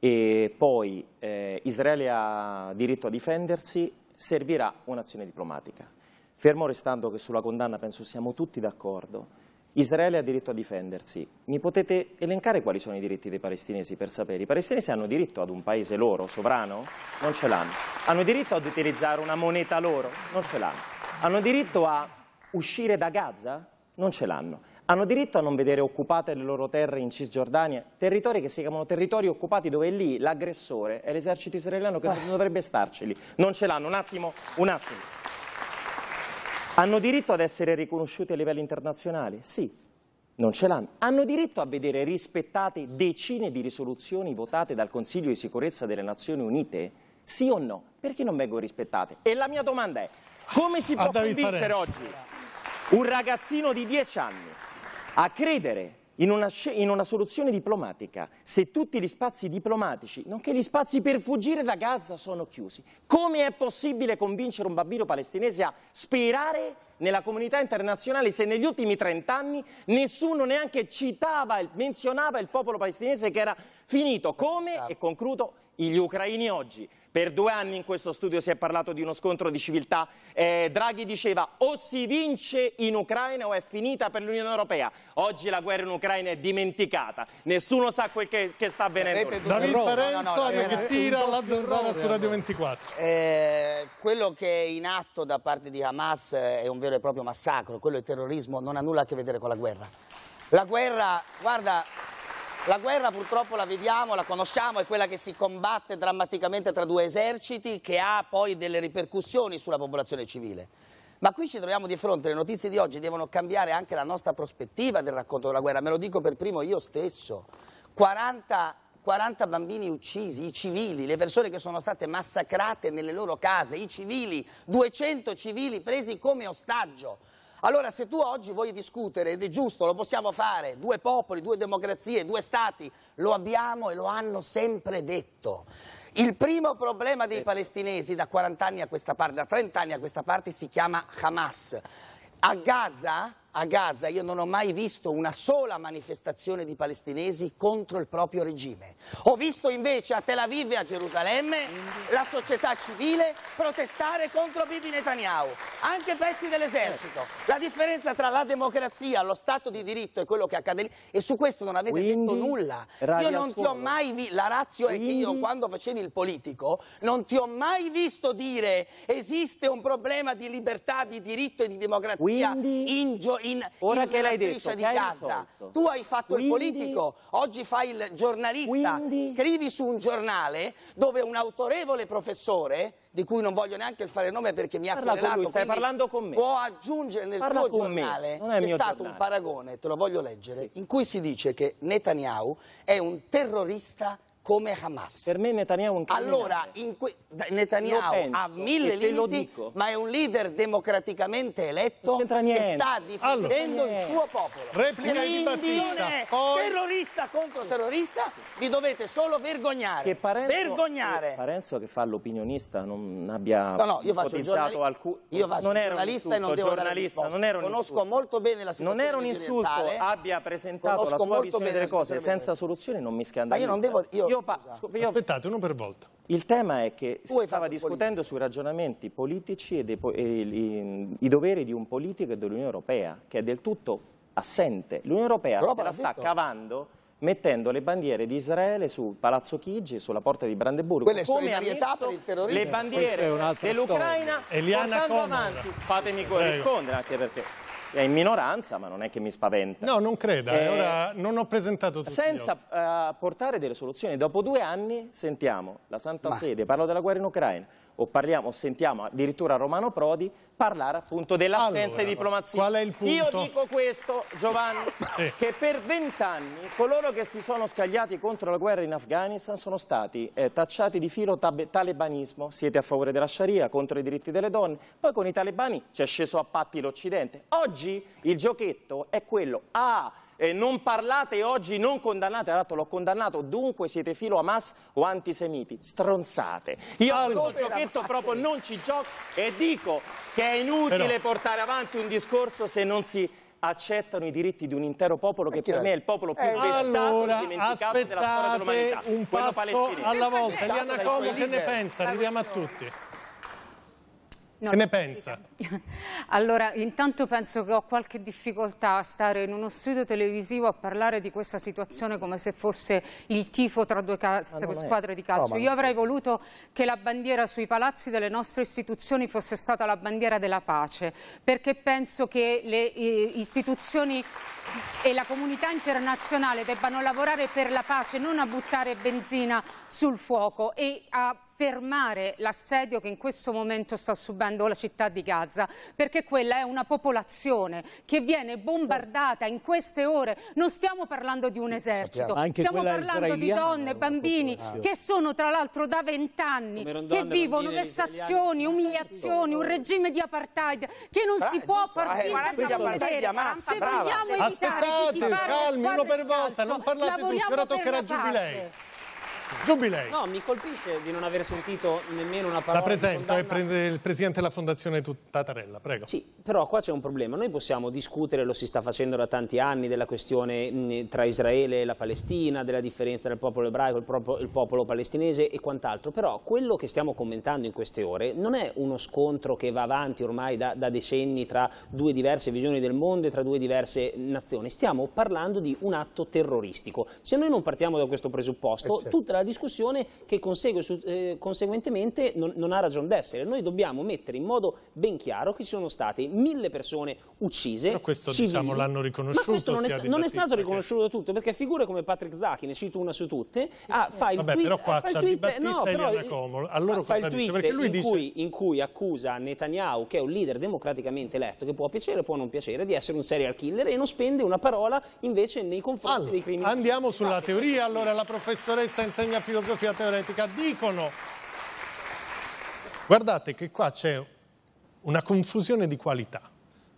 E poi eh, Israele ha diritto a difendersi, servirà un'azione diplomatica. Fermo restando che sulla condanna penso siamo tutti d'accordo. Israele ha diritto a difendersi. Mi potete elencare quali sono i diritti dei palestinesi per sapere? I palestinesi hanno diritto ad un paese loro, sovrano? Non ce l'hanno. Hanno diritto ad utilizzare una moneta loro? Non ce l'hanno. Hanno diritto a uscire da Gaza? Non ce l'hanno. Hanno diritto a non vedere occupate le loro terre in Cisgiordania, territori che si chiamano territori occupati dove lì l'aggressore è l'esercito israeliano che dovrebbe starci lì. Non ce l'hanno. Un attimo, un attimo. Hanno diritto ad essere riconosciuti a livello internazionale? Sì, non ce l'hanno. Hanno diritto a vedere rispettate decine di risoluzioni votate dal Consiglio di sicurezza delle Nazioni Unite? Sì o no? Perché non vengono rispettate? E la mia domanda è, come si può convincere oggi un ragazzino di 10 anni a credere in una, in una, soluzione diplomatica se tutti gli spazi diplomatici, nonché gli spazi per fuggire da Gaza sono chiusi? Come è possibile convincere un bambino palestinese a sperare nella comunità internazionale se negli ultimi 30 anni nessuno neanche citava, menzionava il popolo palestinese che era finito? Come, e concludo, gli ucraini oggi per due anni in questo studio si è parlato di uno scontro di civiltà. Eh, Draghi diceva o si vince in Ucraina o è finita per l'Unione Europea. Oggi la guerra in Ucraina è dimenticata. Nessuno sa quel che, che sta avvenendo. David Parenzo, no, no, che tira la zanzara su Radio 24. Eh, quello che è in atto da parte di Hamas è un vero e proprio massacro. Quello è terrorismo, non ha nulla a che vedere con la guerra. La guerra, guarda, la guerra purtroppo la vediamo, la conosciamo, è quella che si combatte drammaticamente tra due eserciti che ha poi delle ripercussioni sulla popolazione civile. Ma qui ci troviamo di fronte, le notizie di oggi devono cambiare anche la nostra prospettiva del racconto della guerra, me lo dico per primo io stesso. 40, 40 bambini uccisi, i civili, le persone che sono state massacrate nelle loro case, i civili, 200 civili presi come ostaggio. Allora se tu oggi vuoi discutere, ed è giusto, lo possiamo fare, due popoli, due democrazie, due stati, lo abbiamo e lo hanno sempre detto. Il primo problema dei palestinesi da 40 anni a questa parte, da 30 anni a questa parte si chiama Hamas. A Gaza a Gaza io non ho mai visto una sola manifestazione di palestinesi contro il proprio regime. Ho visto invece a Tel Aviv e a Gerusalemme la società civile protestare contro Bibi Netanyahu, anche pezzi dell'esercito. La differenza tra la democrazia, lo Stato di diritto e quello che accade lì, e su questo non avete Quindi, detto nulla. Io non ti ho mai visto, la razio Quindi... è che io quando facevi il politico non ti ho mai visto dire esiste un problema di libertà, di diritto e di democrazia Quindi... in, in, Ora che l'hai detto, di Gaza. Tu hai fatto Quindi... il politico, oggi fai il giornalista, Quindi... scrivi su un giornale dove un autorevole professore di cui non voglio neanche fare il nome perché mi ha Parla querelato, stai parlando con me. può aggiungere nel Parla tuo giornale, è, è stato giornale. un paragone, te lo voglio leggere, sì. in cui si dice che Netanyahu è un terrorista come Hamas. Per me Netanyahu è un. Allora, que... Netanyahu ha mille limiti, ma è un leader democraticamente eletto che sta difendendo allora, il suo popolo. Replica Quindi di Battista. Poi... terrorista contro sì. terrorista, vi dovete solo vergognare. Che Parenzo, vergognare. Che Parenzo che fa l'opinionista non abbia no, no, io faccio ipotizzato alcun... Io faccio non era giornalista e non devo giornalista, non era un Conosco insulto. molto bene la situazione Non era un insulto, abbia presentato la sua visione delle cose senza soluzioni, non mi scandalizza. Ma io non devo... Io, io, io Aspettate, uno per volta. Il tema è che si stava discutendo sui ragionamenti politici e, dei, e i, i, doveri di un politico e dell'Unione Europea, che è del tutto assente. L'Unione Europea se la sta detto. cavando mettendo le bandiere di Israele su Palazzo Chigi, sulla porta di Brandeburgo. Quelle come ha messo le bandiere dell'Ucraina portando Comora. avanti. Fatemi corrispondere anche perché è in minoranza, ma non è che mi spaventa. No, non creda, Eh, ora non ho presentato tutti Senza eh, portare delle soluzioni. Dopo due anni sentiamo la Santa Sede, parlo della guerra in Ucraina, o parliamo, sentiamo addirittura Romano Prodi parlare appunto dell'assenza Allora, di diplomazia. qual è il punto? Io dico questo, Giovanni, Sì. che per vent'anni coloro che si sono scagliati contro la guerra in Afghanistan sono stati eh, tacciati di filo talebanismo. Siete a favore della Sharia, contro i diritti delle donne. Poi con i talebani ci è sceso a patti l'Occidente. Oggi il giochetto è quello. Ah, eh, non parlate oggi, non condannate, tra l'altro l'ho condannato, dunque siete filo Hamas o antisemiti, stronzate. Io a questo giochetto proprio non ci gioco e dico che è inutile Però- portare avanti un discorso se non si accettano i diritti di un intero popolo che per chiaro. me è il popolo più Eh, vessato Allora, e dimenticato della storia aspettate dell'umanità, un quello passo palestinese. alla volta. Eliana Como, che ne pensa? Arriviamo a tutti. No, Che ne pensa? [LAUGHS] Allora, intanto penso che ho qualche difficoltà a stare in uno studio televisivo a parlare di questa situazione come se fosse il tifo tra due non è. squadre di No, calcio. ma Io avrei voluto che la bandiera sui palazzi delle nostre istituzioni fosse stata la bandiera della pace, perché penso che le istituzioni e la comunità internazionale debbano lavorare per la pace, non a buttare benzina sul fuoco e a fermare l'assedio che in questo momento sta subendo la città di Gaza, perché quella è una popolazione che viene bombardata in queste ore. Non stiamo parlando di un esercito, stiamo parlando di donne, bambini che sono tra l'altro da vent'anni, che vivono vessazioni, umiliazioni, un regime di apartheid che non si può far finta di non vedere. Se vogliamo evitare Aspettate, di calmi, uno per volta, non parlate tutti, ora toccherà a Giubilei. Giubilei. No, mi colpisce di non aver sentito nemmeno una parola La presento, è il presidente della Fondazione Tattarella, prego. Sì, però qua c'è un problema. Noi possiamo discutere, lo si sta facendo da tanti anni, della questione mh, tra Israele e la Palestina, della differenza tra il popolo ebraico e il, il popolo palestinese e quant'altro. Però quello che stiamo commentando in queste ore non è uno scontro che va avanti ormai da, da decenni tra due diverse visioni del mondo e tra due diverse nazioni. Stiamo parlando di un atto terroristico. Se noi non partiamo da questo presupposto, tutta la discussione che consegue eh, conseguentemente non, non ha ragione d'essere. Noi dobbiamo mettere in modo ben chiaro che ci sono state mille persone uccise. Però questo, civili. diciamo, l'hanno riconosciuto Ma questo non è, sta- non è stato che- riconosciuto da tutto, perché figure come Patrick Zacchi, ne cito una su tutte, ah, fa il Vabbè, tweet, però qua fa il c'ha Di tweet- Battista no, e però- Eliana Como. A loro fa il dice? tweet lui in, dice- cui, in cui accusa Netanyahu, che è un leader democraticamente eletto, che può piacere o può non piacere, di essere un serial killer e non spende una parola invece nei confronti dei crimini. Andiamo sulla teoria, allora la professoressa insegna filosofia teoretica, dicono, guardate che qua c'è una confusione di qualità.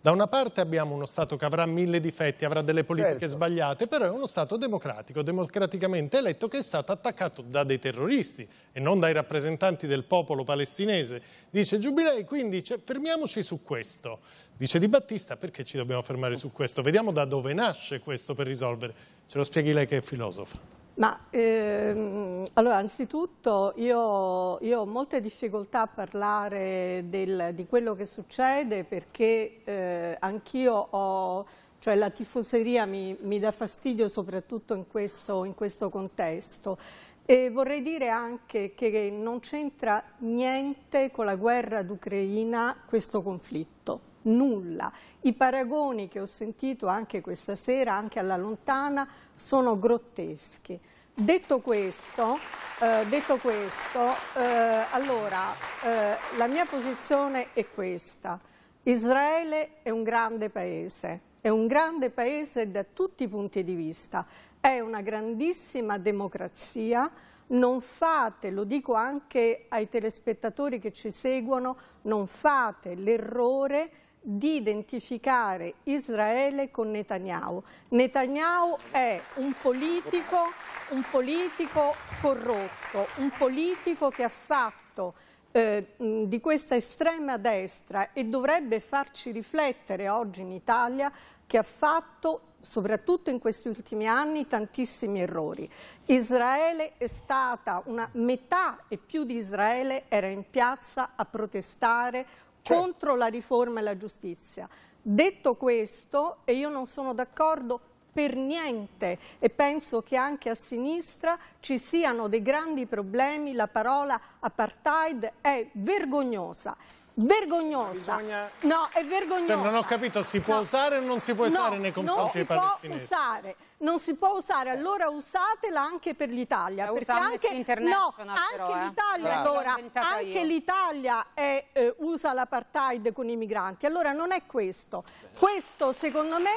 Da una parte abbiamo uno Stato che avrà mille difetti, avrà delle politiche Certo. sbagliate, però è uno Stato democratico, democraticamente eletto, che è stato attaccato da dei terroristi e non dai rappresentanti del popolo palestinese. Dice Giubilei, quindi cioè, fermiamoci su questo. Dice Di Battista, perché ci dobbiamo fermare su questo? Vediamo da dove nasce questo per risolvere. Ce lo spieghi lei che è filosofo. Ma ehm, allora, anzitutto io, io ho molte difficoltà a parlare del- di quello che succede perché eh, anch'io ho, cioè la tifoseria mi, mi dà fastidio soprattutto in questo, in questo contesto. E vorrei dire anche che non c'entra niente con la guerra d'Ucraina questo conflitto, nulla. I paragoni che ho sentito anche questa sera, anche alla lontana, sono grotteschi. Detto questo, eh, detto questo eh, allora eh, la mia posizione è questa. Israele è un grande paese, è un grande paese da tutti i punti di vista, è una grandissima democrazia. Non fate, lo dico anche ai telespettatori che ci seguono, non fate l'errore di identificare Israele con Netanyahu. Netanyahu è un politico, un politico corrotto, un politico che ha fatto eh, di questa estrema destra e dovrebbe farci riflettere oggi in Italia che ha fatto soprattutto in questi ultimi anni tantissimi errori. Israele è stata una metà e più di Israele era in piazza a protestare contro la riforma e la giustizia. Detto questo, e io non sono d'accordo per niente e penso che anche a sinistra ci siano dei grandi problemi, la parola apartheid è vergognosa. Vergognosa. No, è vergognosa. Cioè, non ho capito, si può usare o non si può usare No, nei non confronti si dei può palestinesi? usare, non si può usare, allora usatela anche per l'Italia. Perché anche, no, International anche però, eh. l'Italia, allora, anche l'Italia eh, usa l'apartheid con i migranti. Allora non è questo. Questo secondo me,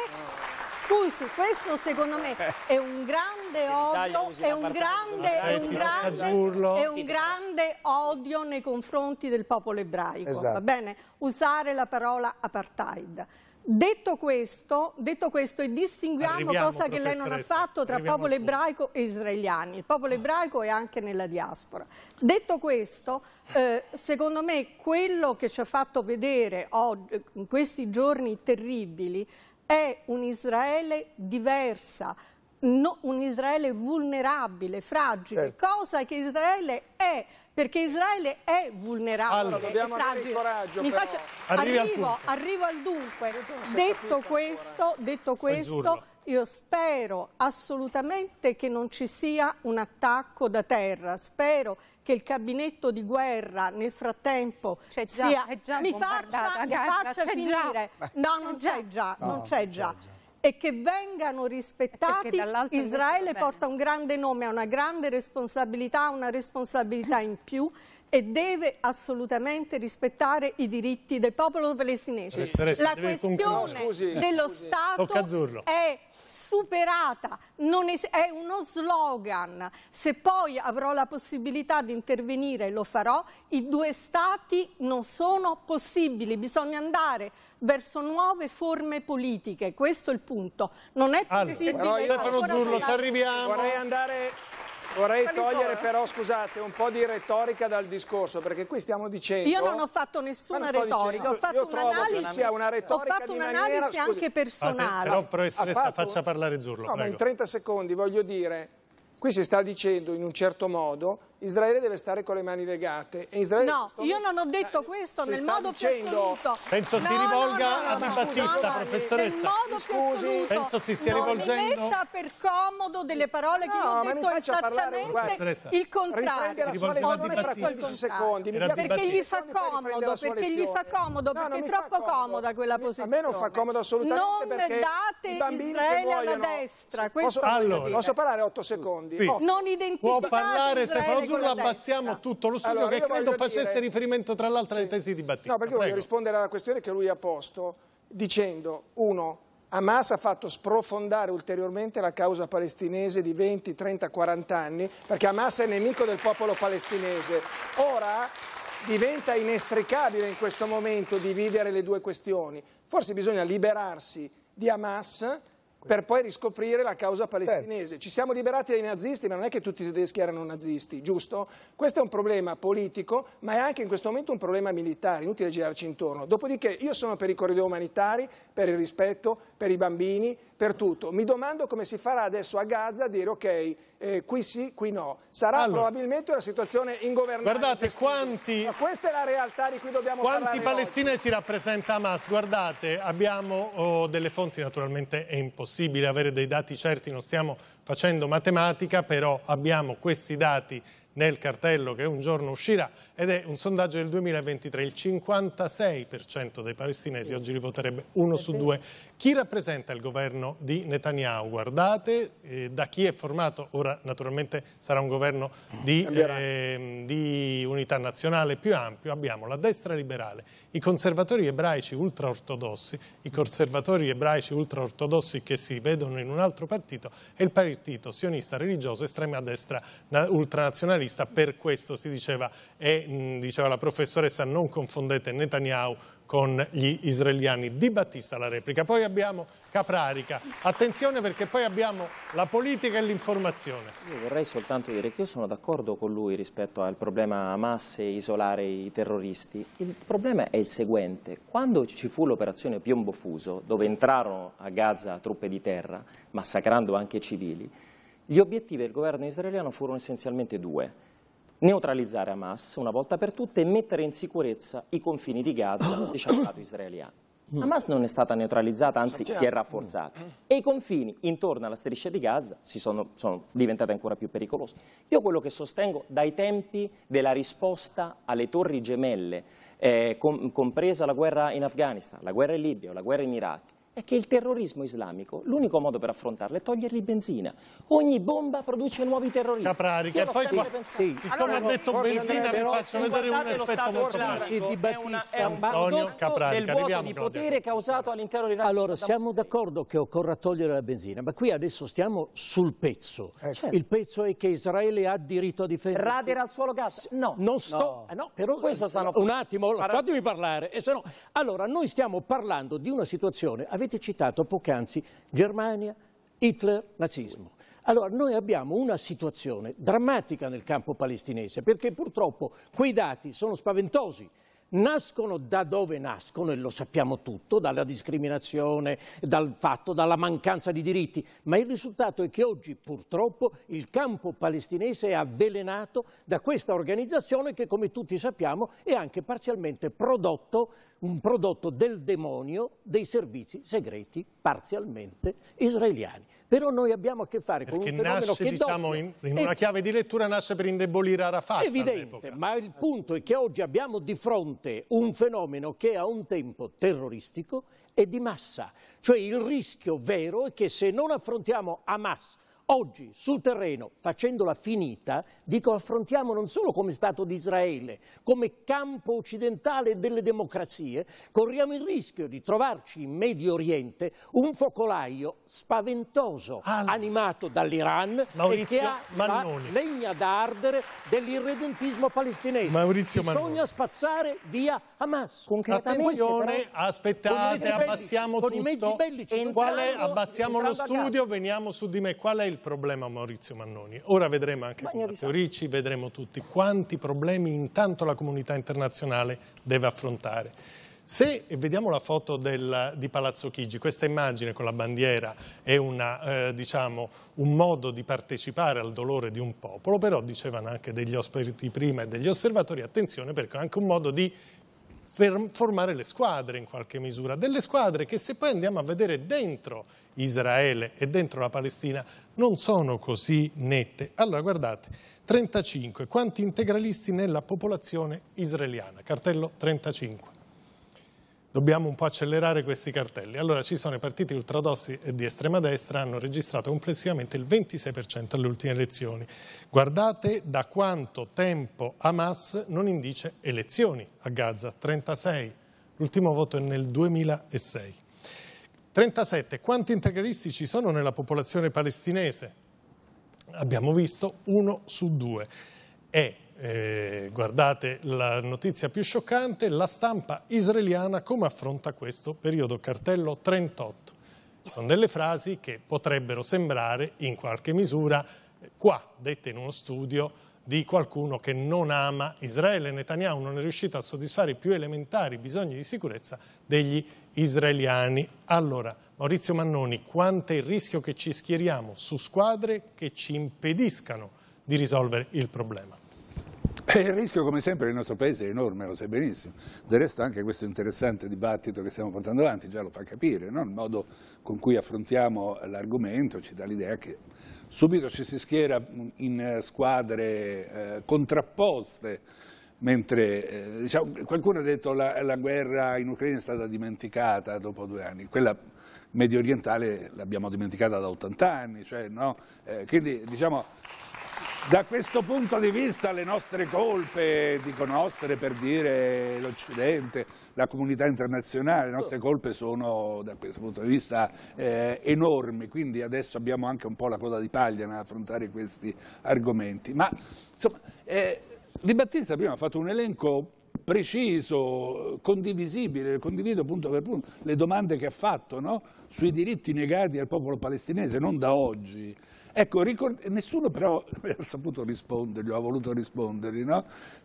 scusi, questo secondo me è un grande odio, è un grande, è un grande, è un grande odio nei confronti del popolo ebraico. Esatto. Va bene? Usare la parola apartheid. Detto questo, detto questo e distinguiamo Arriviamo, cosa che lei non ha fatto tra arriviamo popolo ebraico e israeliani. Il popolo ebraico è anche nella diaspora. Detto questo, eh, secondo me quello che ci ha fatto vedere oggi, in questi giorni terribili è un Israele diversa, no- un Israele vulnerabile, fragile, cosa che Israele è, perché Israele è vulnerabile Allora, dobbiamo e avere coraggio, faccia- Arrivi al arrivo, arrivo al dunque. Detto questo, detto questo, Azzurro. io spero assolutamente che non ci sia un attacco da terra, spero che il gabinetto di guerra nel frattempo C'è già, sia... è già mi faccia, mi faccia c'è finire. già. No, non c'è già, non c'è già. E che vengano rispettati, Israele porta un grande nome, ha una grande responsabilità, una responsabilità in più e deve assolutamente rispettare i diritti del popolo palestinese. Professoressa, La questione. No, scusi, dello scusi. Stato è superata, non es- è uno slogan. Se poi avrò la possibilità di intervenire, lo farò. I due Stati non sono possibili, bisogna andare verso nuove forme politiche, questo è il punto. Non è Allora, possibile... però io Stefano Zurlo, ci arriviamo. Vorrei andare... Vorrei togliere però, scusate, un po' di retorica dal discorso, perché qui stiamo dicendo... Io non ho fatto Ma nessuna retorica, dicendo- ho fatto un'analisi, una ho fatto di un'analisi maniera- scusi. anche personale. Però, professoressa, fatto- faccia parlare Zurlo, No, ma prego. in 30 secondi voglio dire, qui si sta dicendo in un certo modo, Israele deve stare con le mani legate. E Israele No, questo io non ho detto questo si nel sta modo dicendo- più assoluto. Penso si No, rivolga no, no, a Di Battista, professoressa. Nel Scusi. Penso si stia non rivolgendo- metta per comodo delle parole che ho ma mi detto faccia parlare, esattamente il contrario. Riprende lezione Di fra detto il 15 contrario. secondi. Perché gli 15 fa comodo, perché gli fa comodo, non perché è troppo comoda quella posizione. A me non fa comodo assolutamente Non date Israele alla destra, questo Posso, parlare 8 secondi? Non Può identificate parlare Stefano con Zurlo, la destra. abbassiamo tutto lo studio Allora, che credo facesse dire- riferimento tra l'altro alle tesi di Battista. No, perché io voglio rispondere alla questione che lui ha posto dicendo, uno, Hamas ha fatto sprofondare ulteriormente la causa palestinese di 20, 30, 40 anni, perché Hamas è nemico del popolo palestinese. Ora diventa inestricabile in questo momento dividere le due questioni. Forse bisogna liberarsi di Hamas per poi riscoprire la causa palestinese. Ci siamo liberati dai nazisti, ma non è che tutti i tedeschi erano nazisti, giusto? Questo è un problema politico, ma è anche in questo momento un problema militare, inutile girarci intorno. Dopodiché io sono per i corridoi umanitari, per il rispetto, per i bambini, per tutto. Mi domando come si farà adesso a Gaza a dire ok, eh, qui sì, qui no. Sarà Allora. probabilmente una situazione ingovernabile. Guardate quanti, Ma questa è la realtà di cui dobbiamo quanti parlare palestinesi rappresenta Hamas. Guardate, abbiamo oh, delle fonti, naturalmente è impossibile avere dei dati certi, non stiamo facendo matematica, però abbiamo questi dati nel cartello che un giorno uscirà ed è un sondaggio del 2023. Il 56% dei palestinesi oggi li voterebbe uno su due. Chi rappresenta il governo di Netanyahu? Guardate, eh, da chi è formato, ora naturalmente sarà un governo di, ehm, di unità nazionale più ampio, abbiamo la destra liberale, i conservatori ebraici ultraortodossi, i conservatori ebraici ultraortodossi che si vedono in un altro partito e il partito sionista religioso estrema destra na- ultranazionalista, per questo si diceva e diceva la professoressa non confondete Netanyahu con gli israeliani. Di Battista la replica. Poi abbiamo Caprarica. Attenzione perché poi abbiamo la politica e l'informazione. Io vorrei soltanto dire che io sono d'accordo con lui rispetto al problema Hamas e isolare i terroristi. Il problema è il seguente. Quando ci fu l'operazione Piombo Fuso, dove entrarono a Gaza truppe di terra, massacrando anche civili, gli obiettivi del governo israeliano furono essenzialmente due. Neutralizzare Hamas una volta per tutte e mettere in sicurezza i confini di Gaza e Stato israeliano. Hamas non è stata neutralizzata, anzi si è rafforzata. E i confini intorno alla striscia di Gaza si sono, sono diventati ancora più pericolosi. Io quello che sostengo dai tempi della risposta alle torri gemelle, eh, com- compresa la guerra in Afghanistan, la guerra in Libia la guerra in Iraq, è che il terrorismo islamico, l'unico modo per affrontarlo è togliergli benzina. Ogni bomba produce nuovi terroristi. Caprarica, Io e l'ho poi qua- sì, siccome ha detto benzina, vi però, faccio vedere un aspetto molto semplice. è una- è un Antonio Caprarica, del vuoto di potere causato all'interno dell'Iraq. Allora, siamo d'accordo che occorra togliere la benzina, ma qui adesso stiamo sul pezzo. Certo. Il pezzo è che Israele ha diritto a difendersi. Radere al suolo gas? No. Non sto, No. eh no, però Questo stanno un attimo, fatemi parlare. e no- Allora, noi stiamo parlando di una situazione, avete citato poc'anzi Germania, Hitler, nazismo. Allora, noi abbiamo una situazione drammatica nel campo palestinese, perché purtroppo quei dati sono spaventosi. Nascono da dove nascono, e lo sappiamo tutto, dalla discriminazione, dal fatto, dalla mancanza di diritti, ma il risultato è che oggi purtroppo il campo palestinese è avvelenato da questa organizzazione che, come tutti sappiamo, è anche parzialmente prodotto, un prodotto del demonio dei servizi segreti parzialmente israeliani. Però noi abbiamo a che fare Perché con un fenomeno nasce, che diciamo, in, in una chiave di lettura nasce per indebolire Arafat Evidente, ma il punto è che oggi abbiamo di fronte un fenomeno che a un tempo terroristico e di massa. Cioè il rischio vero è che se non affrontiamo Hamas oggi sul terreno facendola finita, dico affrontiamo non solo come Stato di Israele, come campo occidentale delle democrazie, corriamo il rischio di trovarci in Medio Oriente un focolaio spaventoso, animato dall'Iran e che ha la legna da ardere dell'irredentismo palestinese. Maurizio Bisogna Mannoni. spazzare via Hamas. Attenzione, aspettate, Con i mezzi abbassiamo bellici- con i mezzi tutto. bellici, Qual è? Abbassiamo lo studio, veniamo su di me. Qual è il problema Maurizio Mannoni? Ora vedremo anche Matteo Ricci, vedremo tutti quanti problemi intanto la comunità internazionale deve affrontare. Se vediamo la foto del- di Palazzo Chigi, questa immagine con la bandiera è una, eh, diciamo, un modo di partecipare al dolore di un popolo, però dicevano anche degli ospiti prima e degli osservatori, attenzione perché è anche un modo di formare le squadre in qualche misura, delle squadre che se poi andiamo a vedere dentro Israele e dentro la Palestina non sono così nette. Allora guardate, 35, quanti integralisti nella popolazione israeliana? Cartello 35. Dobbiamo un po' accelerare questi cartelli. Allora ci sono i partiti ultradossi e di estrema destra, hanno registrato complessivamente il 26% alle ultime elezioni. Guardate da quanto tempo Hamas non indice elezioni a Gaza, 36. L'ultimo voto è nel 2006. 37. Quanti integralisti ci sono nella popolazione palestinese? Abbiamo visto uno su due. E eh, guardate la notizia più scioccante, la stampa israeliana come affronta questo periodo, cartello 38, con delle frasi che potrebbero sembrare in qualche misura qua, dette in uno studio di qualcuno che non ama Israele. Netanyahu non è riuscito a soddisfare i più elementari bisogni di sicurezza degli israeliani. Allora, Maurizio Mannoni, quanto è il rischio che ci schieriamo su squadre che ci impediscano di risolvere il problema? Eh, Il rischio, come sempre, nel nostro Paese è enorme, lo sai benissimo. Del resto anche questo interessante dibattito che stiamo portando avanti già lo fa capire, no? il modo con cui affrontiamo l'argomento ci dà l'idea che subito ci si schiera in eh, squadre eh, contrapposte, mentre eh, diciamo, qualcuno ha detto che la, la guerra in Ucraina è stata dimenticata dopo due anni, quella medio orientale l'abbiamo dimenticata da 80 anni, cioè, no? Eh, quindi diciamo da questo punto di vista le nostre colpe, dico nostre per dire l'Occidente, la comunità internazionale, le nostre colpe sono da questo punto di vista eh, enormi, quindi adesso abbiamo anche un po' la coda di paglia nell'affrontare questi argomenti. Ma insomma, eh, Di Battista prima ha fatto un elenco preciso, condivisibile, condivido punto per punto le domande che ha fatto no? sui diritti negati al popolo palestinese, non da oggi. Ecco, ricord- nessuno però [LAUGHS] ha saputo rispondergli o ha voluto rispondergli, no?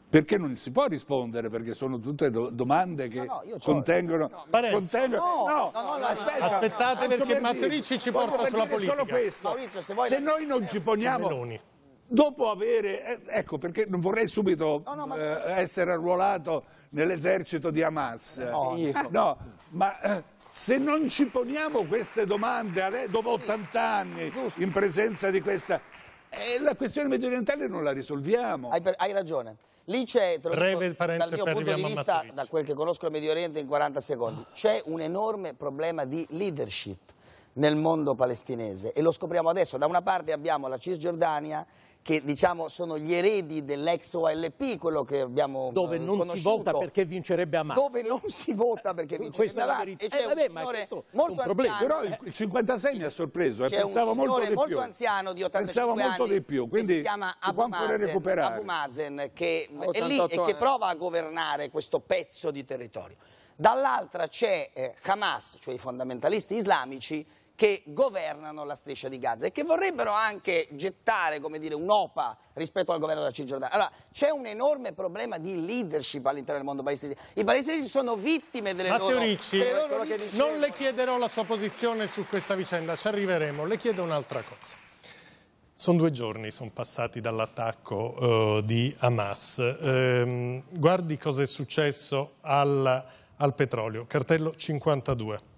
Perché non si può rispondere, perché sono tutte do- domande che contengono... Parenzo. contengono- No, no, no, no, aspetta, Aspettate perché per Ricci ci porta per sulla dire solo politica. questo. Maurizio, se vuoi se noi non ci poniamo... Dopo avere, eh, ecco perché non vorrei subito eh, essere arruolato nell'esercito di Hamas, No, io. no, ma eh, se non ci poniamo queste domande dopo 80 anni in presenza di questa, eh, la questione medio orientale non la risolviamo. Hai, per- hai ragione. Lì c'è, dal mio punto di vista, da quel che conosco il Medio Oriente in 40 secondi, c'è un enorme problema di leadership nel mondo palestinese e lo scopriamo adesso. Da una parte abbiamo la Cisgiordania che diciamo sono gli eredi dell'ex OLP, quello che abbiamo dove eh, non si conosciuto. vota perché vincerebbe Hamas. Dove non si vota perché vincerebbe Hamas. E c'è Eh, vabbè, un signore molto un problema. anziano, Però il, il 56 mi ha sorpreso, eh, c'è un pensavo molto molto anziano di 85 Pensavo molto anni di più, che quindi si chiama si Abu Mazen. Abu Mazen che è 88 lì e che prova a governare questo pezzo di territorio. Dall'altra c'è eh, Hamas, cioè i fondamentalisti islamici che governano la striscia di Gaza e che vorrebbero anche gettare come dire, un'opa rispetto al governo della Cisgiordania. Allora, c'è un enorme problema di leadership all'interno del mondo palestinese. I palestinesi sono vittime delle Matteo loro... Ricci, delle loro non le chiederò la sua posizione su questa vicenda, ci arriveremo, le chiedo un'altra cosa. Sono due giorni, sono passati dall'attacco eh, di Hamas. Ehm, guardi cosa è successo al, al petrolio, cartello 52.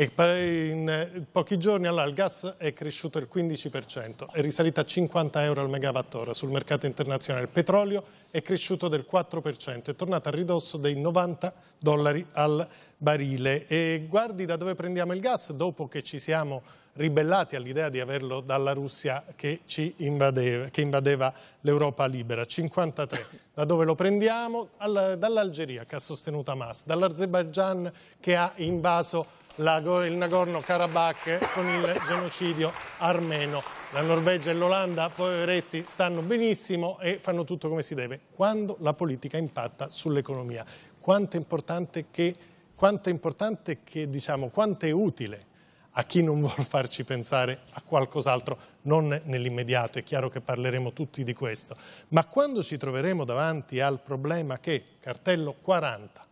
E in pochi giorni allora, il gas è cresciuto il 15%, è risalito a 50 euro al megawattora sul mercato internazionale. Il petrolio è cresciuto del 4%, è tornato a ridosso dei 90 dollari al barile. E guardi da dove prendiamo il gas dopo che ci siamo ribellati all'idea di averlo dalla Russia che, invadeva, invadeva l'Europa libera. 53. Da dove lo prendiamo? Dall'Algeria che ha sostenuto Hamas, dall'Azerbaijan che ha invaso il Nagorno-Karabakh con il genocidio armeno. La Norvegia e l'Olanda, poveretti, stanno benissimo e fanno tutto come si deve. Quando la politica impatta sull'economia, quanto è importante che, quanto è, importante che diciamo, quanto è utile a chi non vuole farci pensare a qualcos'altro, non nell'immediato, è chiaro che parleremo tutti di questo, ma quando ci troveremo davanti al problema che cartello 40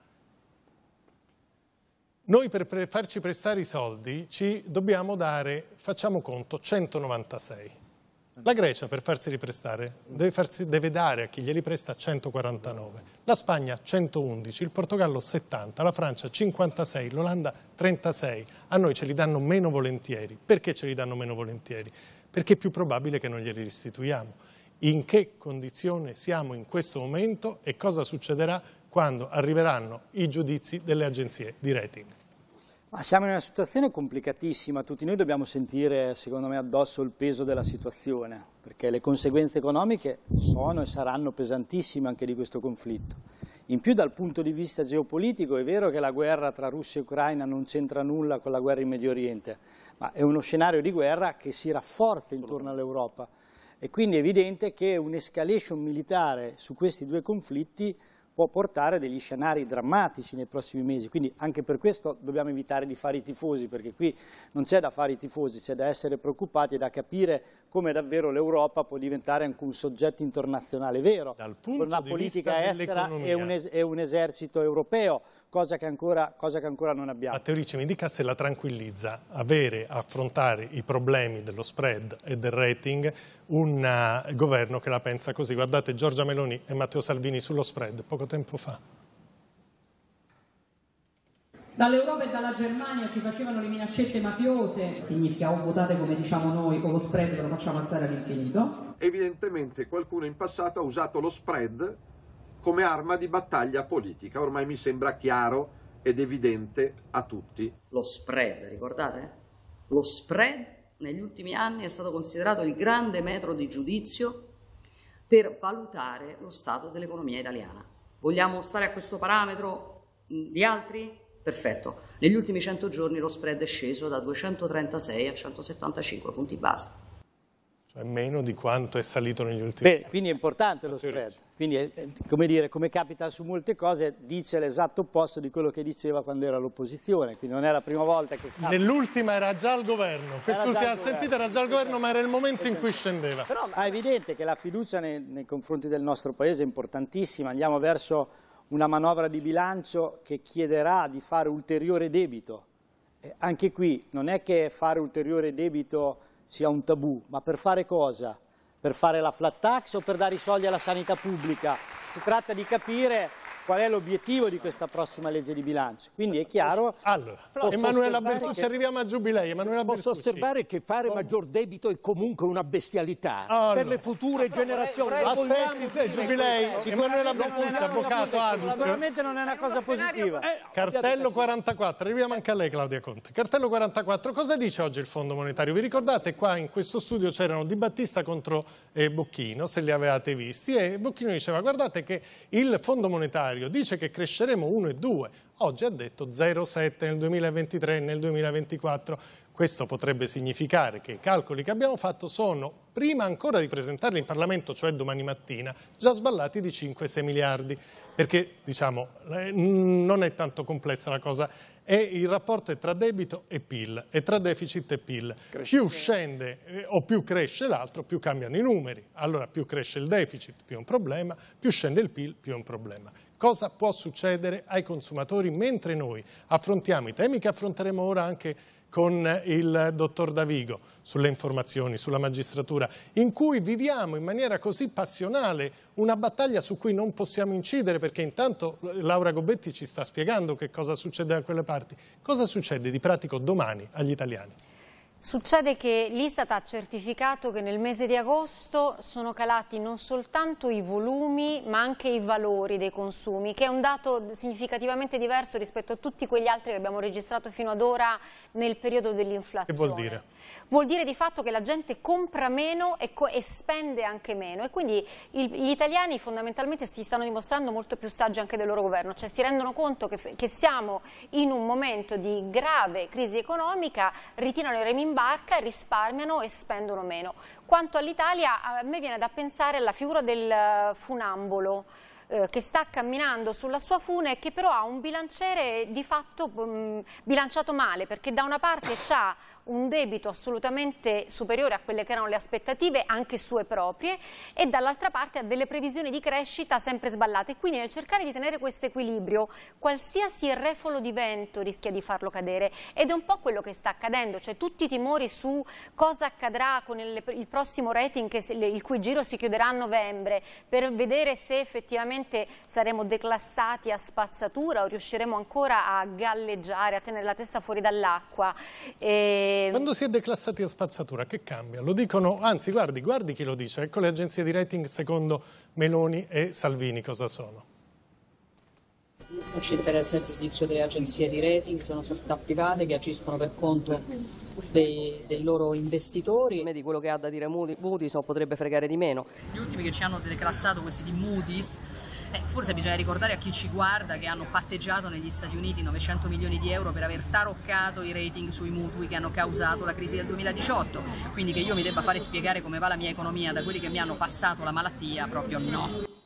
noi per pre farci prestare i soldi ci dobbiamo dare, facciamo conto, 196. La Grecia per farsi riprestare deve, farsi, deve, dare a chi glieli presta 149, la Spagna 111, il Portogallo 70, la Francia 56, l'Olanda 36. A noi ce li danno meno volentieri. Perché ce li danno meno volentieri? Perché è più probabile che non glieli restituiamo. In che condizione siamo in questo momento e cosa succederà quando arriveranno i giudizi delle agenzie di rating. Ma siamo in una situazione complicatissima, tutti noi dobbiamo sentire secondo me addosso il peso della situazione, perché le conseguenze economiche sono e saranno pesantissime anche di questo conflitto. In più dal punto di vista geopolitico è vero che la guerra tra Russia e Ucraina non c'entra nulla con la guerra in Medio Oriente, ma è uno scenario di guerra che si rafforza intorno all'Europa e quindi è evidente che un'escalation militare su questi due conflitti può portare degli scenari drammatici nei prossimi mesi, quindi anche per questo dobbiamo evitare di fare i tifosi, perché qui non c'è da fare i tifosi, c'è da essere preoccupati e da capire come davvero l'Europa può diventare anche un soggetto internazionale vero, con una politica estera e un, es e un, esercito europeo, cosa che, ancora, cosa che ancora non abbiamo. A Teorici mi dica se la tranquillizza avere, affrontare i problemi dello spread e del rating un uh, governo che la pensa così. Guardate Giorgia Meloni e Matteo Salvini sullo spread poco tempo fa. Dall'Europa e dalla Germania ci facevano le minaccette mafiose, significa o votate come diciamo noi o lo spread lo facciamo alzare all'infinito. Evidentemente qualcuno in passato ha usato lo spread come arma di battaglia politica, ormai mi sembra chiaro ed evidente a tutti. Lo spread, ricordate? Lo spread negli ultimi anni è stato considerato il grande metro di giudizio per valutare lo stato dell'economia italiana. Vogliamo stare a questo parametro di altri? Perfetto. Negli ultimi 100 giorni lo spread è sceso da 236 a 175 punti base. Cioè meno di quanto è salito negli ultimi anni. Quindi è importante lo spread. Quindi, è, come, dire, come capita su molte cose, dice l'esatto opposto di quello che diceva quando era all'opposizione. Quindi non è la prima volta che... Nell'ultima era già al governo. Quest'ultima sentita era già al governo, ma era il momento in cui scendeva. Però è evidente che la fiducia nei, nei confronti del nostro Paese è importantissima. Andiamo verso una manovra di bilancio che chiederà di fare ulteriore debito. Eh, anche qui non è che fare ulteriore debito sia un tabù, ma per fare cosa? Per fare la flat tax o per dare i soldi alla sanità pubblica? Si tratta di capire qual è l'obiettivo di questa prossima legge di bilancio. Quindi è chiaro... Allora, Emanuela Bertucci, che... arriviamo a Giubilei. Emanuela Posso Bertucci. osservare che fare maggior debito è comunque una bestialità allora. per le future generazioni. Aspetti, se Giubilei, Emanuela Bertucci, avvocato ADUC. Sicuramente non è una cosa positiva. Eh, cartello 44, arriviamo anche a lei Claudia Conte. Cartello 44, cosa dice oggi il Fondo Monetario? Vi ricordate qua in questo studio c'erano Di Battista contro eh, Bocchino, se li avevate visti, e Bocchino diceva guardate che il Fondo Monetario Monetario dice che cresceremo 1 e 2, oggi ha detto 0,7 nel 2023 e nel 2024. Questo potrebbe significare che i calcoli che abbiamo fatto sono, prima ancora di presentarli in Parlamento, cioè domani mattina, già sballati di 5-6 miliardi, perché diciamo, eh, non è tanto complessa la cosa, è il rapporto tra debito e PIL e tra deficit e PIL. Cresce. Più scende eh, o più cresce l'altro, più cambiano i numeri. Allora più cresce il deficit, più è un problema, più scende il PIL, più è un problema cosa può succedere ai consumatori mentre noi affrontiamo i temi che affronteremo ora anche con il dottor Davigo sulle informazioni, sulla magistratura, in cui viviamo in maniera così passionale una battaglia su cui non possiamo incidere perché intanto Laura Gobetti ci sta spiegando che cosa succede da quelle parti. Cosa succede di pratico domani agli italiani? Succede che l'Istat ha certificato che nel mese di agosto sono calati non soltanto i volumi ma anche i valori dei consumi, che è un dato significativamente diverso rispetto a tutti quegli altri che abbiamo registrato fino ad ora nel periodo dell'inflazione. Che vuol dire? Vuol dire di fatto che la gente compra meno e, e spende anche meno e quindi il, gli italiani fondamentalmente si stanno dimostrando molto più saggi anche del loro governo, cioè si rendono conto che, che siamo in un momento di grave crisi economica, ritirano i remi in barca, risparmiano e spendono meno. Quanto all'Italia, a me viene da pensare alla figura del eh, funambolo eh, che sta camminando sulla sua fune e che però ha un bilanciere di fatto mm, bilanciato male perché da una parte ha un debito assolutamente superiore a quelle che erano le aspettative, anche sue proprie, e dall'altra parte ha delle previsioni di crescita sempre sballate. Quindi nel cercare di tenere questo equilibrio, qualsiasi refolo di vento rischia di farlo cadere ed è un po' quello che sta accadendo, cioè tutti i timori su cosa accadrà con il, il prossimo rating che, il cui giro si chiuderà a novembre, per vedere se effettivamente saremo declassati a spazzatura o riusciremo ancora a galleggiare, a tenere la testa fuori dall'acqua. E quando si è declassati a spazzatura, che cambia? Lo dicono, anzi guardi, guardi chi lo dice, ecco le agenzie di rating secondo Meloni e Salvini cosa sono. Non ci interessa il giudizio delle agenzie di rating, sono società private che agiscono per conto dei, dei, loro investitori. Di quello che ha da dire Moody's non potrebbe fregare di meno. Gli ultimi che ci hanno declassato, questi di Moody's, eh, forse bisogna ricordare a chi ci guarda che hanno patteggiato negli Stati Uniti 900 milioni di euro per aver taroccato i rating sui mutui che hanno causato la crisi del 2018, quindi che io mi debba fare spiegare come va la mia economia da quelli che mi hanno passato la malattia, proprio no.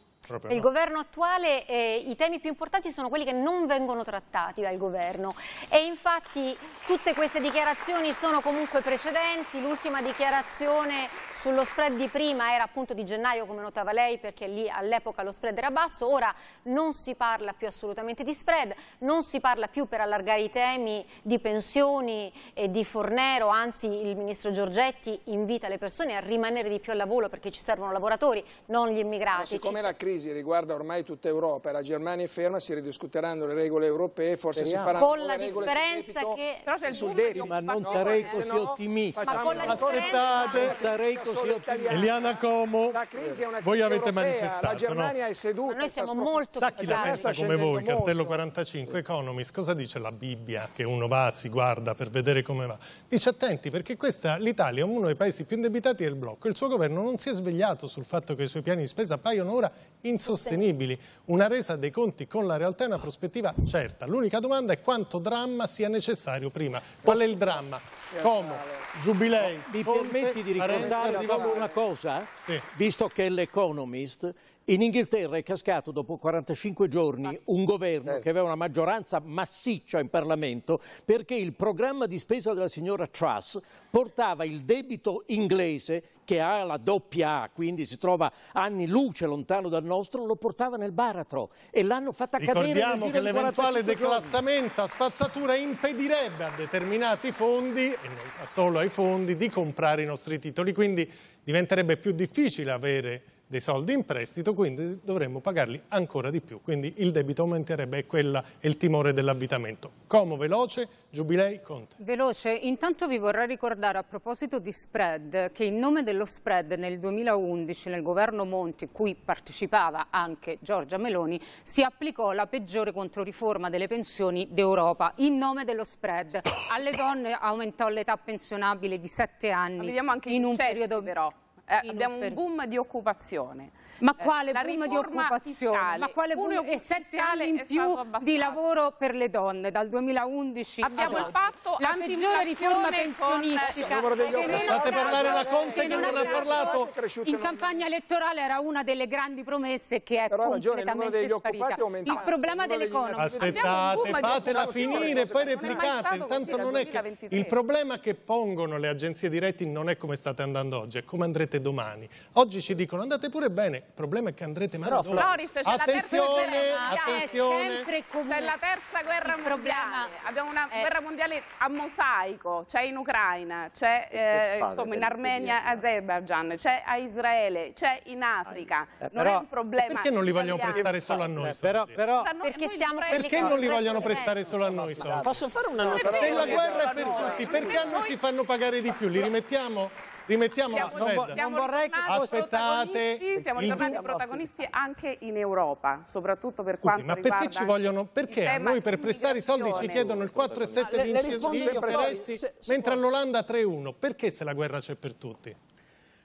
Il governo attuale, eh, i temi più importanti sono quelli che non vengono trattati dal governo. E infatti tutte queste dichiarazioni sono comunque precedenti, l'ultima dichiarazione sullo spread di prima era appunto di gennaio come notava lei perché lì all'epoca lo spread era basso, ora non si parla più assolutamente di spread, non si parla più per allargare i temi di pensioni e di Fornero, anzi il ministro Giorgetti invita le persone a rimanere di più al lavoro perché ci servono lavoratori, non gli immigrati. Ma siccome la crisi crisi riguarda ormai tutta Europa e la Germania è ferma, si ridiscuteranno le regole europee, forse Speriamo. si faranno con la differenza sul che sul debito. Ma non sarei così no, ottimista. Ma con la aspettate, sarei così ottimista. Eliana Como, la crisi è una crisi voi avete europea, manifestato. La Germania no? è seduta. Ma noi siamo molto Sacchi la testa come voi, cartello 45, Economist, cosa dice la Bibbia che uno va, si guarda per vedere come va? Dice attenti perché questa, l'Italia è uno dei paesi più indebitati del blocco, il suo governo non si è svegliato sul fatto che i suoi piani di spesa appaiono ora insostenibili. Una resa dei conti con la realtà è una prospettiva certa. L'unica domanda è quanto dramma sia necessario prima. Qual è il dramma? Como, Giubilei, Mi permetti di ricordare una cosa? Sì. Visto che l'Economist, in Inghilterra è cascato dopo 45 giorni un governo che aveva una maggioranza massiccia in Parlamento perché il programma di spesa della signora Truss portava il debito inglese che ha la doppia A, quindi si trova anni luce lontano dal nostro, lo portava nel baratro. E l'hanno fatta cadere Ricordiamo che l'eventuale declassamento a spazzatura impedirebbe a determinati fondi, e non solo ai fondi, di comprare i nostri titoli, quindi diventerebbe più difficile avere dei soldi in prestito, quindi dovremmo pagarli ancora di più. Quindi il debito aumenterebbe e quella è il timore dell'avvitamento. Como veloce, Giubilei, Conte. Veloce, intanto vi vorrei ricordare a proposito di spread che in nome dello spread nel 2011 nel governo Monti, cui partecipava anche Giorgia Meloni, si applicò la peggiore controriforma delle pensioni d'Europa in nome dello spread. Alle donne aumentò l'età pensionabile di sette anni. Vediamo anche in un periodo però. Eh, abbiamo un boom di occupazione. Ma quale eh, boom di occupazione? Ma quale boom? E sette anni in più di lavoro per le donne dal 2011 Abbiamo ad oggi. fatto la peggiore riforma pensionistica. Lasciate parlare la Conte che non ha parlato. In campagna elettorale era una delle grandi promesse che è Però ragione, il completamente degli occupati sparita. è aumentato. Il problema Il dell'economia. Aspettate, fatela finire, poi Non replicate. Intanto non è che 2023. il problema che pongono le agenzie di rating non è come state andando oggi, è come andrete domani. Oggi ci dicono andate pure bene, problema è che andrete male Però. Floris, c'è attenzione, la terza attenzione. C'è la terza guerra mondiale. Abbiamo una è- guerra mondiale a mosaico. C'è in Ucraina, c'è eh, insomma in Armenia, Azerbaijan, c'è a Israele, c'è in Africa. Eh, non però- è un problema. Perché non li vogliono italiano. prestare solo a noi? Eh, però, però Perché noi siamo dovremmo- Perché non li vogliono prestare solo a noi soldi? Posso fare una Se notazione? la guerra è per tutti, perché a noi si fanno pagare di più? Li rimettiamo? Rimettiamo la Siamo, spread? siamo Non vorrei che Aspettate, siamo il- ritornati protagonisti anche in Europa, soprattutto per Scusi, quanto ma perché riguarda ci vogliono? Perché il a noi per prestare i soldi ci chiedono il 4,7 Ma di interessi, se- se mentre all'Olanda 3,1? Perché se la guerra c'è per tutti?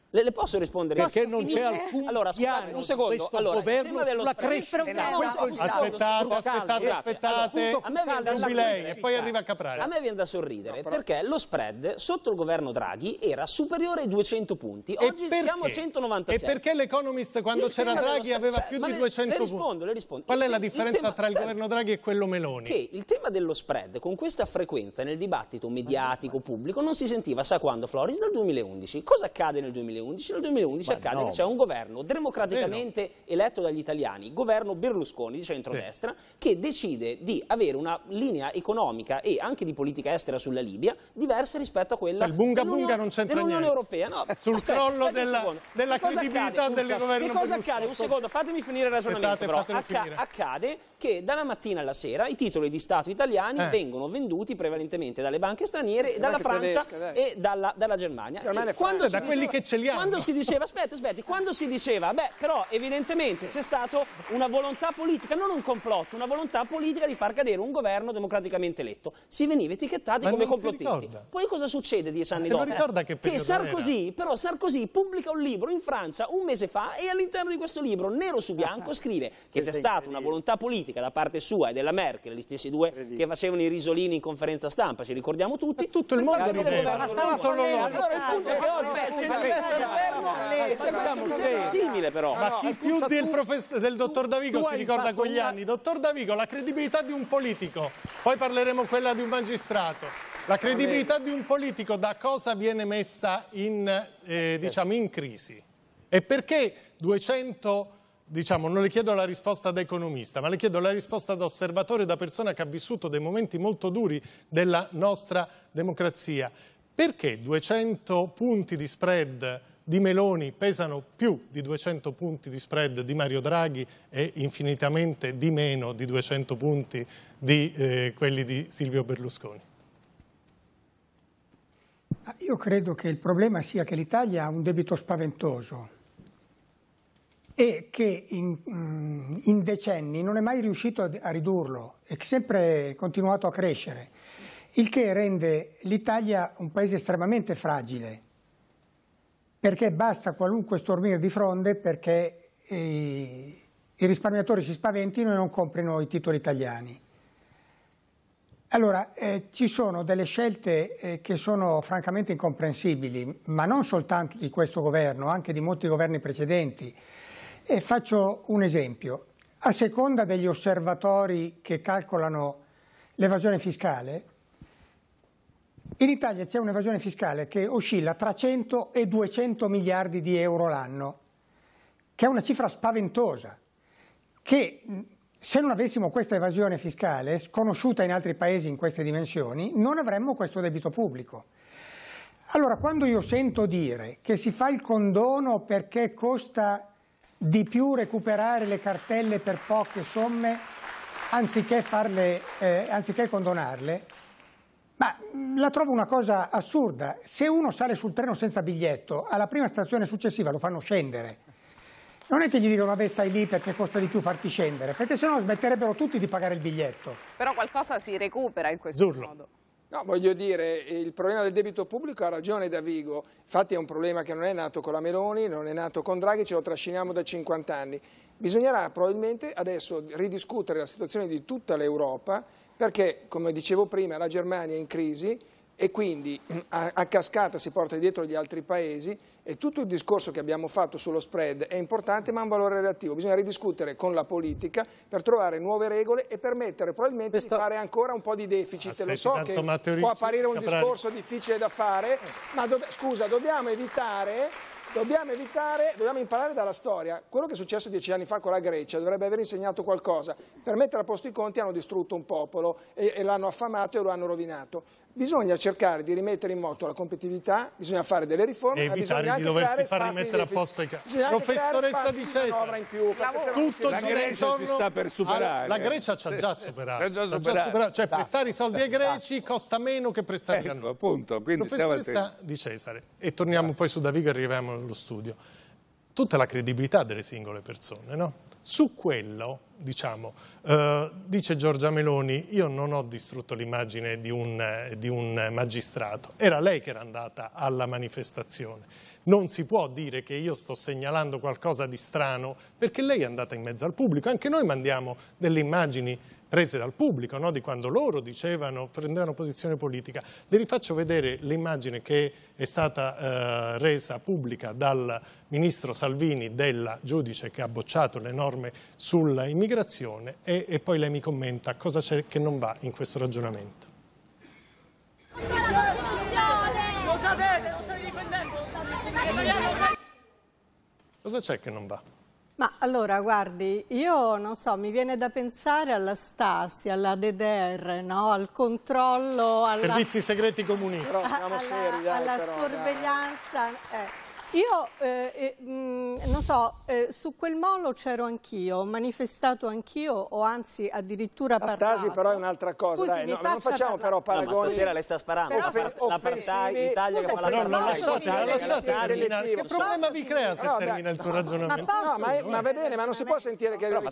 Le, le posso rispondere? Perché non c'è alcun allora, scusate, piano un secondo. allora, il governo tema dello sulla spread- crescita. No, Aspettate, aspettate, aspettate. Allora, a me viene da sorridere. e poi arriva Caprari. A me viene da sorridere perché lo spread sotto il governo Draghi era superiore ai 200 punti, E oggi siamo a perché? 196. E perché l'Economist quando Il c'era Draghi spread- aveva cioè, più di le- 200 le punti? rispondo, le rispondo. Qual è la differenza tra il cioè, governo Draghi e quello Meloni? che il tema dello spread con questa frequenza nel dibattito mediatico pubblico non si sentiva, sa quando, Floris? Dal 2011. Cosa accade nel 2011? Nel 2011 accade no. che c'è un governo democraticamente eletto dagli italiani, governo Berlusconi di centrodestra, che decide di avere una linea economica e anche di politica estera sulla Libia diversa rispetto a quella Cioè, bunga dell'Unione- bunga non dell'Unione. Europea. No, [LAUGHS] Sul aspetta, crollo aspetta della- della credibilità del governo Che cosa accade? Un secondo, fatemi finire il ragionamento. Aspettate, finire. accade che dalla mattina alla sera i titoli di Stato italiani Eh. vengono venduti prevalentemente dalle banche straniere, dalla Francia tedesche, dai. e dalla, dalla Germania. E quando Da quelli che ce li hanno. Quando si diceva, aspetta, aspetti, quando si diceva, beh, però evidentemente c'è stata una volontà politica, non un complotto, una volontà politica di far cadere un governo democraticamente eletto. Si veniva etichettati Ma come complottisti. Poi cosa succede dieci anni dopo? ricorda che periodo Sarkozy, però Sarkozy pubblica un libro in Francia un mese fa e all'interno di questo libro, nero su bianco, scrive che c'è stata una volontà politica da parte sua e della Merkel, gli stessi due che facevano i risolini in conferenza stampa, ci ricordiamo tutti. tutto il mondo rideva, governo non solo loro. Allora il punto è che oggi c'è il centro-destra al governo e c'è questo governo simile però. Ma chi più del, dottor Davigo si ricorda quegli anni? Dottor Davigo, la credibilità di un politico, poi parleremo quella di un magistrato. La credibilità di un politico da cosa viene messa in, eh, diciamo, in crisi? E perché 200, diciamo, non le chiedo la risposta da economista, ma le chiedo la risposta da osservatore, da persona che ha vissuto dei momenti molto duri della nostra democrazia. Perché 200 punti di spread di Meloni pesano più di 200 punti di spread di Mario Draghi e infinitamente di meno di 200 punti di eh, quelli di Silvio Berlusconi? Ma Io credo che il problema sia che l'Italia ha un debito spaventoso e che in, mm, in decenni non è mai riuscito a ridurlo, è sempre continuato a crescere, il che rende l'Italia un paese estremamente fragile, perché basta qualunque stormire di fronde perché eh, i risparmiatori si spaventino e non comprino i titoli italiani. Allora, eh, ci sono delle scelte eh, che sono francamente incomprensibili, ma non soltanto di questo governo, anche di molti governi precedenti. E faccio un esempio. A seconda degli osservatori che calcolano l'evasione fiscale, in Italia c'è un'evasione fiscale che oscilla tra 100 e 200 miliardi di euro l'anno, che è una cifra spaventosa, che se non avessimo questa evasione fiscale, sconosciuta in altri paesi in queste dimensioni, non avremmo questo debito pubblico. Allora, quando io sento dire che si fa il condono perché costa di più recuperare le cartelle per poche somme anziché, farle, eh, anziché condonarle, ma la trovo una cosa assurda. Se uno sale sul treno senza biglietto, alla prima stazione successiva lo fanno scendere. Non è che gli dicono vabbè stai lì perché costa di più farti scendere, perché sennò smetterebbero tutti di pagare il biglietto. Però qualcosa si recupera in questo Zurlo. modo. No, voglio dire, il problema del debito pubblico ha ragione Davigo, infatti è un problema che non è nato con la Meloni, non è nato con Draghi, ce lo trasciniamo da 50 anni. Bisognerà probabilmente adesso ridiscutere la situazione di tutta l'Europa perché, come dicevo prima, la Germania è in crisi e quindi [CLEARS THROAT] a, a cascata si porta dietro gli altri paesi e tutto il discorso che abbiamo fatto sullo spread è importante ma ha un valore relativo. Bisogna ridiscutere con la politica per trovare nuove regole e permettere probabilmente di fare ancora un po' di deficit. Aspetti, Lo so che Matteo può apparire un Caprari. discorso difficile da fare, ma do- scusa, dobbiamo evitare Dobbiamo evitare, dobbiamo imparare dalla storia. Quello che è successo dieci anni fa con la Grecia dovrebbe aver insegnato qualcosa. Per mettere a posto i conti hanno distrutto un popolo e, e l'hanno affamato e lo hanno rovinato. Bisogna cercare di rimettere in moto la competitività, bisogna fare delle riforme, e ma evitare bisogna di anche doversi far rimettere a posto i creare Professoressa Di Cesare, più, tutto va. gira intorno si sta per superare. la Grecia ci ha già [LAUGHS] superato. Già C'ha superato. Cioè Esatto. prestare i soldi ai greci costa meno che prestarli a Ecco, noi. appunto, Professoressa Di Cesare, e torniamo poi su Davigo e arriviamo allo studio. Tutta la credibilità delle singole persone, no? Su quello, diciamo, eh, dice Giorgia Meloni, io non ho distrutto l'immagine di di un magistrato, era lei che era andata alla manifestazione. Non si può dire che io sto segnalando qualcosa di strano perché lei è andata in mezzo al pubblico. Anche noi mandiamo delle immagini prese dal pubblico, no? di quando loro dicevano, prendevano posizione politica. Le rifaccio vedere l'immagine che è stata eh, resa pubblica dal ministro Salvini della giudice che ha bocciato le norme sull'immigrazione e, e poi lei mi commenta cosa c'è che non va in questo ragionamento. Cosa c'è che non va? Ma allora, guardi, io non so, mi viene da pensare alla Stasi, alla DDR, no? al controllo, alla, Servizi segreti comunisti. Però siamo alla- seri, dai, alla però, dai. sorveglianza. eh. Io, eh, eh, mh, non so, eh, su quel molo c'ero anch'io, ho manifestato anch'io, o anzi addirittura La parlato. Stasi però è un'altra cosa, Scusi, dai, no, non faccia facciamo però No, ma paragoni. stasera le sta sparando. Però L'appart- se- L'apartheid, offensivi- l'Italia che Scusa, fa la se No, non lasciate, la lasciate. Che problema vi crea se No, termina il suo ragionamento? Ma No, va bene, ma non si può sentire che no, ma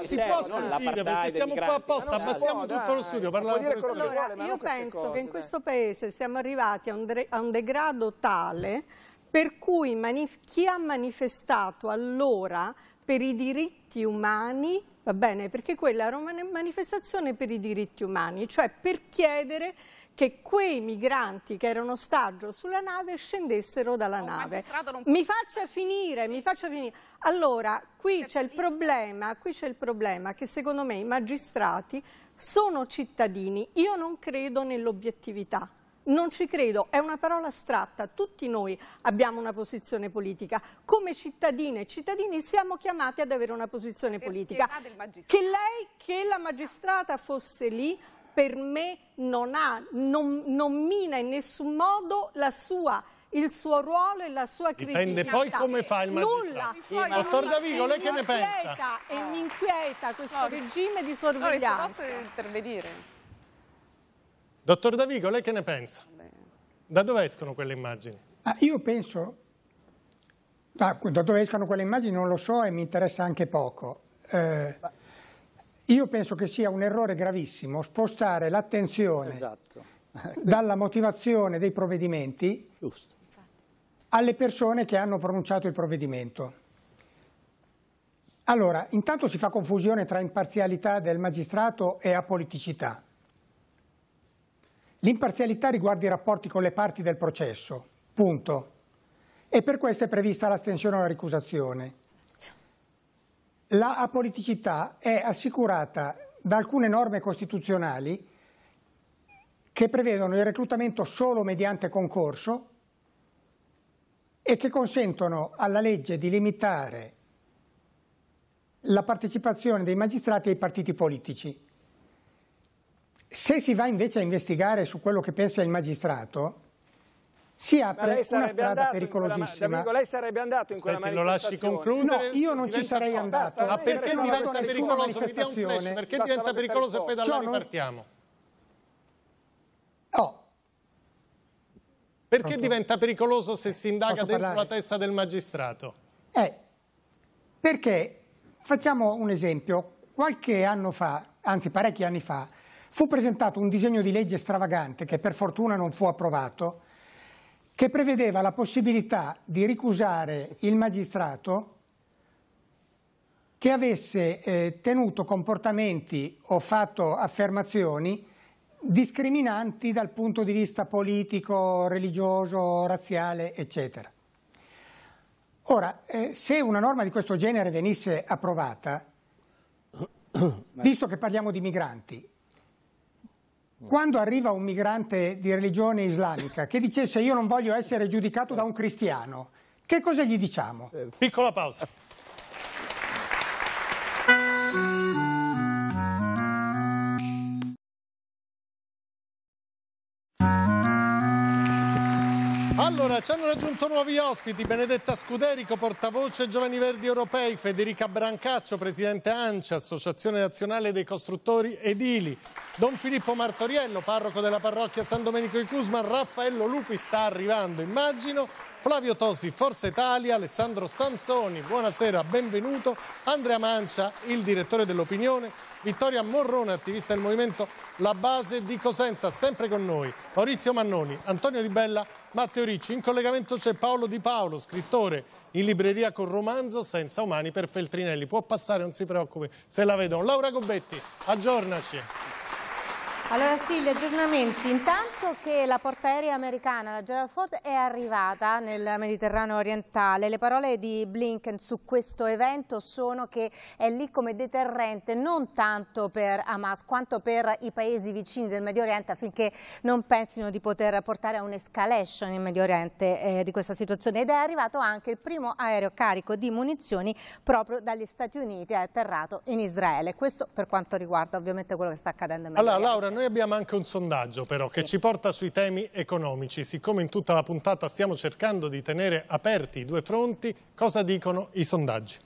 si può non sentire perché siamo qua apposta, non abbassiamo tutto lo studio, che. Allora, vuole, ma io non penso che in questo paese siamo arrivati a un degrado tale per cui chi ha manifestato allora per i diritti umani, va bene, perché quella era una manifestazione per i diritti umani, cioè per chiedere che quei migranti che erano ostaggio sulla nave scendessero dalla nave. magistrato non- Mi faccia finire, mi faccia finire. Allora, qui c'è il problema, qui c'è il problema che secondo me i magistrati sono cittadini. Io non credo nell'obiettività. Non ci credo, è una parola astratta, tutti noi abbiamo una posizione politica, come cittadine e cittadini siamo chiamati ad avere una posizione politica. Che lei, che la magistrata fosse lì, per me non ha, non, non mina in nessun modo la sua, il suo ruolo e la sua credibilità. Dipende poi come fa il Nulla. magistrato. Dottor Nulla. Davigo, E lei che mi ne pensa? inquieta- E mi inquieta questo regime di No, se sorveglianza. posso intervenire. Dottor Davigo, lei che ne pensa? Da dove escono quelle immagini? Ah, io penso, ah, da dove escano quelle immagini non lo so e mi interessa anche poco. Eh, io penso che sia un errore gravissimo spostare l'attenzione Esatto. [LAUGHS] dalla motivazione dei provvedimenti Giusto. alle persone che hanno pronunciato il provvedimento. Allora, intanto si fa confusione tra imparzialità del magistrato e apoliticità. L'imparzialità riguarda i rapporti con le parti del processo, punto. E per questo è prevista l'astensione o la ricusazione. La apoliticità è assicurata da alcune norme costituzionali che prevedono il reclutamento solo mediante concorso e che consentono alla legge di limitare la partecipazione dei magistrati ai partiti politici. Se si va invece a investigare su quello che pensa il magistrato, si apre una strada quella, pericolosissima. Davigo, lei sarebbe andato in quella Aspetti, lo lasci concludere? No, io non ci sarei no, andato. basta, Ma perché diventa pericoloso? Mi dia un flash, manifestazione. perché Basta diventa pericoloso e poi da là ripartiamo? Oh, Perché Pronto? diventa pericoloso se si indaga Posso dentro parlare? la testa del magistrato? Eh, perché facciamo un esempio, qualche anno fa, anzi parecchi anni fa, fu presentato un disegno di legge stravagante che per fortuna non fu approvato, che prevedeva la possibilità di ricusare il magistrato che avesse eh, tenuto comportamenti o fatto affermazioni discriminanti dal punto di vista politico, religioso, razziale, eccetera. Ora, eh, se una norma di questo genere venisse approvata, visto che parliamo di migranti, quando arriva un migrante di religione islamica che dicesse io non voglio essere giudicato da un cristiano, Che cosa gli diciamo? Piccola pausa. Allora, ci hanno raggiunto nuovi ospiti, Benedetta Scuderico, portavoce Giovani Verdi Europei, Federica Brancaccio, presidente ANCE, Associazione Nazionale dei Costruttori Edili, Don Filippo Martoriello, parroco della parrocchia San Domenico di Cusman, Raffaello Lupi sta arrivando, immagino, Flavio Tosi, Forza Italia, Alessandro Sanzoni, buonasera, benvenuto, Andrea Mancia, il direttore dell'opinione, Vittoria Morrone, attivista del movimento La Base di Cosenza, sempre con noi, Maurizio Mannoni, Antonio Di Bella, Matteo Ricci. In collegamento c'è Paolo Di Paolo, scrittore in libreria con romanzo Senza umani per Feltrinelli. Può passare, non si preoccupi se la vedono. Laura Gobetti, aggiornaci. Allora sì, gli aggiornamenti. Intanto che la portaerei americana, la Gerald Ford, è arrivata nel Mediterraneo orientale. Le parole di Blinken su questo evento sono che è lì come deterrente non tanto per Hamas quanto per i paesi vicini del Medio Oriente affinché non pensino di poter portare a un'escalation in Medio Oriente eh, di questa situazione. Ed è arrivato anche il primo aereo carico di munizioni proprio dagli Stati Uniti, è atterrato in Israele. Questo per quanto riguarda ovviamente quello che sta accadendo in Medio allora, Oriente. Laura, noi abbiamo anche un sondaggio però sì. che ci porta sui temi economici. Siccome in tutta la puntata stiamo cercando di tenere aperti i due fronti, cosa dicono i sondaggi?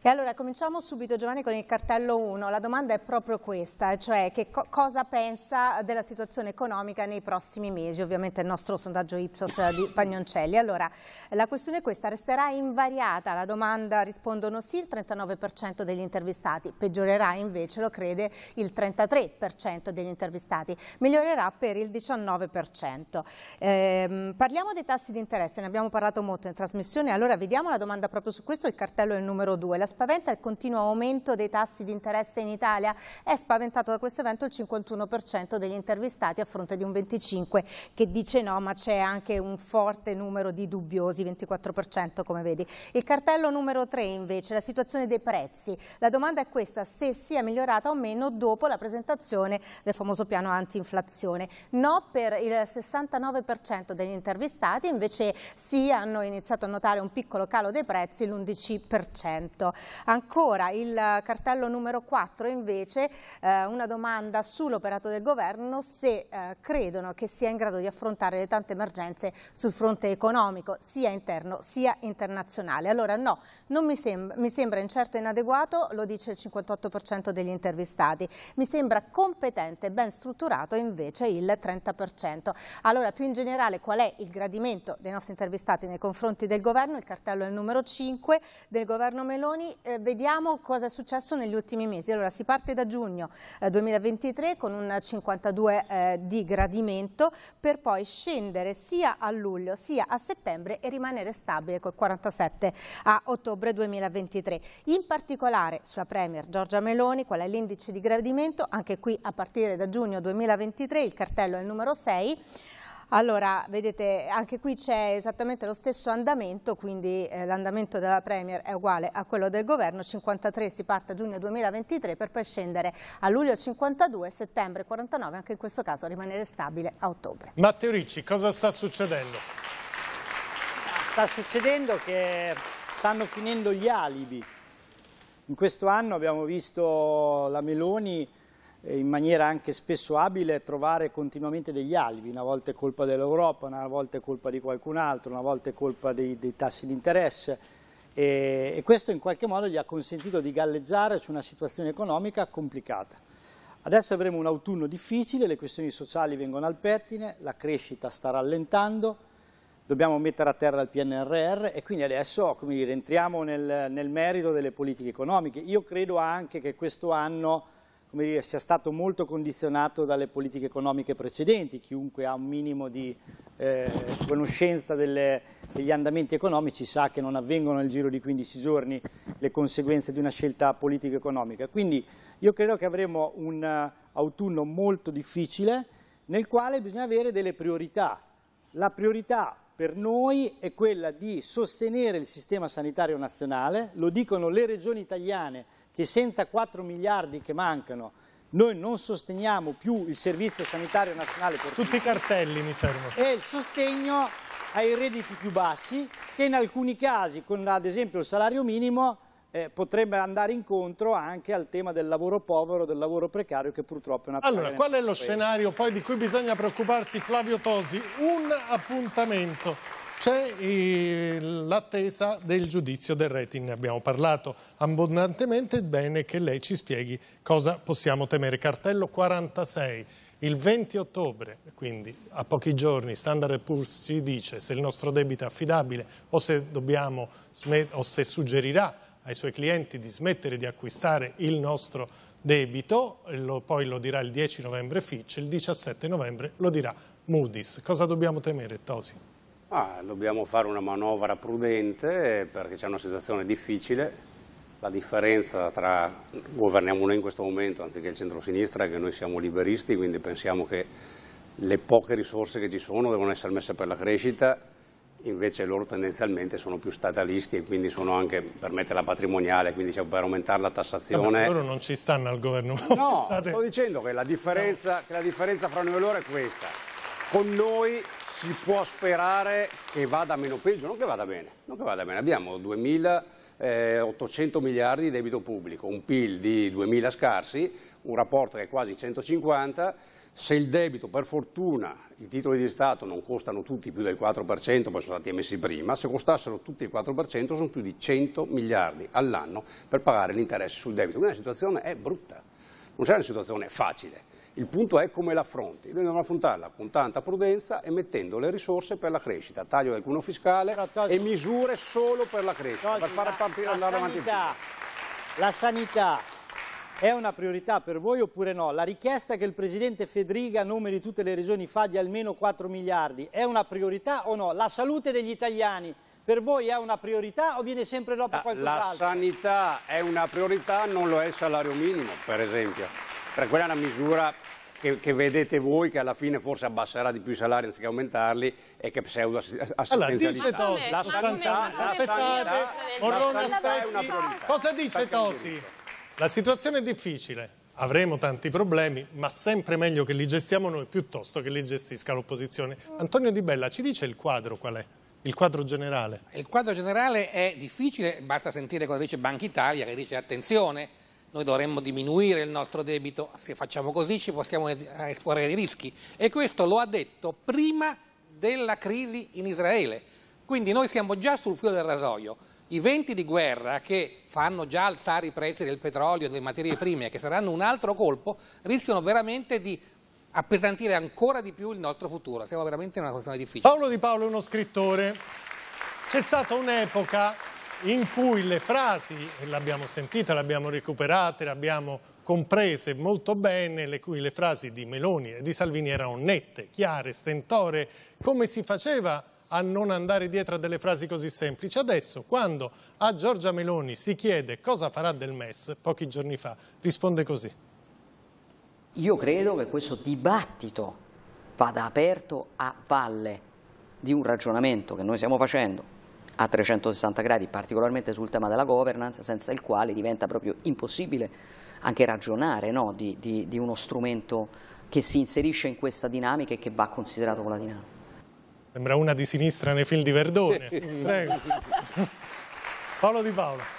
E allora cominciamo subito Giovanni con il cartello 1. La domanda è proprio questa, cioè che co cosa pensa della situazione economica nei prossimi mesi, ovviamente il nostro sondaggio Ipsos di Pagnoncelli. Allora, la questione è questa, resterà invariata? La domanda rispondono sì il 39% degli intervistati, peggiorerà invece, lo crede, il 33% degli intervistati, migliorerà per il 19%. Eh, parliamo dei tassi di interesse, ne abbiamo parlato molto in trasmissione, allora vediamo la domanda proprio su questo, il cartello è il numero 2 spaventa il continuo aumento dei tassi di interesse in Italia? È spaventato da questo evento il 51% degli intervistati a fronte di un 25% che dice no, ma c'è anche un forte numero di dubbiosi, 24% come vedi. Il cartello numero 3 invece, la situazione dei prezzi. La domanda è questa, se sia migliorata o meno dopo la presentazione del famoso piano anti-inflazione. No per il 69% degli intervistati, invece sì hanno iniziato a notare un piccolo calo dei prezzi, l'11%. Ancora il cartello numero 4 invece eh, una domanda sull'operato del governo se eh, credono che sia in grado di affrontare le tante emergenze sul fronte economico sia interno sia internazionale. Allora no, non mi, sembra, mi sembra incerto e inadeguato, lo dice il 58% degli intervistati, mi sembra competente e ben strutturato invece il 30%. Allora più in generale qual è il gradimento dei nostri intervistati nei confronti del governo? Il cartello è il numero 5 del governo Meloni eh, vediamo cosa è successo negli ultimi mesi. Allora si parte da giugno eh, 2023 con un 52 eh, di gradimento per poi scendere sia a luglio sia a settembre e rimanere stabile col 47 a ottobre 2023. In particolare sulla Premier Giorgia Meloni, qual è l'indice di gradimento? Anche qui a partire da giugno 2023 il cartello è il numero 6 allora, vedete, anche qui c'è esattamente lo stesso andamento, quindi eh, l'andamento della Premier è uguale a quello del governo, 53 si parte a giugno 2023 per poi scendere a luglio 52, settembre 49, anche in questo caso rimanere stabile a ottobre. Matteo Ricci, cosa sta succedendo? Sta succedendo che stanno finendo gli alibi. In questo anno abbiamo visto la Meloni in maniera anche spesso abile trovare continuamente degli alibi, una volta è colpa dell'Europa, una volta è colpa di qualcun altro, una volta è colpa dei, dei tassi di interesse e, e, questo in qualche modo gli ha consentito di galleggiare su una situazione economica complicata. Adesso avremo un autunno difficile, le questioni sociali vengono al pettine, la crescita sta rallentando, dobbiamo mettere a terra il PNRR e quindi adesso dire, entriamo nel, nel merito delle politiche economiche. Io credo anche che questo anno come dire, sia stato molto condizionato dalle politiche economiche precedenti, chiunque ha un minimo di eh, conoscenza delle, degli andamenti economici sa che non avvengono nel giro di 15 giorni le conseguenze di una scelta politica economica. Quindi io credo che avremo un autunno molto difficile nel quale bisogna avere delle priorità. La priorità per noi è quella di sostenere il sistema sanitario nazionale, lo dicono le regioni italiane che senza 4 miliardi che mancano noi non sosteniamo più il Servizio Sanitario Nazionale per tutti. i cartelli mi servono. E il sostegno ai redditi più bassi che in alcuni casi con ad esempio il salario minimo eh, potrebbe andare incontro anche al tema del lavoro povero, del lavoro precario che purtroppo è una Allora, qual è lo scenario poi di cui bisogna preoccuparsi Flavio Tosi? Un appuntamento. C'è l'attesa del giudizio del rating, ne abbiamo parlato abbondantemente, è bene che lei ci spieghi cosa possiamo temere. Cartello 46, il 20 ottobre, quindi a pochi giorni, Standard Poor's ci dice se il nostro debito è affidabile o se, dobbiamo, o se suggerirà ai suoi clienti di smettere di acquistare il nostro debito, lo, poi lo dirà il 10 novembre Fitch, il 17 novembre lo dirà Moody's. Cosa dobbiamo temere, Tosi? Ah, dobbiamo fare una manovra prudente perché c'è una situazione difficile. La differenza tra governiamo noi in questo momento anziché il centro-sinistra è che noi siamo liberisti, quindi pensiamo che le poche risorse che ci sono devono essere messe per la crescita invece loro tendenzialmente sono più statalisti e quindi sono anche per mettere la patrimoniale, quindi cioè per aumentare la tassazione. Ma loro non ci stanno al governo. No, [LAUGHS] sto dicendo che la, differenza, no. che la differenza fra noi e loro è questa. Con noi si può sperare che vada meno peggio, non che vada bene, che vada bene. Abbiamo 2.800 eh, miliardi di debito pubblico, un PIL di 2.000 scarsi, un rapporto che è quasi 150 se il debito, per fortuna, i titoli di Stato non costano tutti più del 4%, poi sono stati emessi prima, se costassero tutti il 4% sono più di 100 miliardi all'anno per pagare l'interesse sul debito. Quindi la situazione è brutta, non c'è una situazione facile. Il punto è come l'affronti. Noi dobbiamo affrontarla con tanta prudenza e mettendo le risorse per la crescita, taglio del cuneo fiscale e misure solo per la crescita, per fare partire andare avanti. La sanità, è una priorità per voi oppure no? La richiesta che il Presidente Fedriga, a nome di tutte le regioni, fa di almeno 4 miliardi è una priorità o no? La salute degli italiani per voi è una priorità o viene sempre dopo la, qualcos'altro? La sanità è una priorità, non lo è il salario minimo, per esempio. Per quella è una misura che, che, vedete voi che alla fine forse abbasserà di più i salari anziché aumentarli e che pseudo assistenzialità. Allora, dice Tosi, la sanità, la sanità, la sanità è una priorità. Cosa dice Tosi? La situazione è difficile, avremo tanti problemi, ma sempre meglio che li gestiamo noi piuttosto che li gestisca l'opposizione. Antonio Di Bella, ci dice il quadro qual è? Il quadro generale? Il quadro generale è difficile, basta sentire cosa dice Banca Italia che dice attenzione, noi dovremmo diminuire il nostro debito, se facciamo così ci possiamo esporre dei rischi. E questo lo ha detto prima della crisi in Israele. Quindi noi siamo già sul filo del rasoio i venti di guerra che fanno già alzare i prezzi del petrolio e delle materie prime che saranno un altro colpo rischiano veramente di appesantire ancora di più il nostro futuro. Siamo veramente in una situazione difficile. Paolo Di Paolo è uno scrittore. C'è stata un'epoca in cui le frasi, l'abbiamo sentita, le abbiamo recuperate, le abbiamo comprese molto bene, le cui le frasi di Meloni e di Salvini erano nette, chiare, stentore, come si faceva a non andare dietro a delle frasi così semplici. Adesso, quando a Giorgia Meloni si chiede cosa farà del MES, pochi giorni fa, risponde così. Io credo che questo dibattito vada aperto a valle di un ragionamento che noi stiamo facendo a 360 gradi, particolarmente sul tema della governance, senza il quale diventa proprio impossibile anche ragionare no? di, di, di uno strumento che si inserisce in questa dinamica e che va considerato con la dinamica. Sembra una di sinistra nei film di Verdone. Prego. [LAUGHS] Paolo Di Paolo.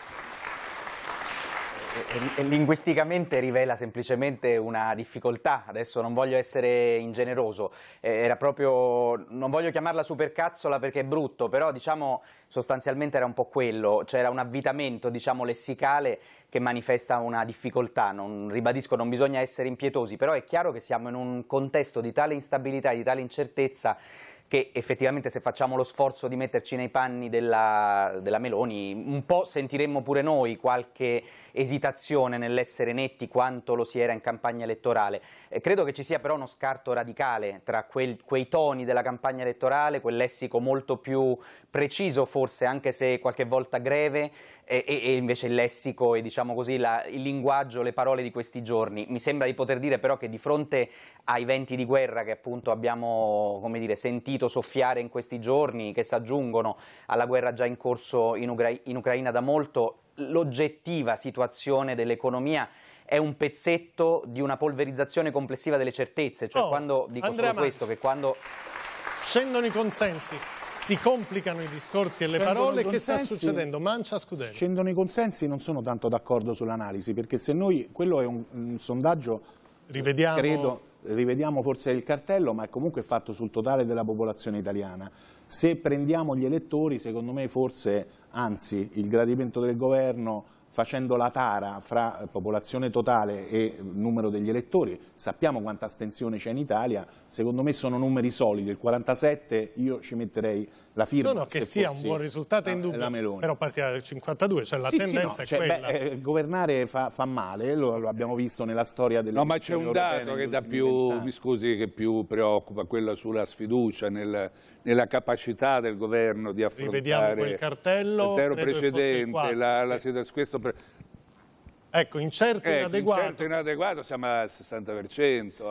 Linguisticamente rivela semplicemente una difficoltà, adesso non voglio essere ingeneroso, era proprio, non voglio chiamarla supercazzola perché è brutto, però diciamo sostanzialmente era un po' quello, c'era un avvitamento diciamo lessicale che manifesta una difficoltà, non, ribadisco non bisogna essere impietosi, però è chiaro che siamo in un contesto di tale instabilità, di tale incertezza che effettivamente se facciamo lo sforzo di metterci nei panni della, della Meloni un po' sentiremmo pure noi qualche esitazione nell'essere netti quanto lo si era in campagna elettorale. Eh, credo che ci sia però uno scarto radicale tra quel, quei toni della campagna elettorale, quel lessico molto più preciso forse anche se qualche volta greve e, e invece il lessico e diciamo così la, il linguaggio, le parole di questi giorni. Mi sembra di poter dire però che di fronte ai venti di guerra che appunto abbiamo dire, sentito soffiare in questi giorni, che si aggiungono alla guerra già in corso in, Ucra in Ucraina da molto, l'oggettiva situazione dell'economia è un pezzetto di una polverizzazione complessiva delle certezze, cioè oh, quando dico solo questo, che quando scendono i consensi si complicano i discorsi e le Scendono parole. Che sta succedendo? Mancia Scuderi. Scendono i consensi, non sono tanto d'accordo sull'analisi, perché se noi, quello è un, un sondaggio, Rivediamo. credo, rivediamo forse il cartello, ma è comunque fatto sul totale della popolazione italiana. Se prendiamo gli elettori, secondo me forse, anzi, il gradimento del governo facendo la tara fra popolazione totale e numero degli elettori, sappiamo quanta astensione c'è in Italia, secondo me sono numeri solidi, il 47 io ci metterei la firma. No, no, che sia un buon risultato la Meloni. però partiamo dal 52, cioè la Sì, sì, tendenza no, è cioè, quella. beh, eh, governare fa, fa male, lo, lo abbiamo visto nella storia delle No, ma c'è un dato che dà ultimi più, mi scusi, che più preoccupa, quella sulla sfiducia nel- nella capacità del governo di affrontare Rivediamo quel cartello, il precedente, la, sì. la situazione- questo pre- Ecco, incerto e Ecco, inadeguato. incerto e inadeguato siamo al 60%.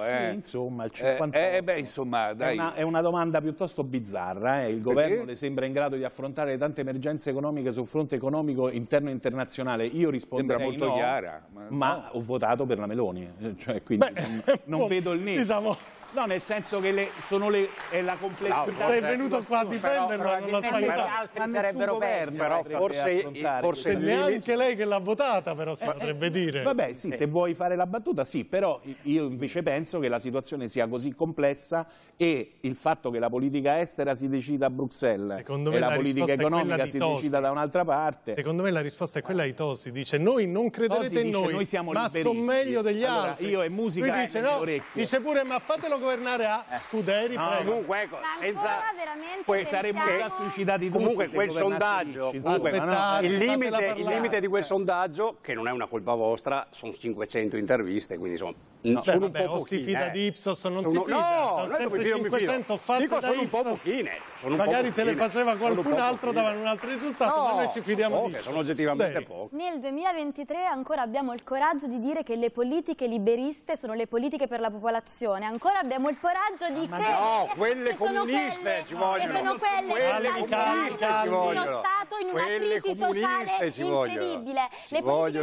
eh. Sì, insomma, il Eh, 50 eh, beh, insomma, È una, è una domanda piuttosto bizzarra. eh. Il governo le sembra in grado di affrontare le tante emergenze economiche sul fronte economico interno e internazionale. Io risponderei Sembra molto no, chiara, ma ma ho votato per la Meloni. eh, Cioè, quindi non, [LAUGHS] non boh, vedo il nesso. diciamo- No, nel senso che le, sono le, è la complessità. sei della venuto qua a difenderlo, Però- non lo però- sai ma sarebbero governo avrebbe forse- forse neanche lei che l'ha votata, però si potrebbe dire. Vabbè, sì, se vuoi fare la battuta, sì, però io invece penso che la situazione sia così complessa e il fatto che la politica estera si decida a Bruxelles Secondo me e la, la politica economica si Tosi. decida da un'altra parte. Secondo me la risposta è quella di Tosi, dice noi non crederete Tosi in noi, "Noi siamo ma liberisti". sono meglio degli Allora, altri. io è musica Lui dice, no, dice pure ma fatelo governare a Scuderi, No, prego. comunque, ecco, senza... veramente Poi saremmo già suicidati tutti Comunque quel sondaggio, comunque? Aspettate, il, limite, il limite di quel sondaggio, che non è una colpa vostra, sono 500 interviste, quindi insomma, No, sono beh, un vabbè, po' o si pochine. fida eh. di Ipsos o non Sono- si fida, No, sono sempre fido, mi fido. 500 fatte Dico, da sono un po' pochine. Sono un po' Magari se le pochine. faceva qualcun altro pochine. davano un altro risultato, ma No, noi ci fidiamo poche, di Ipsos. sono oggettivamente poche. Nel 2023 ancora abbiamo il coraggio di dire che le politiche liberiste sono le politiche per la popolazione, ancora abbiamo il coraggio di credere no, quelle che sono comuniste quelle- ci vogliono. che sono quelle, Quelle comuniste ci vogliono. uno stato in una Quelle crisi comuniste sociale ci vogliono. incredibile. Ci le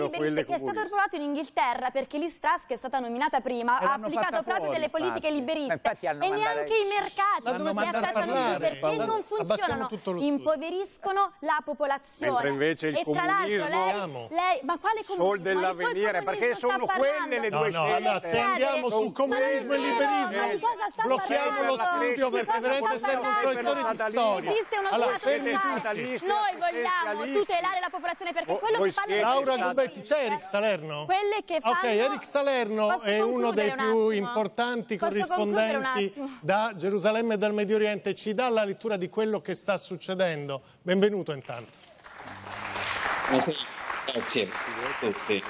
politiche liberiste che è stato comuniste. provato in Inghilterra perché Liz Truss che è stata nominata prima ha applicato proprio fuori, delle politiche infatti. liberiste Infatti hanno e neanche i mercati a accettano più perché non funzionano, impoveriscono la popolazione. Mentre invece il e tra l'altro comunismo- lei, lei, ma quale comunismo? Sol dell'avvenire, perché sono quelle le due no, scelte. allora se andiamo su comunismo e liberismo, Ma di cosa sta blocchiamo lo studio Di perché veramente serve un professore di storia. Esiste uno Allora, stato sociale. Noi vogliamo tutelare la popolazione perché Voi- quello che fanno Laura Gubetti, c'è Eric Salerno? Quelle che fanno Ok, Eric Salerno è uno dei un più importanti Posso corrispondenti da Gerusalemme e dal Medio Oriente. Ci dà la lettura di quello che sta succedendo. Benvenuto intanto. Grazie a tutti.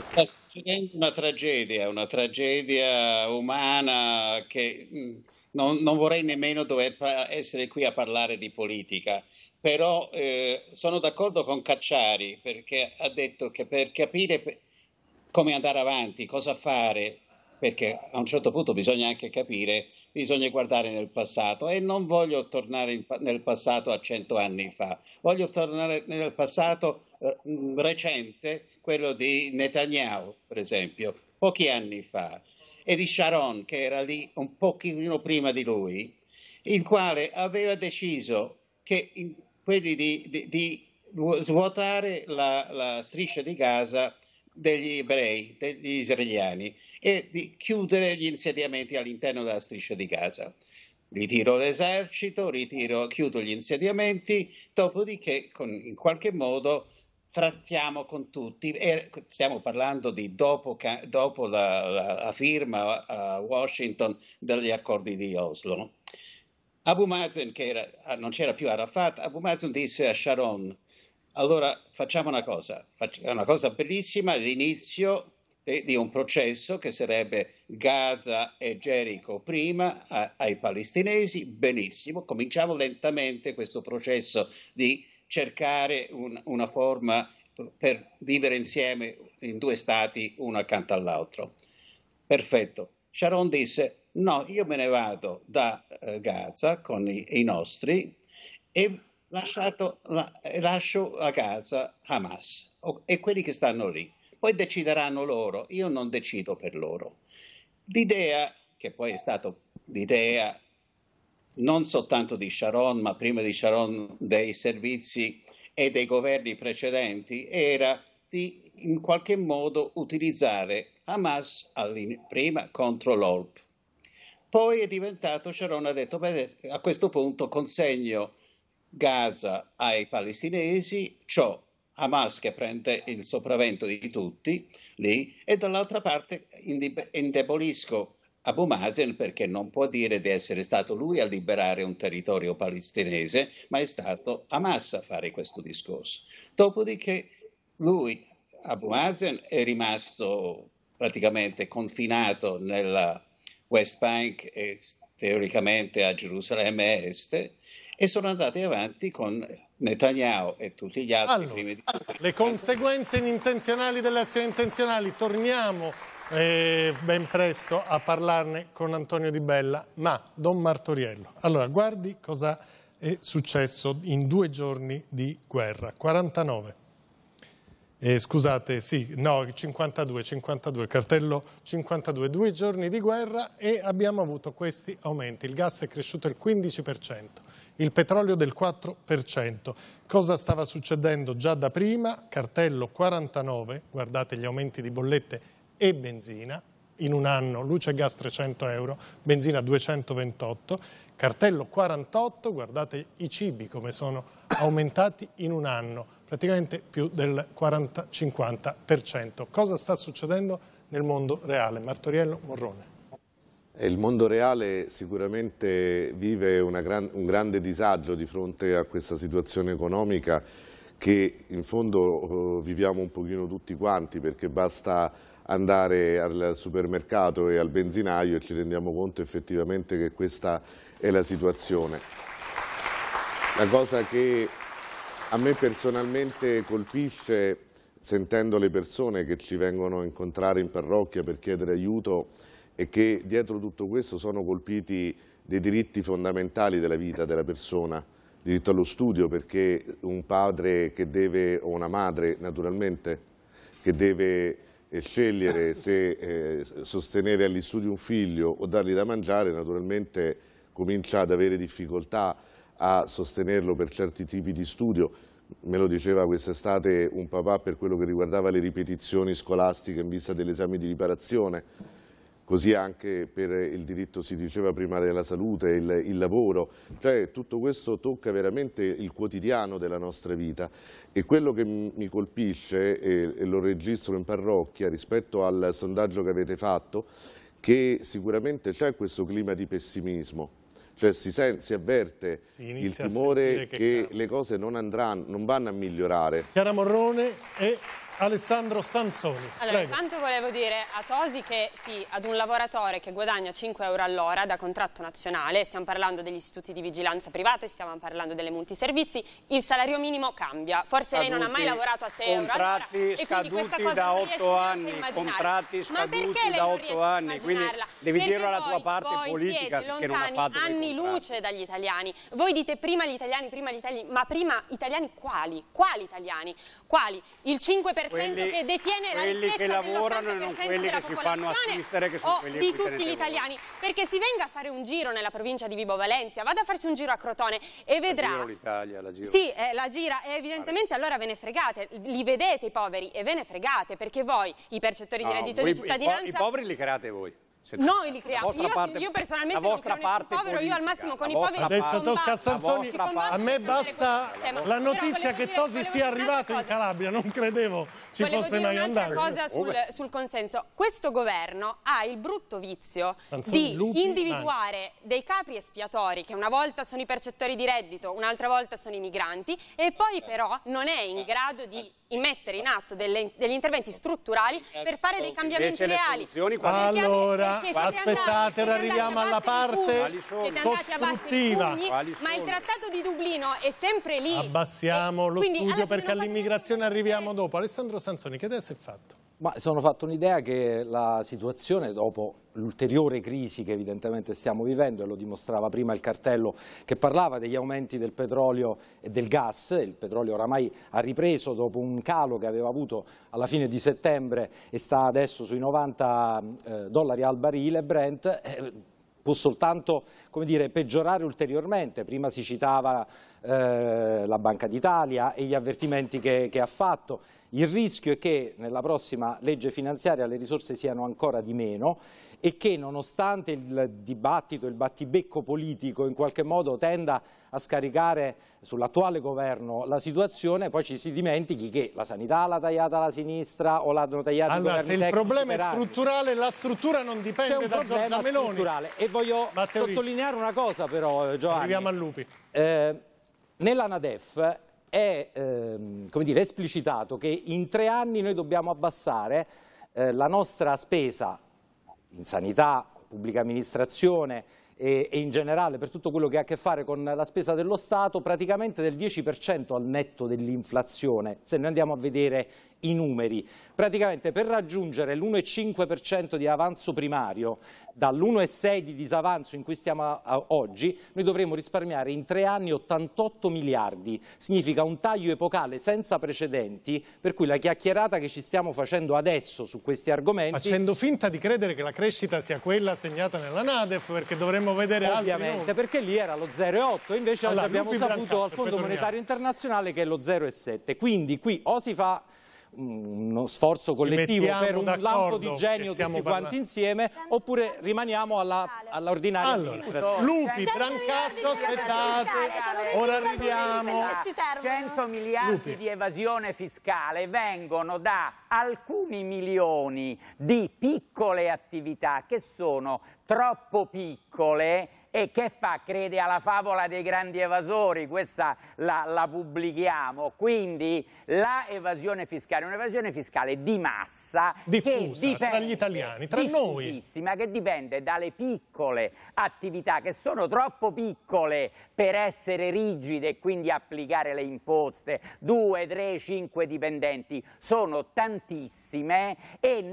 Sta succedendo una tragedia, una tragedia umana che mh, non, non vorrei nemmeno dover essere qui a parlare di politica, però eh, sono d'accordo con Cacciari perché ha detto che per capire come andare avanti, cosa fare, perché a un certo punto bisogna anche capire, bisogna guardare nel passato. E non voglio tornare in nel passato a cento anni fa, voglio tornare nel passato eh, recente, quello di Netanyahu, per esempio, pochi anni fa, e di Sharon, che era lì un pochino prima di lui, il quale aveva deciso che quelli di, di- di svuotare la, la striscia di Gaza degli ebrei, degli israeliani e di chiudere gli insediamenti all'interno della striscia di Gaza. Ritiro l'esercito, ritiro, chiudo gli insediamenti, dopodiché con- in qualche modo trattiamo con tutti. E stiamo parlando di dopo, dopo la, la- la firma a Washington degli accordi di Oslo. Abu Mazen, che era- non c'era più Arafat, Abu Mazen disse a Sharon, allora facciamo una cosa, è una cosa bellissima, l'inizio di un processo che sarebbe Gaza e Gerico prima a- ai palestinesi, benissimo, cominciamo lentamente questo processo di cercare un- una forma per vivere insieme in due stati uno accanto all'altro. Perfetto. Sharon disse: No, io me ne vado da eh, Gaza con i, i nostri e lasciato la- lascio a Gaza Hamas e quelli che stanno lì. Poi decideranno loro, io non decido per loro. L'idea, che poi è stata l'idea non soltanto di Sharon, ma prima di Sharon dei servizi e dei governi precedenti, era di in qualche modo utilizzare Hamas prima contro l'OLP. Poi è diventato, Sharon ha detto, beh, a questo punto consegno Gaza ai palestinesi, ciò Hamas che prende il sopravvento di tutti lì e dall'altra parte indebolisco Abu Mazen perché non può dire di essere stato lui a liberare un territorio palestinese, ma è stato Hamas a fare questo discorso. Dopodiché lui, Abu Mazen, è rimasto praticamente confinato nella West Bank e teoricamente a Gerusalemme Est e sono andati avanti con Netanyahu e tutti gli altri. Allora, di... Le conseguenze inintenzionali delle azioni intenzionali, torniamo eh, ben presto a parlarne con Antonio Di Bella, ma Don Martoriello, allora guardi cosa è successo in due giorni di guerra, 49. Eh, scusate, sì, no, 52, 52, il cartello 52, due giorni di guerra e abbiamo avuto questi aumenti. Il gas è cresciuto il 15%, il petrolio del 4%. Cosa stava succedendo già da prima? Cartello 49, guardate gli aumenti di bollette e benzina, in un anno luce e gas 300 euro, benzina 228, cartello 48, guardate i cibi come sono aumentati in un anno, praticamente più del 40-50%. Cosa sta succedendo nel mondo reale? Martoriello Morrone. Il mondo reale sicuramente vive gran, un grande disagio di fronte a questa situazione economica che in fondo uh, viviamo un pochino tutti quanti perché basta andare al supermercato e al benzinaio e ci rendiamo conto effettivamente che questa è la situazione. La cosa che a me personalmente colpisce sentendo le persone che ci vengono a incontrare in parrocchia per chiedere aiuto è che dietro tutto questo sono colpiti dei diritti fondamentali della vita della persona, diritto allo studio perché un padre che deve, o una madre naturalmente, che deve e scegliere se eh, sostenere agli studi un figlio o dargli da mangiare, naturalmente comincia ad avere difficoltà a sostenerlo per certi tipi di studio. Me lo diceva quest'estate un papà per quello che riguardava le ripetizioni scolastiche in vista dell'esame di riparazione così anche per il diritto, si diceva prima, della salute, il, il, lavoro, cioè tutto questo tocca veramente il quotidiano della nostra vita. E quello che mi colpisce, e, e lo registro in parrocchia rispetto al sondaggio che avete fatto, che sicuramente c'è questo clima di pessimismo, cioè si, si avverte si il timore che, che le cose non, andranno, non vanno a migliorare. Chiara Morrone e Alessandro Sansoni. Allora, intanto volevo dire a Tosi che sì, ad un lavoratore che guadagna 5 euro all'ora da contratto nazionale, stiamo parlando degli istituti di vigilanza privata, stiamo parlando delle multiservizi, il salario minimo cambia. Forse scaduti, lei non ha mai lavorato a 6 euro all'ora. Contratti scaduti da 8 anni, contratti scaduti da 8 anni, quindi devi perché dirlo alla tua parte politica che non ha fatto anni luce dagli italiani. Voi dite prima gli italiani, prima gli italiani, ma prima italiani quali? Quali italiani? Quali? Il 5% quelli, che detiene la ricchezza che lavorano e non quelli che si fanno assistere che sono quelli di tutti gli italiani perché si venga a fare un giro nella provincia di Vibo Valencia vada a farsi un giro a Crotone e vedrà la giro l'Italia la giro sì eh, la gira e evidentemente vale. allora ve ne fregate li vedete i poveri e ve ne fregate perché voi i percettori no, di reddito voi, di cittadinanza i, po i poveri li create voi noi li creiamo. Io, parte, io, personalmente la vostra parte povero, politica, io al massimo con i poveri. Adesso tocca a Sansoni. A me basta la notizia che Tosi sia arrivato in Calabria, non credevo ci volevo fosse mai andato. Una cosa sul, sul, consenso. Questo governo ha il brutto vizio Sansoni, di Lupi, individuare Manzi. dei capri espiatori che una volta sono i percettori di reddito, un'altra volta sono i migranti e poi però non è in grado di mettere in atto delle, degli interventi strutturali per fare dei cambiamenti reali. Allora, aspettate, ora arriviamo alla parte costruttiva. ma il trattato di Dublino è sempre lì. Abbassiamo lo Quindi, studio perché all'immigrazione arriviamo dopo. Alessandro Sansoni, che idea si è fatto? Ma sono fatto un'idea che la situazione, dopo l'ulteriore crisi che evidentemente stiamo vivendo, e lo dimostrava prima il cartello che parlava degli aumenti del petrolio e del gas, il petrolio oramai ha ripreso dopo un calo che aveva avuto alla fine di settembre e sta adesso sui 90 eh, dollari al barile Brent, eh, può soltanto dire, peggiorare ulteriormente. Prima si citava eh, la Banca d'Italia e gli avvertimenti che, che ha fatto. Il rischio è che nella prossima legge finanziaria le risorse siano ancora di meno e che nonostante il dibattito, il battibecco politico in qualche modo tenda a scaricare sull'attuale governo la situazione, poi ci si dimentichi che la sanità l'ha tagliata la sinistra o l'hanno tagliata allora, i governi se il problema è strutturale, la struttura non dipende da Giorgia Meloni. Strutturale. E voglio Matteo sottolineare una cosa però, eh, Giovanni. Arriviamo a Lupi. Eh, nella NADEF è ehm, dire, esplicitato che in tre anni noi dobbiamo abbassare eh, la nostra spesa in sanità, pubblica amministrazione e, e, in generale per tutto quello che ha a che fare con la spesa dello Stato praticamente del 10% al netto dell'inflazione, se noi andiamo a vedere i numeri. Praticamente per raggiungere l'1,5% di avanzo primario dall'1,6 di disavanzo in cui stiamo oggi, noi dovremo risparmiare in tre anni 88 miliardi. Significa un taglio epocale senza precedenti, per cui la chiacchierata che ci stiamo facendo adesso su questi argomenti... Facendo finta di credere che la crescita sia quella segnata nella Nadef, perché dovremmo vedere Ovviamente, perché lì era lo 0,8, invece allora, oggi abbiamo saputo al Fondo Monetario Internazionale che è lo 0,7. Quindi qui o si fa uno sforzo collettivo per un lampo di genio tutti quanti insieme oppure rimaniamo all'ordinaria all allora, Lupi, Brancaccio, aspettate, ora arriviamo. 100 miliardi Lupi. di evasione fiscale vengono da alcuni milioni di piccole attività che sono troppo piccole e che fa? Crede alla favola dei grandi evasori, questa la, la pubblichiamo, quindi la evasione fiscale è un'evasione fiscale di massa diffusa dipende, tra gli italiani, tra noi, che dipende dalle piccole attività che sono troppo piccole per essere rigide e quindi applicare le imposte, 2, 3, 5 dipendenti, sono tantissime e,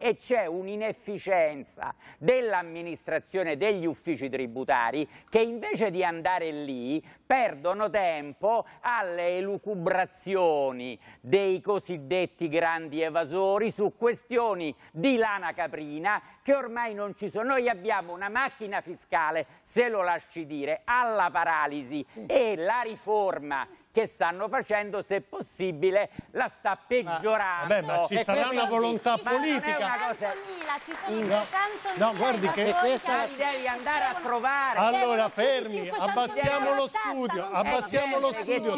e c'è un'inefficienza dell'amministrazione degli uffici tributari tributari che invece di andare lì perdono tempo alle elucubrazioni dei cosiddetti grandi evasori su questioni di lana caprina che ormai non ci sono. Noi abbiamo una macchina fiscale, se lo lasci dire, alla paralisi e la riforma che stanno facendo, se possibile, la sta peggiorando. Ma, vabbè, ma ci sarà una volontà politica. Una cosa... ci sono no, no, guardi che questa devi andare a trovare. Allora, fermi, abbassiamo lo studio, abbassiamo lo studio.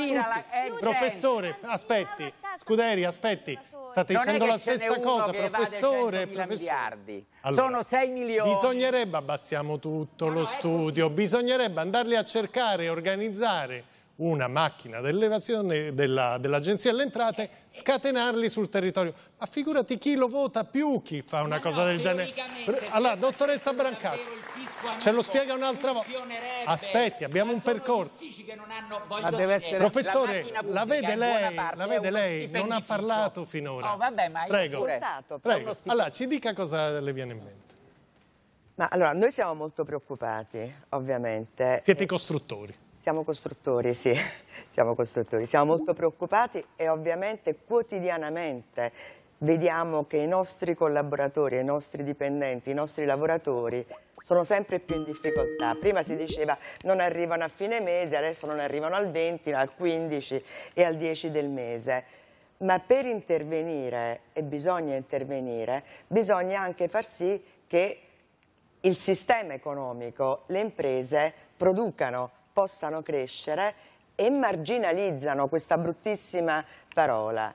Professore, aspetti, Scuderi, aspetti. State dicendo la stessa cosa, professore. professore. Allora, Sono 6 milioni. Bisognerebbe, abbassiamo tutto lo studio, bisognerebbe andarli a cercare e organizzare una macchina dell'evasione dell'Agenzia dell delle Entrate, scatenarli sul territorio. Ma figurati chi lo vota più chi fa una Ma cosa no, del genere. Allora, dottoressa Brancacci, ce lo spiega un'altra volta. Aspetti, abbiamo un percorso. Ma deve essere Professore, la vede lei, la vede lei non ha parlato finora. Oh, vabbè, ma prego, prego. Allora, ci dica cosa le viene in mente. Ma allora, noi siamo molto preoccupati, ovviamente. Siete i costruttori. Siamo costruttori, sì, [LAUGHS] siamo costruttori. Siamo molto preoccupati e ovviamente quotidianamente vediamo che i nostri collaboratori, i nostri dipendenti, i nostri lavoratori sono sempre più in difficoltà. Prima si diceva non arrivano a fine mese, adesso non arrivano al 20, al 15 e al 10 del mese. Ma per intervenire, e bisogna intervenire, bisogna anche far sì che il sistema economico, le imprese producano possano crescere e marginalizzano questa bruttissima parola.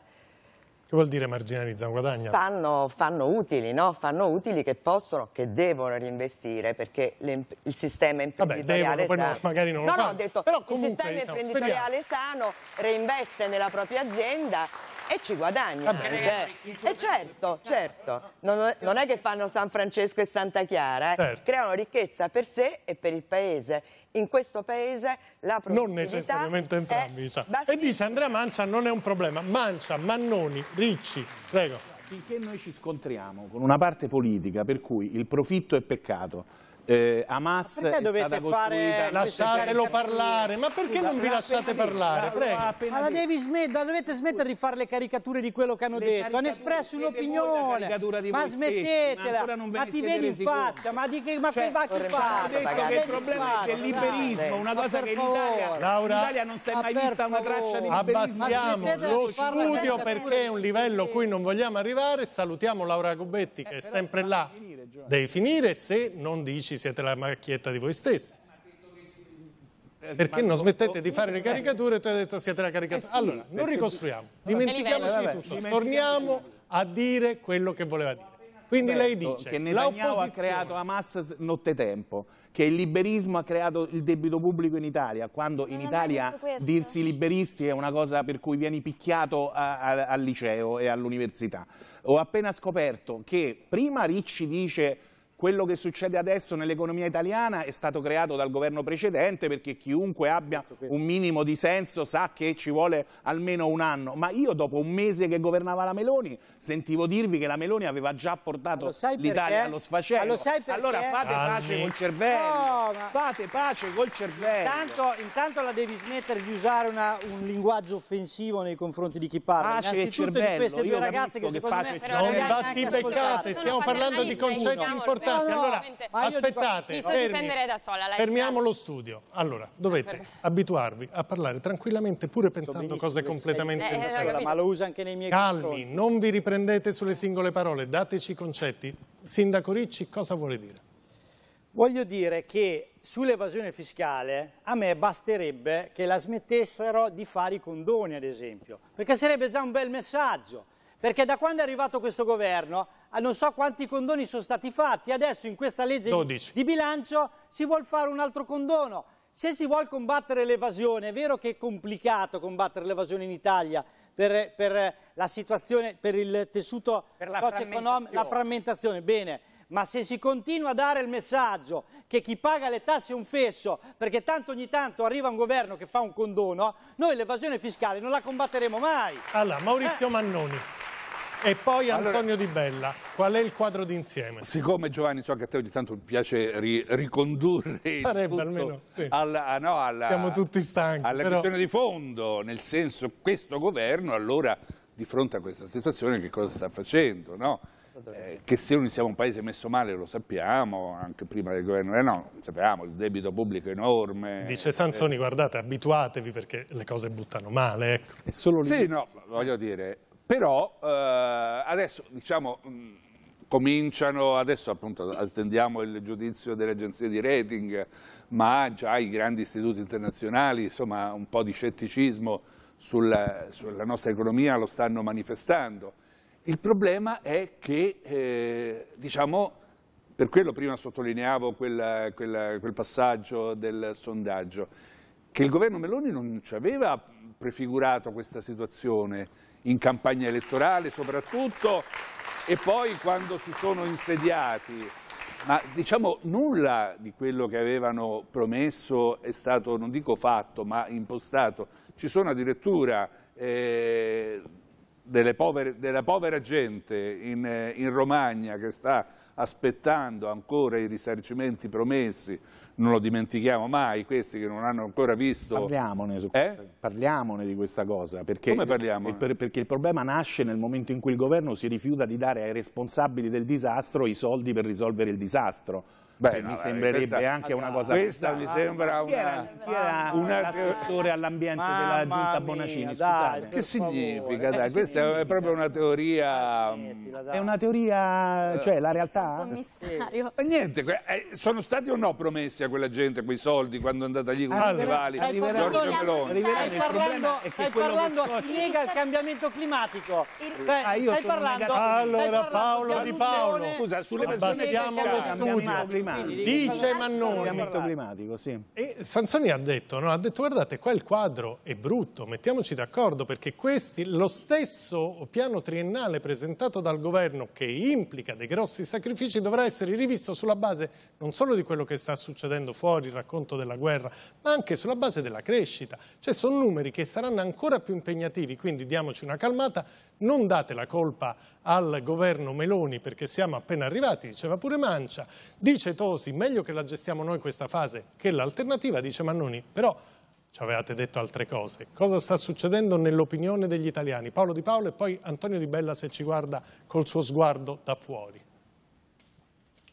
Che vuol dire marginalizzano? Guadagnano? Fanno, fanno, utili, no? Fanno utili che possono, che devono reinvestire perché le, il sistema imprenditoriale Vabbè, devono, sano... magari non lo no, fanno. No, ho detto, Però comunque, il sistema diciamo, imprenditoriale speriamo. sano reinveste nella propria azienda e ci guadagna anche. E certo, certo, non, non, è che fanno San Francesco e Santa Chiara, eh. certo. creano ricchezza per sé e per il paese. In questo paese la produttività Non necessariamente entrambi, è... E dice Andrea Mancia non è un problema. Mancia, Mannoni, Ricci, prego. Finché noi ci scontriamo con una parte politica per cui il profitto è peccato, eh, Hamas Perché è dovete stata fare. Lasciatelo parlare, ma perché non vi lasciate parlare? Prego. Ma la devi smettere, dovete smettere di fare le caricature di quello che hanno Le detto. Hanno espresso un'opinione. Ma smettetela, ma ti vedi in faccia, ma di che ma Cioè, che va chi che il problema è faccia, del liberismo, una cosa che in Italia, non si è Ma mai vista una traccia di liberismo. Abbassiamo lo studio perché è un livello a cui non vogliamo arrivare. Salutiamo Laura Gobetti che è sempre là. Devi finire se non dici siete la macchietta di voi stessi. Perché non smettete di fare le caricature e tu hai detto siete la caricatura? Allora, non ricostruiamo, dimentichiamoci di tutto, torniamo a dire quello che voleva dire. Quindi lei dice che Netanyahu ha creato Hamas nottetempo, che il liberismo ha creato il debito pubblico in Italia, quando in Italia dirsi liberisti è una cosa per cui vieni picchiato a- a- al liceo e all'università. Ho appena scoperto che prima Ricci dice quello che succede adesso nell'economia italiana è stato creato dal governo precedente perché chiunque abbia un minimo di senso sa che ci vuole almeno un anno. Ma io dopo un mese che governava la Meloni sentivo dirvi che la Meloni aveva già portato l'Italia allo sfascello. Ma lo sai perché? allora fate pace col cervello. No, ma- Fate pace col cervello. Intanto, intanto la devi smettere di usare una- un linguaggio offensivo nei confronti di chi parla. Pace e Innanzitutto di cervello. queste due Io ragazze che che secondo pace me non battibeccate, ascoltate. stiamo parlando di concetti importanti. No, Allora, dico- aspettate, Mi so fermi. difendere da sola. Fermiamo lo studio. Allora, dovete abituarvi a parlare tranquillamente, pure pensando cose completamente Eh, eh, diverse. capito. Ma lo usa anche nei miei Calmi, confronti. non vi riprendete sulle singole parole, dateci i concetti. Sindaco Ricci, cosa vuole dire? Voglio dire che sull'evasione fiscale a me basterebbe che la smettessero di fare i condoni, ad esempio, perché sarebbe già un bel messaggio. Perché da quando è arrivato questo governo, a non so quanti condoni sono stati fatti, adesso in questa legge di, 12. di bilancio si vuole fare un altro condono. Se si vuole combattere l'evasione, è vero che è complicato combattere l'evasione in Italia per, per la situazione, per il tessuto Per la socio-economico, la frammentazione, bene, ma se si continua a dare il messaggio che chi paga le tasse è un fesso, perché tanto ogni tanto arriva un governo che fa un condono, noi l'evasione fiscale non la combatteremo mai. Allora, Maurizio Eh. Mannoni e poi Allora- Antonio Di Bella. Qual è il quadro d'insieme? Siccome Giovanni so che a te ogni tanto piace ri- ricondurre Sarebbe almeno, sì. alla, ah, no, alla- Siamo tutti stanchi, alla però- questione di fondo, nel senso questo governo allora di fronte a questa situazione che cosa sta facendo? no? Eh, che se noi siamo un paese messo male lo sappiamo, anche prima del governo, eh no, sappiamo, il debito pubblico è enorme. Dice Sansoni, guardate, abituatevi perché le cose buttano male. Ecco. È solo Sì, no, voglio dire, però eh, adesso diciamo mh, cominciano, adesso appunto attendiamo il giudizio delle agenzie di rating, ma già i grandi istituti internazionali, insomma un po' di scetticismo sul- sulla nostra economia lo stanno manifestando. Il problema è che, eh, diciamo, per quello prima sottolineavo quel, quel- quel passaggio del sondaggio, che il governo Meloni non ci aveva prefigurato questa situazione in campagna elettorale soprattutto e poi quando si sono insediati. Ma diciamo nulla di quello che avevano promesso è stato, non dico fatto, ma impostato. Ci sono addirittura eh, povere- della povera gente in, eh, in Romagna che sta aspettando ancora i risarcimenti promessi, non lo dimentichiamo mai, questi che non hanno ancora visto... Parliamone, su- Eh? parliamone di questa cosa. Perché Come parliamo? per- perché il problema nasce nel momento in cui il governo si rifiuta di dare ai responsabili del disastro i soldi per risolvere il disastro. Beh, no, mi eh, sembrerebbe questa- anche una cosa... Questa mi sembra Chi era, una... chi era una- l'assessore all'ambiente della giunta mia, Bonacini? dai, Scusate. Che significa? Dai, questa è proprio una teoria... È una teoria, cioè la realtà? Commissario. Ma niente, eh, sono stati o no promessi a quella gente quei soldi quando è andata lì con i rivali? Stai Giorgio stai Il parlando, che stai che parlando scoccia- chi nega il cambiamento climatico. Beh, Ah, io stai parlando, Allora, Paolo Di Paolo, Scusa, sulle abbastiamo lo Cambiamento studio. Climatico. Dice Mannoni. Cambiamento climatico, sì. E Sansoni ha detto, no? ha detto guardate qua il quadro è brutto, mettiamoci d'accordo perché questi, lo stesso piano triennale presentato dal governo che implica dei grossi sacrifici dovrà essere rivisto sulla base non solo di quello che sta succedendo fuori, il racconto della guerra, ma anche sulla base della crescita. Cioè sono numeri che saranno ancora più impegnativi, quindi diamoci una calmata, non date la colpa al governo Meloni perché siamo appena arrivati, diceva pure Mancia, dice Tosi meglio che la gestiamo noi questa fase che l'alternativa, dice Mannoni, però ci avevate detto altre cose. Cosa sta succedendo nell'opinione degli italiani? Paolo Di Paolo e poi Antonio Di Bella se ci guarda col suo sguardo da fuori.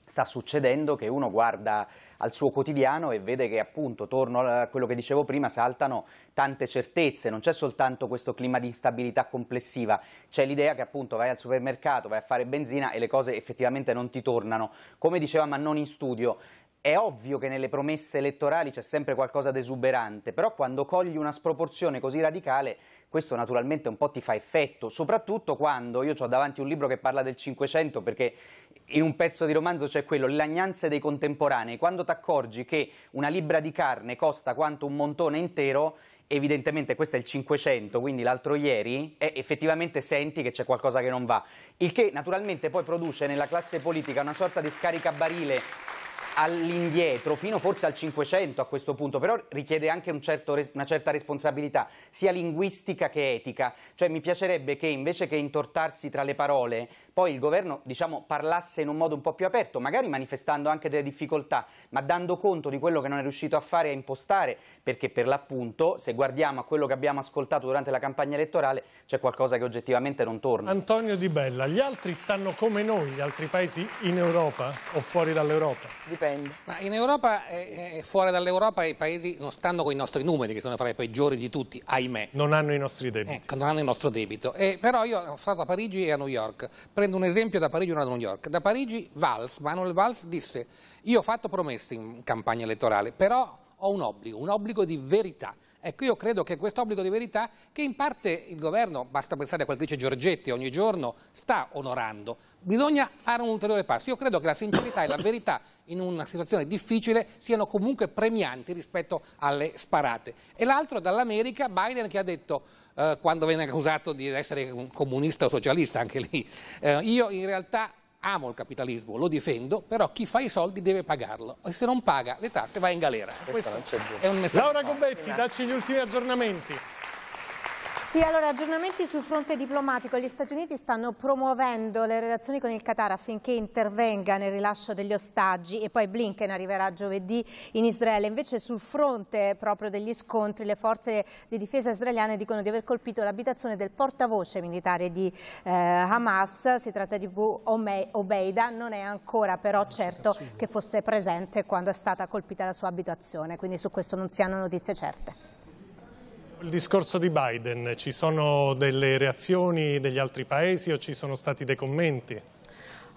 Sta succedendo che uno guarda al suo quotidiano e vede che appunto, torno a quello che dicevo prima, saltano tante certezze, non c'è soltanto questo clima di instabilità complessiva, c'è l'idea che appunto vai al supermercato, vai a fare benzina e le cose effettivamente non ti tornano. Come diceva Mannoni in studio, è ovvio che nelle promesse elettorali c'è sempre qualcosa di esuberante, però quando cogli una sproporzione così radicale, questo naturalmente un po' ti fa effetto, soprattutto quando io ho davanti un libro che parla del Cinquecento, perché in un pezzo di romanzo c'è quello, le lagnanze dei contemporanei, quando ti accorgi che una libra di carne costa quanto un montone intero, evidentemente questo è il 500, quindi l'altro ieri, e effettivamente senti che c'è qualcosa che non va. Il che naturalmente poi produce nella classe politica una sorta di scaricabarile all'indietro, fino forse al 500 a questo punto, però richiede anche un certo, una certa responsabilità, sia linguistica che etica. Cioè mi piacerebbe che invece che intortarsi tra le parole, poi il governo diciamo, parlasse in un modo un po' più aperto, magari manifestando anche delle difficoltà, ma dando conto di quello che non è riuscito a fare e a impostare, perché per l'appunto, se guardiamo a quello che abbiamo ascoltato durante la campagna elettorale, c'è qualcosa che oggettivamente non torna. Antonio Di Bella, gli altri stanno come noi, gli altri paesi in Europa o fuori dall'Europa? Dipende. Ma in Europa e fuori dall'Europa i paesi non stanno con i nostri numeri, che sono fra i peggiori di tutti, ahimè. Non hanno i nostri debiti. Ecco, non hanno il nostro debito. Eh, però io sono stato a Parigi e a New York. Prendo un esempio da Parigi e uno da New York. Da Parigi Valls, Manuel Valls disse, io ho fatto promesse in campagna elettorale, però ho un obbligo, un obbligo di verità. Ecco, io credo che questo obbligo di verità, che in parte il governo, basta pensare a quel che dice Giorgetti ogni giorno, sta onorando, bisogna fare un ulteriore passo. Io credo che la sincerità e la verità in una situazione difficile siano comunque premianti rispetto alle sparate. E l'altro dall'America, Biden che ha detto, eh, quando viene accusato di essere un comunista o socialista, anche lì, eh, io in realtà amo il capitalismo, lo difendo, però chi fa i soldi deve pagarlo e se non paga le tasse va in galera. Questo è un messaggio. Laura Gobetti, dacci gli ultimi aggiornamenti. Sì, allora aggiornamenti sul fronte diplomatico. Gli Stati Uniti stanno promuovendo le relazioni con il Qatar affinché intervenga nel rilascio degli ostaggi e poi Blinken arriverà giovedì in Israele. Invece sul fronte proprio degli scontri le forze di difesa israeliane dicono di aver colpito l'abitazione del portavoce militare di eh, Hamas. Si tratta di Abu Obeida, non è ancora però certo che fosse presente quando è stata colpita la sua abitazione, quindi su questo non si hanno notizie certe il discorso di Biden, ci sono delle reazioni degli altri paesi o ci sono stati dei commenti?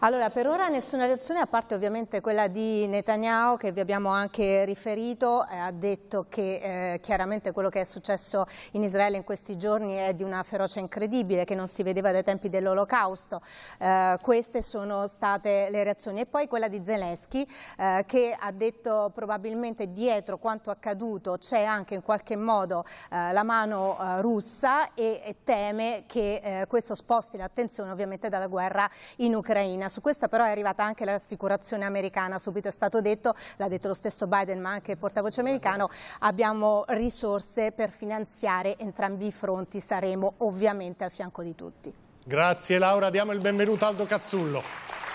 Allora, per ora nessuna reazione, a parte ovviamente quella di Netanyahu che vi abbiamo anche riferito, eh, ha detto che eh, chiaramente quello che è successo in Israele in questi giorni è di una ferocia incredibile che non si vedeva dai tempi dell'olocausto. Eh, queste sono state le reazioni. E poi quella di Zelensky eh, che ha detto probabilmente dietro quanto accaduto c'è anche in qualche modo eh, la mano eh, russa e, e, teme che questo sposti l'attenzione ovviamente dalla guerra in Ucraina. Su questa però è arrivata anche l'assicurazione americana, subito è stato detto, l'ha detto lo stesso Biden ma anche il portavoce americano, abbiamo risorse per finanziare entrambi i fronti, saremo ovviamente al fianco di tutti. Grazie Laura, diamo il benvenuto a Aldo Cazzullo.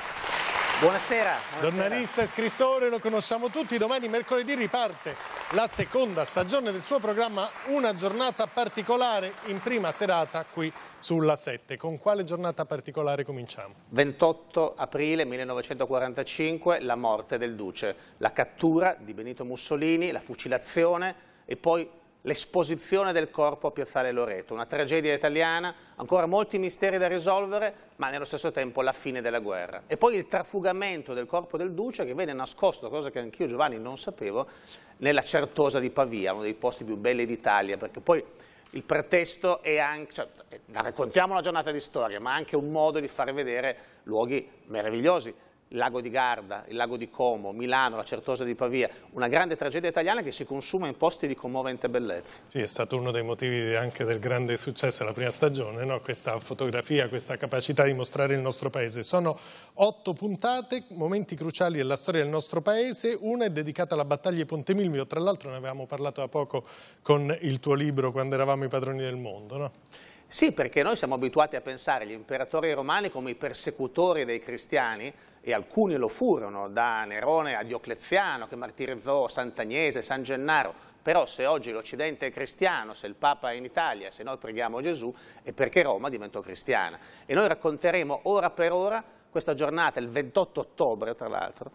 Buonasera, buonasera. Giornalista e scrittore, lo conosciamo tutti. Domani, mercoledì, riparte la seconda stagione del suo programma Una giornata particolare in prima serata qui sulla 7. Con quale giornata particolare cominciamo? 28 aprile 1945, la morte del Duce, la cattura di Benito Mussolini, la fucilazione e poi l'esposizione del corpo a Piazzale Loreto, una tragedia italiana, ancora molti misteri da risolvere, ma nello stesso tempo la fine della guerra. E poi il trafugamento del corpo del Duce che venne nascosto, cosa che anch'io Giovanni non sapevo, nella Certosa di Pavia, uno dei posti più belli d'Italia, perché poi il pretesto è anche, cioè, raccontiamo una giornata di storia, ma anche un modo di far vedere luoghi meravigliosi il lago di Garda, il lago di Como, Milano, la Certosa di Pavia, una grande tragedia italiana che si consuma in posti di commovente bellezza. Sì, è stato uno dei motivi anche del grande successo della prima stagione, no? questa fotografia, questa capacità di mostrare il nostro paese. Sono otto puntate, momenti cruciali della storia del nostro paese, una è dedicata alla battaglia di Ponte Milvio, tra l'altro ne avevamo parlato da poco con il tuo libro quando eravamo i padroni del mondo, no? Sì, perché noi siamo abituati a pensare agli imperatori romani come i persecutori dei cristiani, e alcuni lo furono, da Nerone a Diocleziano che martirizzò Sant'Agnese, San Gennaro, però se oggi l'Occidente è cristiano, se il Papa è in Italia, se noi preghiamo Gesù, è perché Roma diventò cristiana. E noi racconteremo ora per ora questa giornata, il 28 ottobre tra l'altro,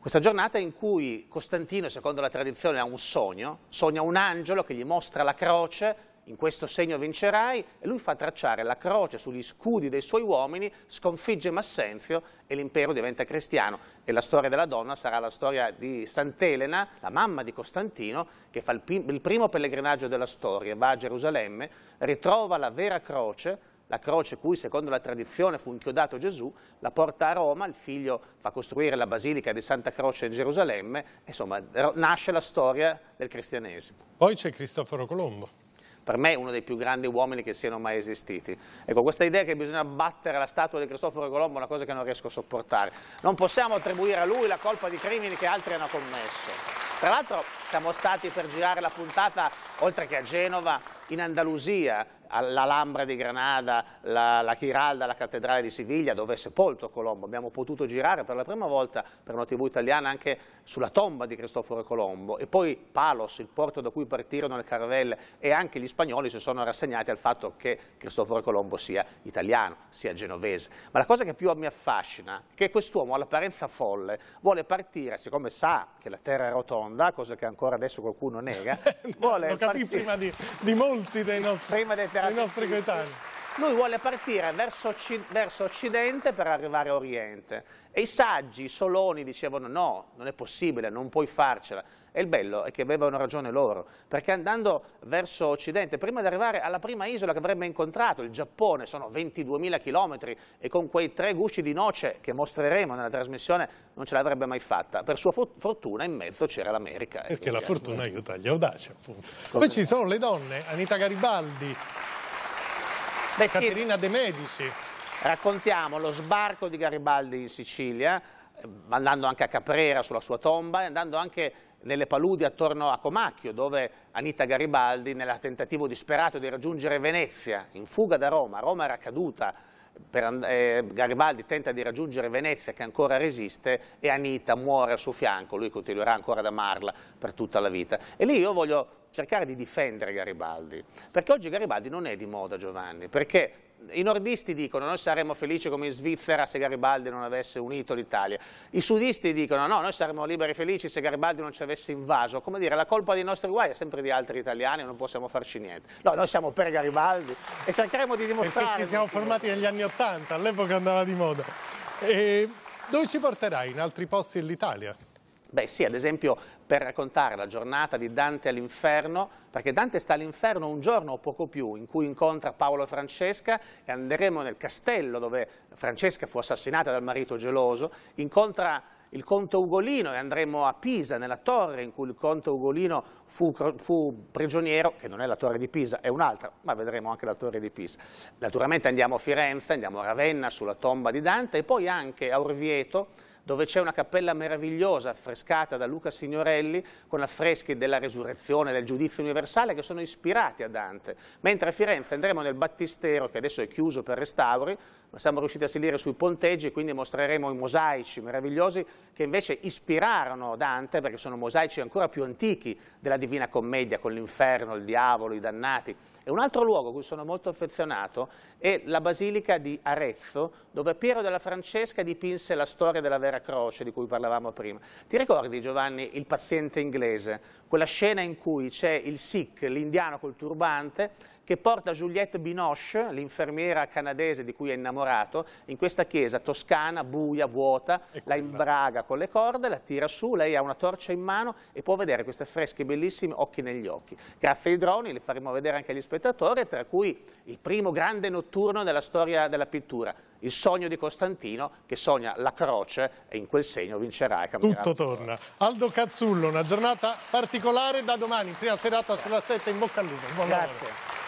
questa giornata in cui Costantino, secondo la tradizione, ha un sogno, sogna un angelo che gli mostra la croce, in questo segno vincerai, e lui fa tracciare la croce sugli scudi dei suoi uomini, sconfigge Massenzio e l'impero diventa cristiano. E la storia della donna sarà la storia di Sant'Elena, la mamma di Costantino, che fa il, il primo pellegrinaggio della storia, va a Gerusalemme, ritrova la vera croce, la croce cui secondo la tradizione fu inchiodato Gesù, la porta a Roma, il figlio fa costruire la basilica di Santa Croce in Gerusalemme, insomma nasce la storia del cristianesimo. Poi c'è Cristoforo Colombo per me uno dei più grandi uomini che siano mai esistiti. Ecco, questa idea che bisogna battere la statua di Cristoforo Colombo è una cosa che non riesco a sopportare. Non possiamo attribuire a lui la colpa di crimini che altri hanno commesso. Tra l'altro siamo stati per girare la puntata, oltre che a Genova, in Andalusia, l'Alhambra di Granada, la, la Chiralda, la cattedrale di Siviglia, dove è sepolto Colombo. Abbiamo potuto girare per la prima volta per una tv italiana anche sulla tomba di Cristoforo Colombo e poi Palos, il porto da cui partirono le caravelle e anche gli spagnoli si sono rassegnati al fatto che Cristoforo Colombo sia italiano, sia genovese. Ma la cosa che più mi affascina è che quest'uomo all'apparenza folle vuole partire, siccome sa che la terra è rotonda, cosa che ancora adesso qualcuno nega, [LAUGHS] vuole Lo capì partire... prima di, di molti dei nostri, dei nostri coetanei. Lui vuole partire verso, verso, Occidente per arrivare a Oriente. E i saggi, i soloni dicevano no, non è possibile, non puoi farcela. E il bello è che avevano ragione loro, perché andando verso Occidente, prima di arrivare alla prima isola che avrebbe incontrato, il Giappone, sono 22.000 chilometri, e con quei tre gusci di noce che mostreremo nella trasmissione non ce l'avrebbe mai fatta. Per sua fortuna in mezzo c'era l'America. Perché la fortuna aiuta gli audaci, appunto. Poi ci sono le donne, Anita Garibaldi, Beh, Caterina sì. De Medici. Raccontiamo lo sbarco di Garibaldi in Sicilia, eh, andando anche a Caprera sulla sua tomba e andando anche nelle paludi attorno a Comacchio, dove Anita Garibaldi, nel tentativo disperato di raggiungere Venezia, in fuga da Roma, Roma era caduta, per, eh, Garibaldi tenta di raggiungere Venezia che ancora resiste e Anita muore al suo fianco, lui continuerà ancora ad amarla per tutta la vita. E lì io voglio cercare di difendere Garibaldi, perché oggi Garibaldi non è di moda Giovanni, perché i nordisti dicono noi saremmo felici come in Svizzera se Garibaldi non avesse unito l'Italia, i sudisti dicono no, noi saremmo liberi e felici se Garibaldi non ci avesse invaso, come dire la colpa dei nostri guai è sempre di altri italiani, non possiamo farci niente. No, noi siamo per Garibaldi e cercheremo di dimostrare... Perché ci siamo formati negli anni Ottanta, all'epoca andava di moda. E dove ci porterai? In altri posti dell'Italia? Beh sì, ad esempio per raccontare la giornata di Dante all'inferno, perché Dante sta all'inferno un giorno o poco più, in cui incontra Paolo e Francesca e andremo nel castello dove Francesca fu assassinata dal marito geloso, incontra il conte Ugolino e andremo a Pisa, nella torre in cui il conte Ugolino fu, fu, prigioniero, che non è la torre di Pisa, è un'altra, ma vedremo anche la torre di Pisa. Naturalmente andiamo a Firenze, andiamo a Ravenna sulla tomba di Dante e poi anche a Orvieto, dove c'è una cappella meravigliosa affrescata da Luca Signorelli con affreschi della resurrezione, del giudizio universale che sono ispirati a Dante, mentre a Firenze andremo nel Battistero che adesso è chiuso per restauri, siamo riusciti a salire sui ponteggi quindi mostreremo i mosaici meravigliosi che invece ispirarono Dante perché sono mosaici ancora più antichi della Divina Commedia con l'inferno, il diavolo, i dannati. E un altro luogo a cui sono molto affezionato è la Basilica di Arezzo, dove Piero della Francesca dipinse la storia della vera croce di cui parlavamo prima. Ti ricordi Giovanni il paziente inglese? Quella scena in cui c'è il Sikh, l'indiano col turbante, che porta Juliette Binoche, l'infermiera canadese di cui è innamorato, in questa chiesa toscana, buia, vuota, la imbraga con le corde, la tira su, lei ha una torcia in mano e può vedere queste fresche bellissime occhi negli occhi. Grazie ai droni li faremo vedere anche agli spettatori, tra cui il primo grande notturno della storia della pittura, il sogno di Costantino che sogna la croce e in quel segno vincerà e cambierà. Tutto torna. Aldo Cazzullo, una giornata particolare da domani, prima serata sulla 7 in bocca al lupo. Buon Grazie. Lavoro.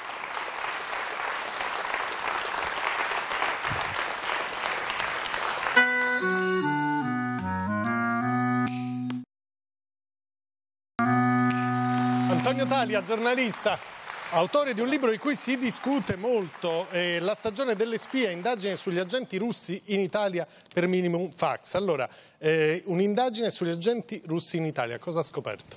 Antonio Talia, giornalista. Autore di un libro di cui si discute molto, eh, La stagione delle spie, indagine sugli agenti russi in Italia per minimum fax. Allora, eh, un'indagine sugli agenti russi in Italia, cosa ha scoperto?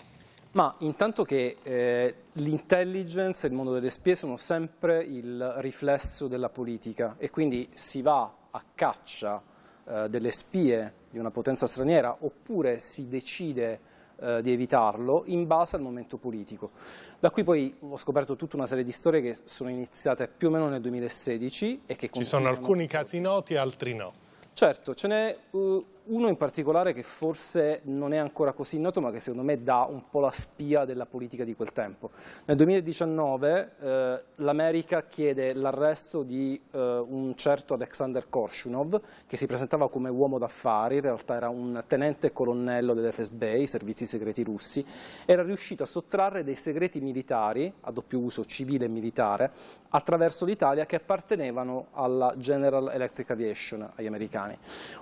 Ma intanto che eh, l'intelligence e il mondo delle spie sono sempre il riflesso della politica e quindi si va a caccia eh, delle spie di una potenza straniera oppure si decide eh, di evitarlo in base al momento politico. Da qui poi ho scoperto tutta una serie di storie che sono iniziate più o meno nel 2016 e che Ci sono alcuni casi noti e altri no. Certo, ce n'è uh, uno in particolare che forse non è ancora così noto, ma che secondo me dà un po' la spia della politica di quel tempo. Nel 2019 eh, l'America chiede l'arresto di eh, un certo Alexander Korshunov, che si presentava come uomo d'affari, in realtà era un tenente colonnello dell'FSB, i servizi segreti russi, era riuscito a sottrarre dei segreti militari, a doppio uso civile e militare, attraverso l'Italia che appartenevano alla General Electric Aviation, agli americani.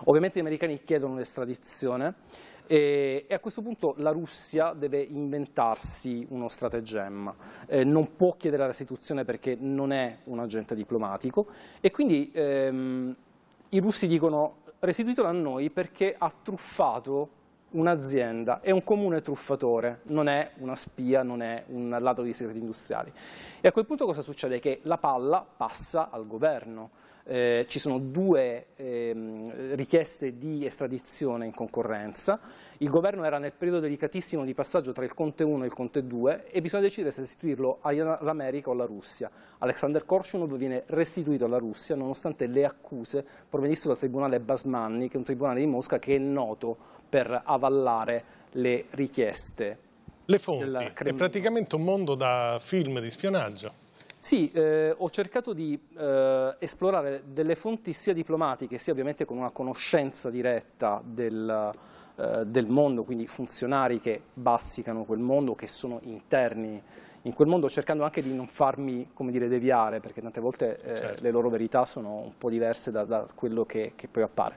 Ovviamente gli americani chiedono chiedono l'estradizione e, a questo punto la Russia deve inventarsi uno stratagemma, eh, non può chiedere la restituzione perché non è un agente diplomatico e quindi ehm, i russi dicono restituitelo a noi perché ha truffato un'azienda, è un comune truffatore, non è una spia, non è un lato di segreti industriali. E a quel punto cosa succede? Che la palla passa al governo eh, ci sono due eh, richieste di estradizione in concorrenza, il governo era nel periodo delicatissimo di passaggio tra il Conte 1 e il Conte 2 e bisogna decidere se restituirlo all'America o alla Russia. Alexander Korshunov viene restituito alla Russia nonostante le accuse provenissero dal tribunale Basmanni, che è un tribunale di Mosca che è noto per avallare le richieste. Le fonti, è praticamente un mondo da film di spionaggio. Sì, eh, ho cercato di eh, esplorare delle fonti sia diplomatiche sia ovviamente con una conoscenza diretta del, eh, del mondo, quindi funzionari che bazzicano quel mondo, che sono interni in quel mondo, cercando anche di non farmi come dire, deviare, perché tante volte eh, certo. le loro verità sono un po' diverse da, da quello che, che poi appare.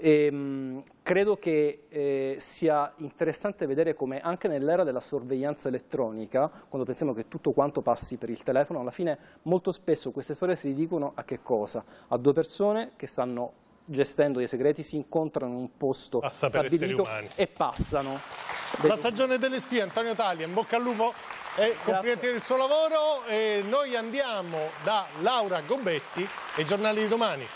E, ehm, credo che eh, sia interessante vedere come anche nell'era della sorveglianza elettronica, quando pensiamo che tutto quanto passi per il telefono, alla fine molto spesso queste storie si dicono a che cosa? A due persone che stanno gestendo dei segreti, si incontrano in un posto stabilito e passano. La stagione delle spie, Antonio Taglia, in bocca al lupo e complimenti per il suo lavoro. E noi andiamo da Laura Gombetti e i giornali di domani.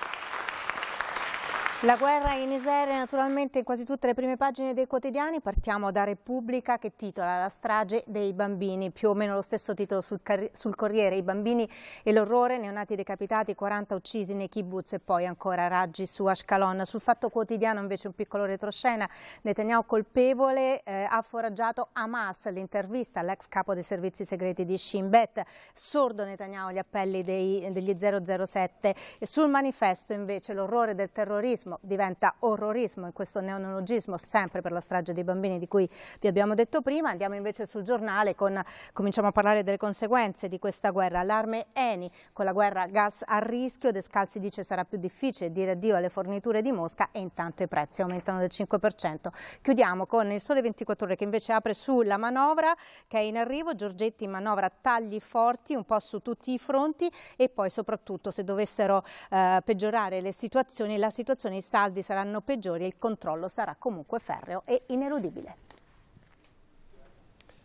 La guerra in Israele naturalmente in quasi tutte le prime pagine dei quotidiani, partiamo da Repubblica che titola La strage dei bambini, più o meno lo stesso titolo sul, sul Corriere, i bambini e l'orrore, neonati decapitati, 40 uccisi nei kibbutz e poi ancora raggi su Ashkelon. Sul Fatto Quotidiano invece un piccolo retroscena, Netanyahu colpevole eh, ha foraggiato Hamas, l'intervista all'ex capo dei servizi segreti di Shin Bet, sordo Netanyahu agli appelli dei, degli 007 e sul manifesto invece l'orrore del terrorismo terrorismo diventa orrorismo in questo neonologismo sempre per la strage dei bambini di cui vi abbiamo detto prima. Andiamo invece sul giornale con, cominciamo a parlare delle conseguenze di questa guerra. Allarme Eni con la guerra gas a rischio, De Scalzi dice sarà più difficile dire addio alle forniture di Mosca e intanto i prezzi aumentano del 5%. Chiudiamo con il Sole 24 ore che invece apre sulla manovra che è in arrivo, Giorgetti in manovra tagli forti un po' su tutti i fronti e poi soprattutto se dovessero eh, peggiorare le situazioni, la situazione i saldi saranno peggiori e il controllo sarà comunque ferreo e ineludibile.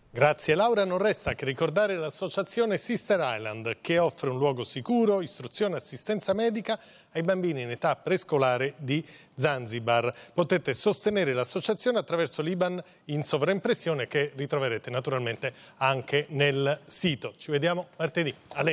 Grazie Laura, non resta che ricordare l'associazione Sister Island che offre un luogo sicuro, istruzione e assistenza medica ai bambini in età prescolare di Zanzibar. Potete sostenere l'associazione attraverso l'IBAN in sovraimpressione che ritroverete naturalmente anche nel sito. Ci vediamo martedì. A.